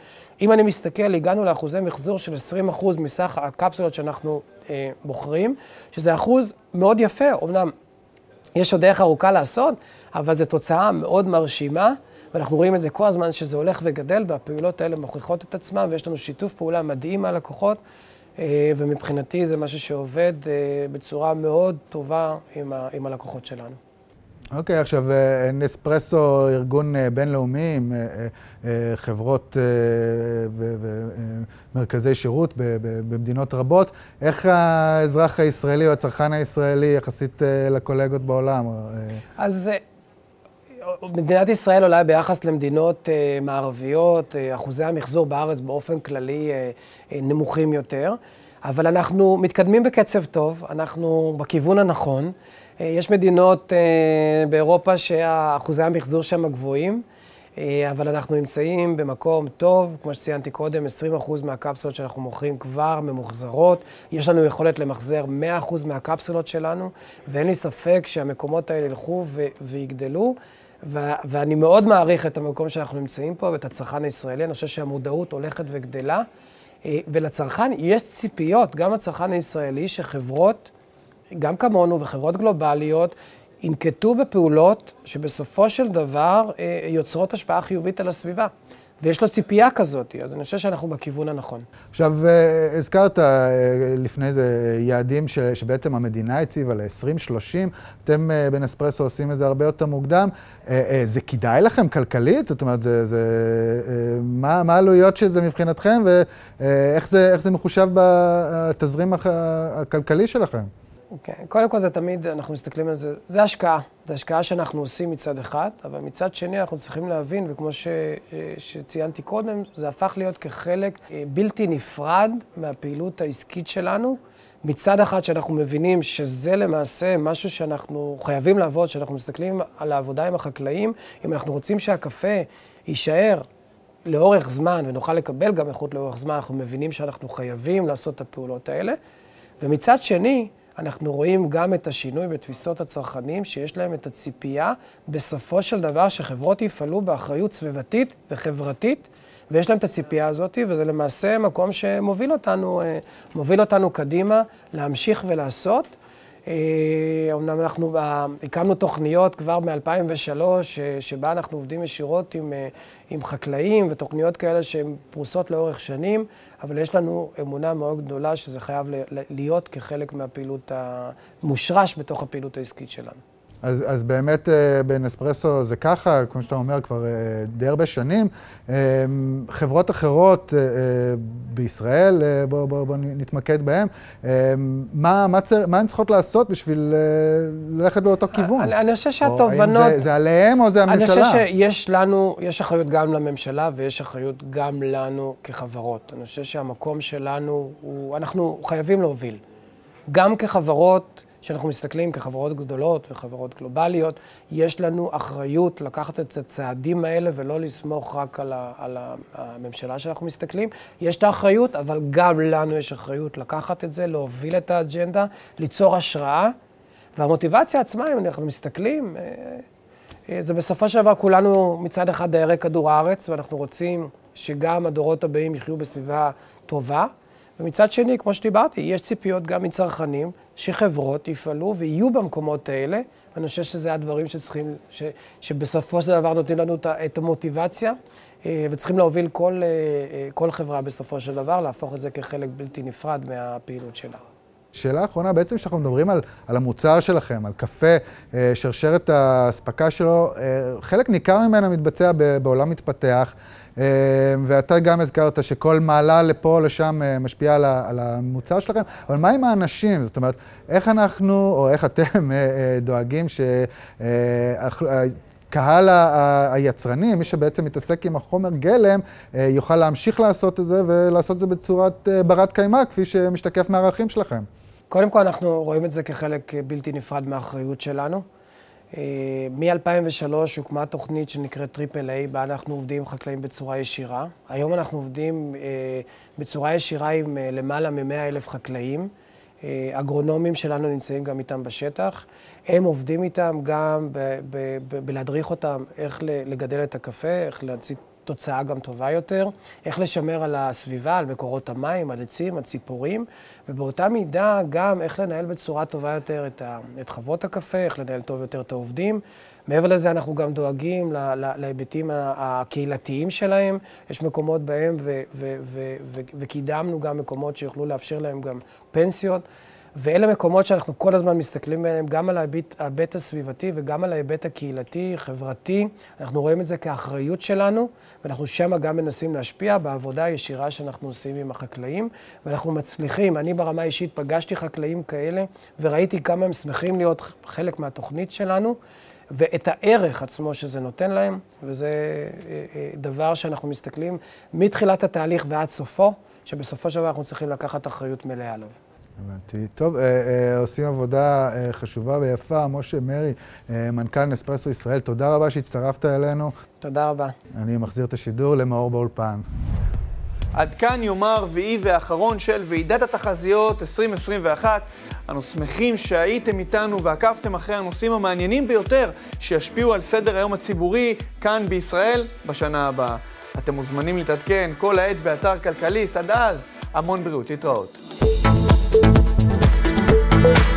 אם אני מסתכל, הגענו לאחוזי מחזור של 20% מסך הקפסולות שאנחנו אה, בוחרים, שזה אחוז מאוד יפה, אמנם יש עוד דרך ארוכה לעשות, אבל זו תוצאה מאוד מרשימה, ואנחנו רואים את זה כל הזמן שזה הולך וגדל, והפעולות האלה מוכיחות את עצמן, ויש לנו שיתוף פעולה מדהים מהלקוחות, אה, ומבחינתי זה משהו שעובד אה, בצורה מאוד טובה עם, ה, עם הלקוחות שלנו. אוקיי, okay, עכשיו, אה, נספרסו, ארגון אה, בינלאומי עם אה, חברות ומרכזי שירות במדינות רבות. איך האזרח הישראלי או הצרכן הישראלי יחסית לקולגות בעולם? אז מדינת ישראל עולה ביחס למדינות מערביות, אחוזי המחזור בארץ באופן כללי נמוכים יותר, אבל אנחנו מתקדמים בקצב טוב, אנחנו בכיוון הנכון. אה, יש מדינות אה, באירופה שאחוזי המחזור שם גבוהים, אה, אבל אנחנו נמצאים במקום טוב, כמו שציינתי קודם, 20% מהקפסולות שאנחנו מוכרים כבר ממוחזרות. יש לנו יכולת למחזר 100% מהקפסולות שלנו, ואין לי ספק שהמקומות האלה ילכו ו- ויגדלו. ו- ואני מאוד מעריך את המקום שאנחנו נמצאים פה ואת הצרכן הישראלי. אני חושב שהמודעות הולכת וגדלה. ולצרכן יש ציפיות, גם הצרכן הישראלי, שחברות גם כמונו וחברות גלובליות, ינקטו בפעולות שבסופו של דבר אה, יוצרות השפעה חיובית על הסביבה. ויש לו ציפייה כזאת, אז אני חושב שאנחנו בכיוון הנכון. עכשיו, אה, הזכרת אה, לפני זה יעדים ש, שבעצם המדינה הציבה ל-2030, אתם בנספרסו עושים את זה הרבה יותר מוקדם. זה כדאי לכם כלכלית? זאת אומרת, זה, זה, מה, העלויות של זה מבחינתכם, ואיך זה, זה מחושב בתזרים הכלכלי שלכם? כן, okay. קודם כל זה תמיד, אנחנו מסתכלים על זה, זה השקעה. זה השקעה שאנחנו עושים מצד אחד, אבל מצד שני אנחנו צריכים להבין, וכמו ש, שציינתי קודם, זה הפך להיות כחלק אה, בלתי נפרד מהפעילות העסקית שלנו. מצד אחד שאנחנו מבינים שזה למעשה משהו שאנחנו חייבים לעבוד, שאנחנו מסתכלים על העבודה עם החקלאים, אם אנחנו רוצים שהקפה יישאר לאורך זמן ונוכל לקבל גם איכות לאורך זמן, אנחנו מבינים שאנחנו חייבים לעשות את הפעולות האלה. ומצד שני, אנחנו רואים גם את השינוי בתפיסות הצרכנים, שיש להם את הציפייה בסופו של דבר שחברות יפעלו באחריות סביבתית וחברתית, ויש להם את הציפייה הזאת, וזה למעשה מקום שמוביל אותנו, אה, אותנו קדימה להמשיך ולעשות. אה, אנחנו אה, הקמנו תוכניות כבר מ-2003, שבה אנחנו עובדים ישירות עם, עם חקלאים, ותוכניות כאלה שהן פרוסות לאורך שנים. אבל יש לנו אמונה מאוד גדולה שזה חייב להיות כחלק מהפעילות המושרש בתוך הפעילות העסקית שלנו. אז, אז באמת אה, בנספרסו זה ככה, כמו שאתה אומר, כבר אה, די הרבה שנים. אה, חברות אחרות בישראל, בואו בוא, בוא נתמקד בהן, מה, מה, צר, מה הן צריכות לעשות בשביל ללכת באותו כיוון? אני, אני חושב שהתובנות... זה, זה עליהם או זה הממשלה? אני חושב שיש לנו, יש אחריות גם לממשלה ויש אחריות גם לנו כחברות. אני חושב שהמקום שלנו הוא, אנחנו חייבים להוביל. גם כחברות... כשאנחנו מסתכלים כחברות גדולות וחברות גלובליות, יש לנו אחריות לקחת את הצעדים האלה ולא לסמוך רק על, ה, על הממשלה שאנחנו מסתכלים. יש את האחריות, אבל גם לנו יש אחריות לקחת את זה, להוביל את האג'נדה, ליצור השראה. והמוטיבציה עצמה, אם אנחנו מסתכלים, אה, אה, זה בסופו של דבר כולנו מצד אחד דיירי כדור הארץ, ואנחנו רוצים שגם הדורות הבאים יחיו בסביבה טובה. ומצד שני, כמו שדיברתי, יש ציפיות גם מצרכנים שחברות יפעלו ויהיו במקומות האלה. אני חושב שזה הדברים שצריכים, ש, שבסופו של דבר נותנים לנו את המוטיבציה, אה, וצריכים להוביל כל, אה, אה, כל חברה בסופו של דבר, להפוך את זה כחלק בלתי נפרד מהפעילות שלה. שאלה אחרונה, בעצם כשאנחנו מדברים על, על המוצר שלכם, על קפה, שרשרת האספקה שלו, חלק ניכר ממנה מתבצע בעולם מתפתח. ואתה גם הזכרת שכל מעלה לפה או לשם משפיעה על, המוצר שלכם, אבל מה עם האנשים? זאת אומרת, איך אנחנו, או איך אתם דואגים קהל היצרנים, מי שבעצם מתעסק עם החומר גלם, יוכל להמשיך לעשות את זה ולעשות את זה בצורת ברת קיימא, כפי שמשתקף מהערכים שלכם. קודם כל, אנחנו רואים את זה כחלק בלתי נפרד מהאחריות שלנו. מ-2003 הוקמה תוכנית שנקראת Triple A, בה אנחנו עובדים עם חקלאים בצורה ישירה. היום אנחנו עובדים בצורה ישירה עם למעלה מ-100 אלף חקלאים. אגרונומים שלנו נמצאים גם איתם בשטח. הם עובדים איתם גם בלהדריך אותם איך לגדל את הקפה, איך להשיג תוצאה גם טובה יותר, איך לשמר על הסביבה, על מקורות המים, על עצים, על ציפורים, ובאותה מידה גם איך לנהל בצורה טובה יותר את, ה, את חוות הקפה, איך לנהל טוב יותר את העובדים. מעבר לזה אנחנו גם דואגים להיבטים הקהילתיים שלהם. יש מקומות בהם, ו, ו, ו, וקידמנו גם מקומות שיוכלו לאפשר להם גם פנסיות. ואלה מקומות שאנחנו כל הזמן מסתכלים עליהם, גם על ההיבט, הסביבתי וגם על ההיבט הקהילתי, חברתי. אנחנו רואים את זה כאחריות שלנו, ואנחנו שמה גם מנסים להשפיע בעבודה הישירה שאנחנו עושים עם החקלאים, ואנחנו מצליחים. אני ברמה האישית פגשתי חקלאים כאלה, וראיתי כמה הם שמחים להיות חלק מהתוכנית שלנו. ואת הערך עצמו שזה נותן להם, וזה אה, אה, דבר שאנחנו מסתכלים מתחילת התהליך ועד סופו, שבסופו של דבר אנחנו צריכים לקחת אחריות מלאה עליו. הבנתי. טוב, אה, אה, עושים עבודה אה, חשובה ויפה. משה מרי, מנכ"ל נספרסו ישראל, תודה רבה שהצטרפת אלינו. תודה רבה. אני מחזיר את השידור למאור באולפן. עד כאן יומה הרביעי והאחרון של ועידת התחזיות 2021. אנו שמחים שהייתם איתנו ועקבתם אחרי הנושאים המעניינים ביותר שישפיעו על סדר היום הציבורי כאן בישראל בשנה הבאה. אתם מוזמנים להתעדכן כל העת באתר כלכליסט. עד אז, המון בריאות. להתראות. Thank you.